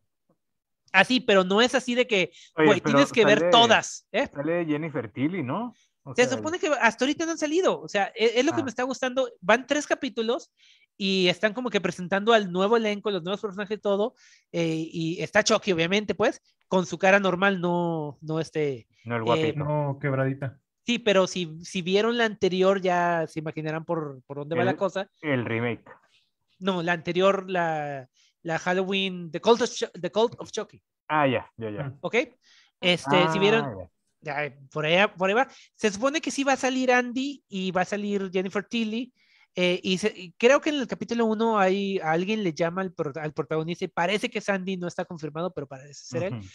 así, pero no es así de que, Oye, güey, pero tienes que ver todas, ¿eh? Sale Jennifer Tilly, ¿no? O Se sea, supone que hasta ahorita no han salido, o sea, e- es, lo que Ah. me está gustando. Van tres capítulos y están como que presentando al nuevo elenco, los nuevos personajes y todo, eh, y está Chucky, obviamente, pues, con su cara normal, no, no este, No el eh, guapito. No, quebradita. sí, pero si, si vieron la anterior ya se imaginarán por, por dónde va la cosa. El remake. No, la anterior, la, la Halloween, The Cult of, The Cult of Chucky, Ah, ya, ya, ya. Mm. ¿ok? Este, si vieron, Ah, ya. ya, por allá, por ahí va. Se supone que sí va a salir Andy y va a salir Jennifer Tilly. eh, y, se- y creo que en el capítulo 1 hay alguien le llama al, pro- al protagonista y parece que es Andy, no está confirmado, pero parece ser él. Ujú.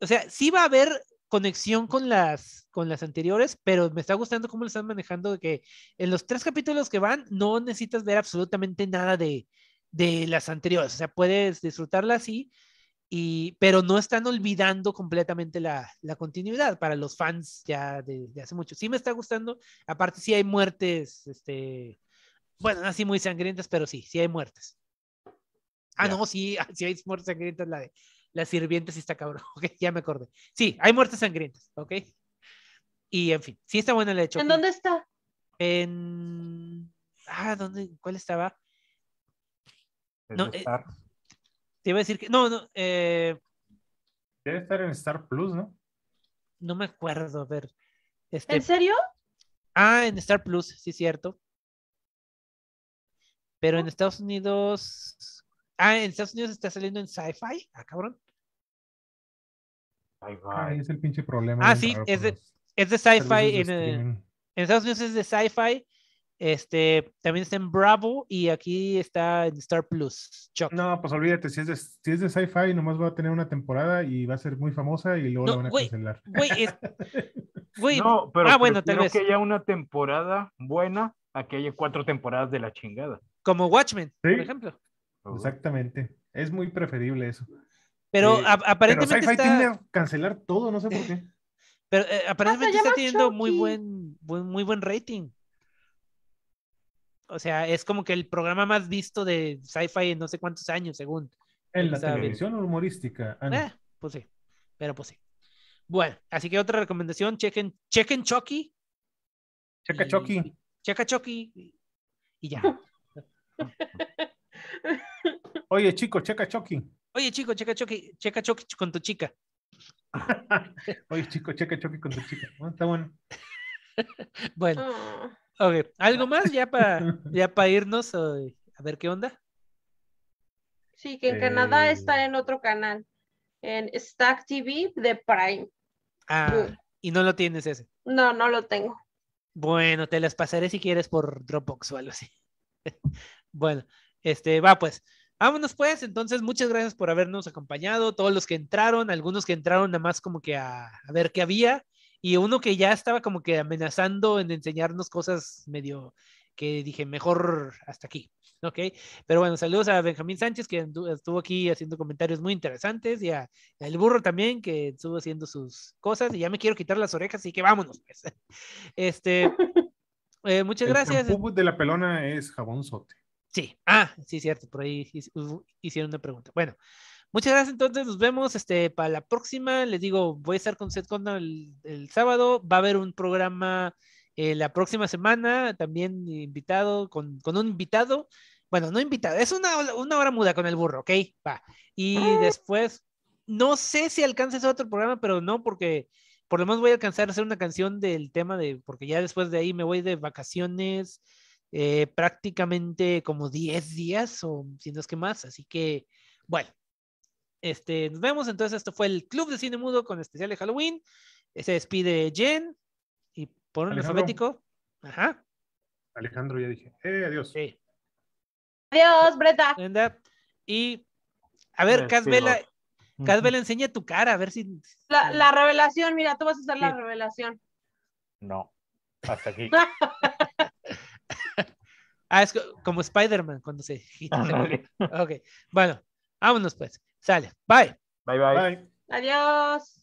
O sea, sí va a haber conexión con las, con las anteriores, pero me está gustando cómo lo están manejando, de que en los tres capítulos que van no necesitas ver absolutamente nada de, de las anteriores. O sea, puedes disfrutarla así, y, pero no están olvidando completamente la, la continuidad para los fans ya de, de hace mucho. Sí me está gustando. Aparte, sí hay muertes, este, bueno, no así muy sangrientas, pero sí, sí hay muertes. Ah, Ya. no, sí, sí hay muertes sangrientas, la de la sirvienta sí está cabrón. Ok, ya me acordé. Sí, hay muertes sangrientas, ok. Y en fin, sí está buena la de Chucky. ¿En dónde está? En... Ah, ¿dónde? ¿Cuál estaba? No, de eh. Te iba a decir que. No, no, eh, Debe estar en Star Plus, ¿no? no me acuerdo. A ver. Este, ¿En serio? Ah, en Star Plus, sí, cierto. Pero en Oh. Estados Unidos. Ah, en Estados Unidos está saliendo en Sci-Fi. Ah, cabrón. Ahí es el pinche problema. Ah, sí, es de- Es de Sci-Fi. en Estados Unidos es de Sci-Fi. Este, también está en Bravo y aquí está en Star Plus. Chuck. No, pues olvídate, si es de, si es de sci-fi, nomás va a tener una temporada y va a ser muy famosa y luego No, la van a cancelar. Güey, es- güey, No, pero ah, bueno, tal vez. que haya una temporada buena a que haya cuatro temporadas de la chingada. Como Watchmen, por ejemplo. Exactamente. Es muy preferible eso. Pero Eh, Pero aparentemente sci-fi está. tiende a cancelar todo, no sé por qué. Pero eh, aparentemente está teniendo muy buen, muy buen rating. O sea, es como que el programa más visto de sci-fi en no sé cuántos años, según. En la Está bien. televisión humorística. ah. Eh, pues sí, pero pues sí. Bueno, así que otra recomendación, chequen, chequen Chucky. Checa y- Chucky. Checa Chucky. y- Y ya. Oye, chico, checa Chucky. Oye, chico, checa Chucky, checa Chucky con tu chica. Oye, chico, checa Chucky con tu chica. Ah, está bueno. Bueno, Ah, ok. ¿Algo más ya para ya pa irnos? o- a ver qué onda? sí, que en Canadá Eh. está en otro canal. En Stack TV de Prime. Ah, Mm. y no lo tienes ese. No, no lo tengo. Bueno, te las pasaré si quieres por Dropbox o algo así. bueno, este, va pues. Vámonos pues, entonces muchas gracias por habernos acompañado, todos los que entraron, algunos que entraron nada más como que a, a ver qué había, y uno que ya estaba como que amenazando en enseñarnos cosas medio que dije, mejor hasta aquí. Ok, pero bueno, saludos a Benjamín Sánchez, que estuvo aquí haciendo comentarios muy interesantes, y a el burro también, que estuvo haciendo sus cosas, y ya me quiero quitar las orejas, así que vámonos. Pues. Este, eh, muchas El gracias. champú de la pelona es jabón sote. Sí, ah, sí, cierto, por ahí hicieron una pregunta. Bueno, muchas gracias entonces, nos vemos este, para la próxima. Les digo, voy a estar con Seth Condon el, el sábado, va a haber un programa eh, la próxima semana, también invitado, con, con un invitado, bueno, no invitado, es una, hora- una hora muda con el burro, ¿ok? Va. Y después, no sé si alcanza ese otro programa, pero no, porque por lo menos voy a alcanzar a hacer una canción del tema de, porque ya después de ahí me voy de vacaciones eh, prácticamente como 10 días o si no es que más, así que bueno, este, nos vemos, entonces esto fue el Club de Cine Mudo con especial de Halloween, se despide Jen y por un alfabético, ajá, Alejandro, ya dije. Eh, adiós. sí, Adiós, Brenda. Brenda, y a ver, Casvela. Casvela, enseña tu cara, a ver si... La, la revelación, mira, tú vas a hacer la revelación. No, hasta aquí. Ah, es co- como Spider-Man cuando se. Ok, bueno, vámonos pues, sale, bye. Bye bye. Bye. Adiós.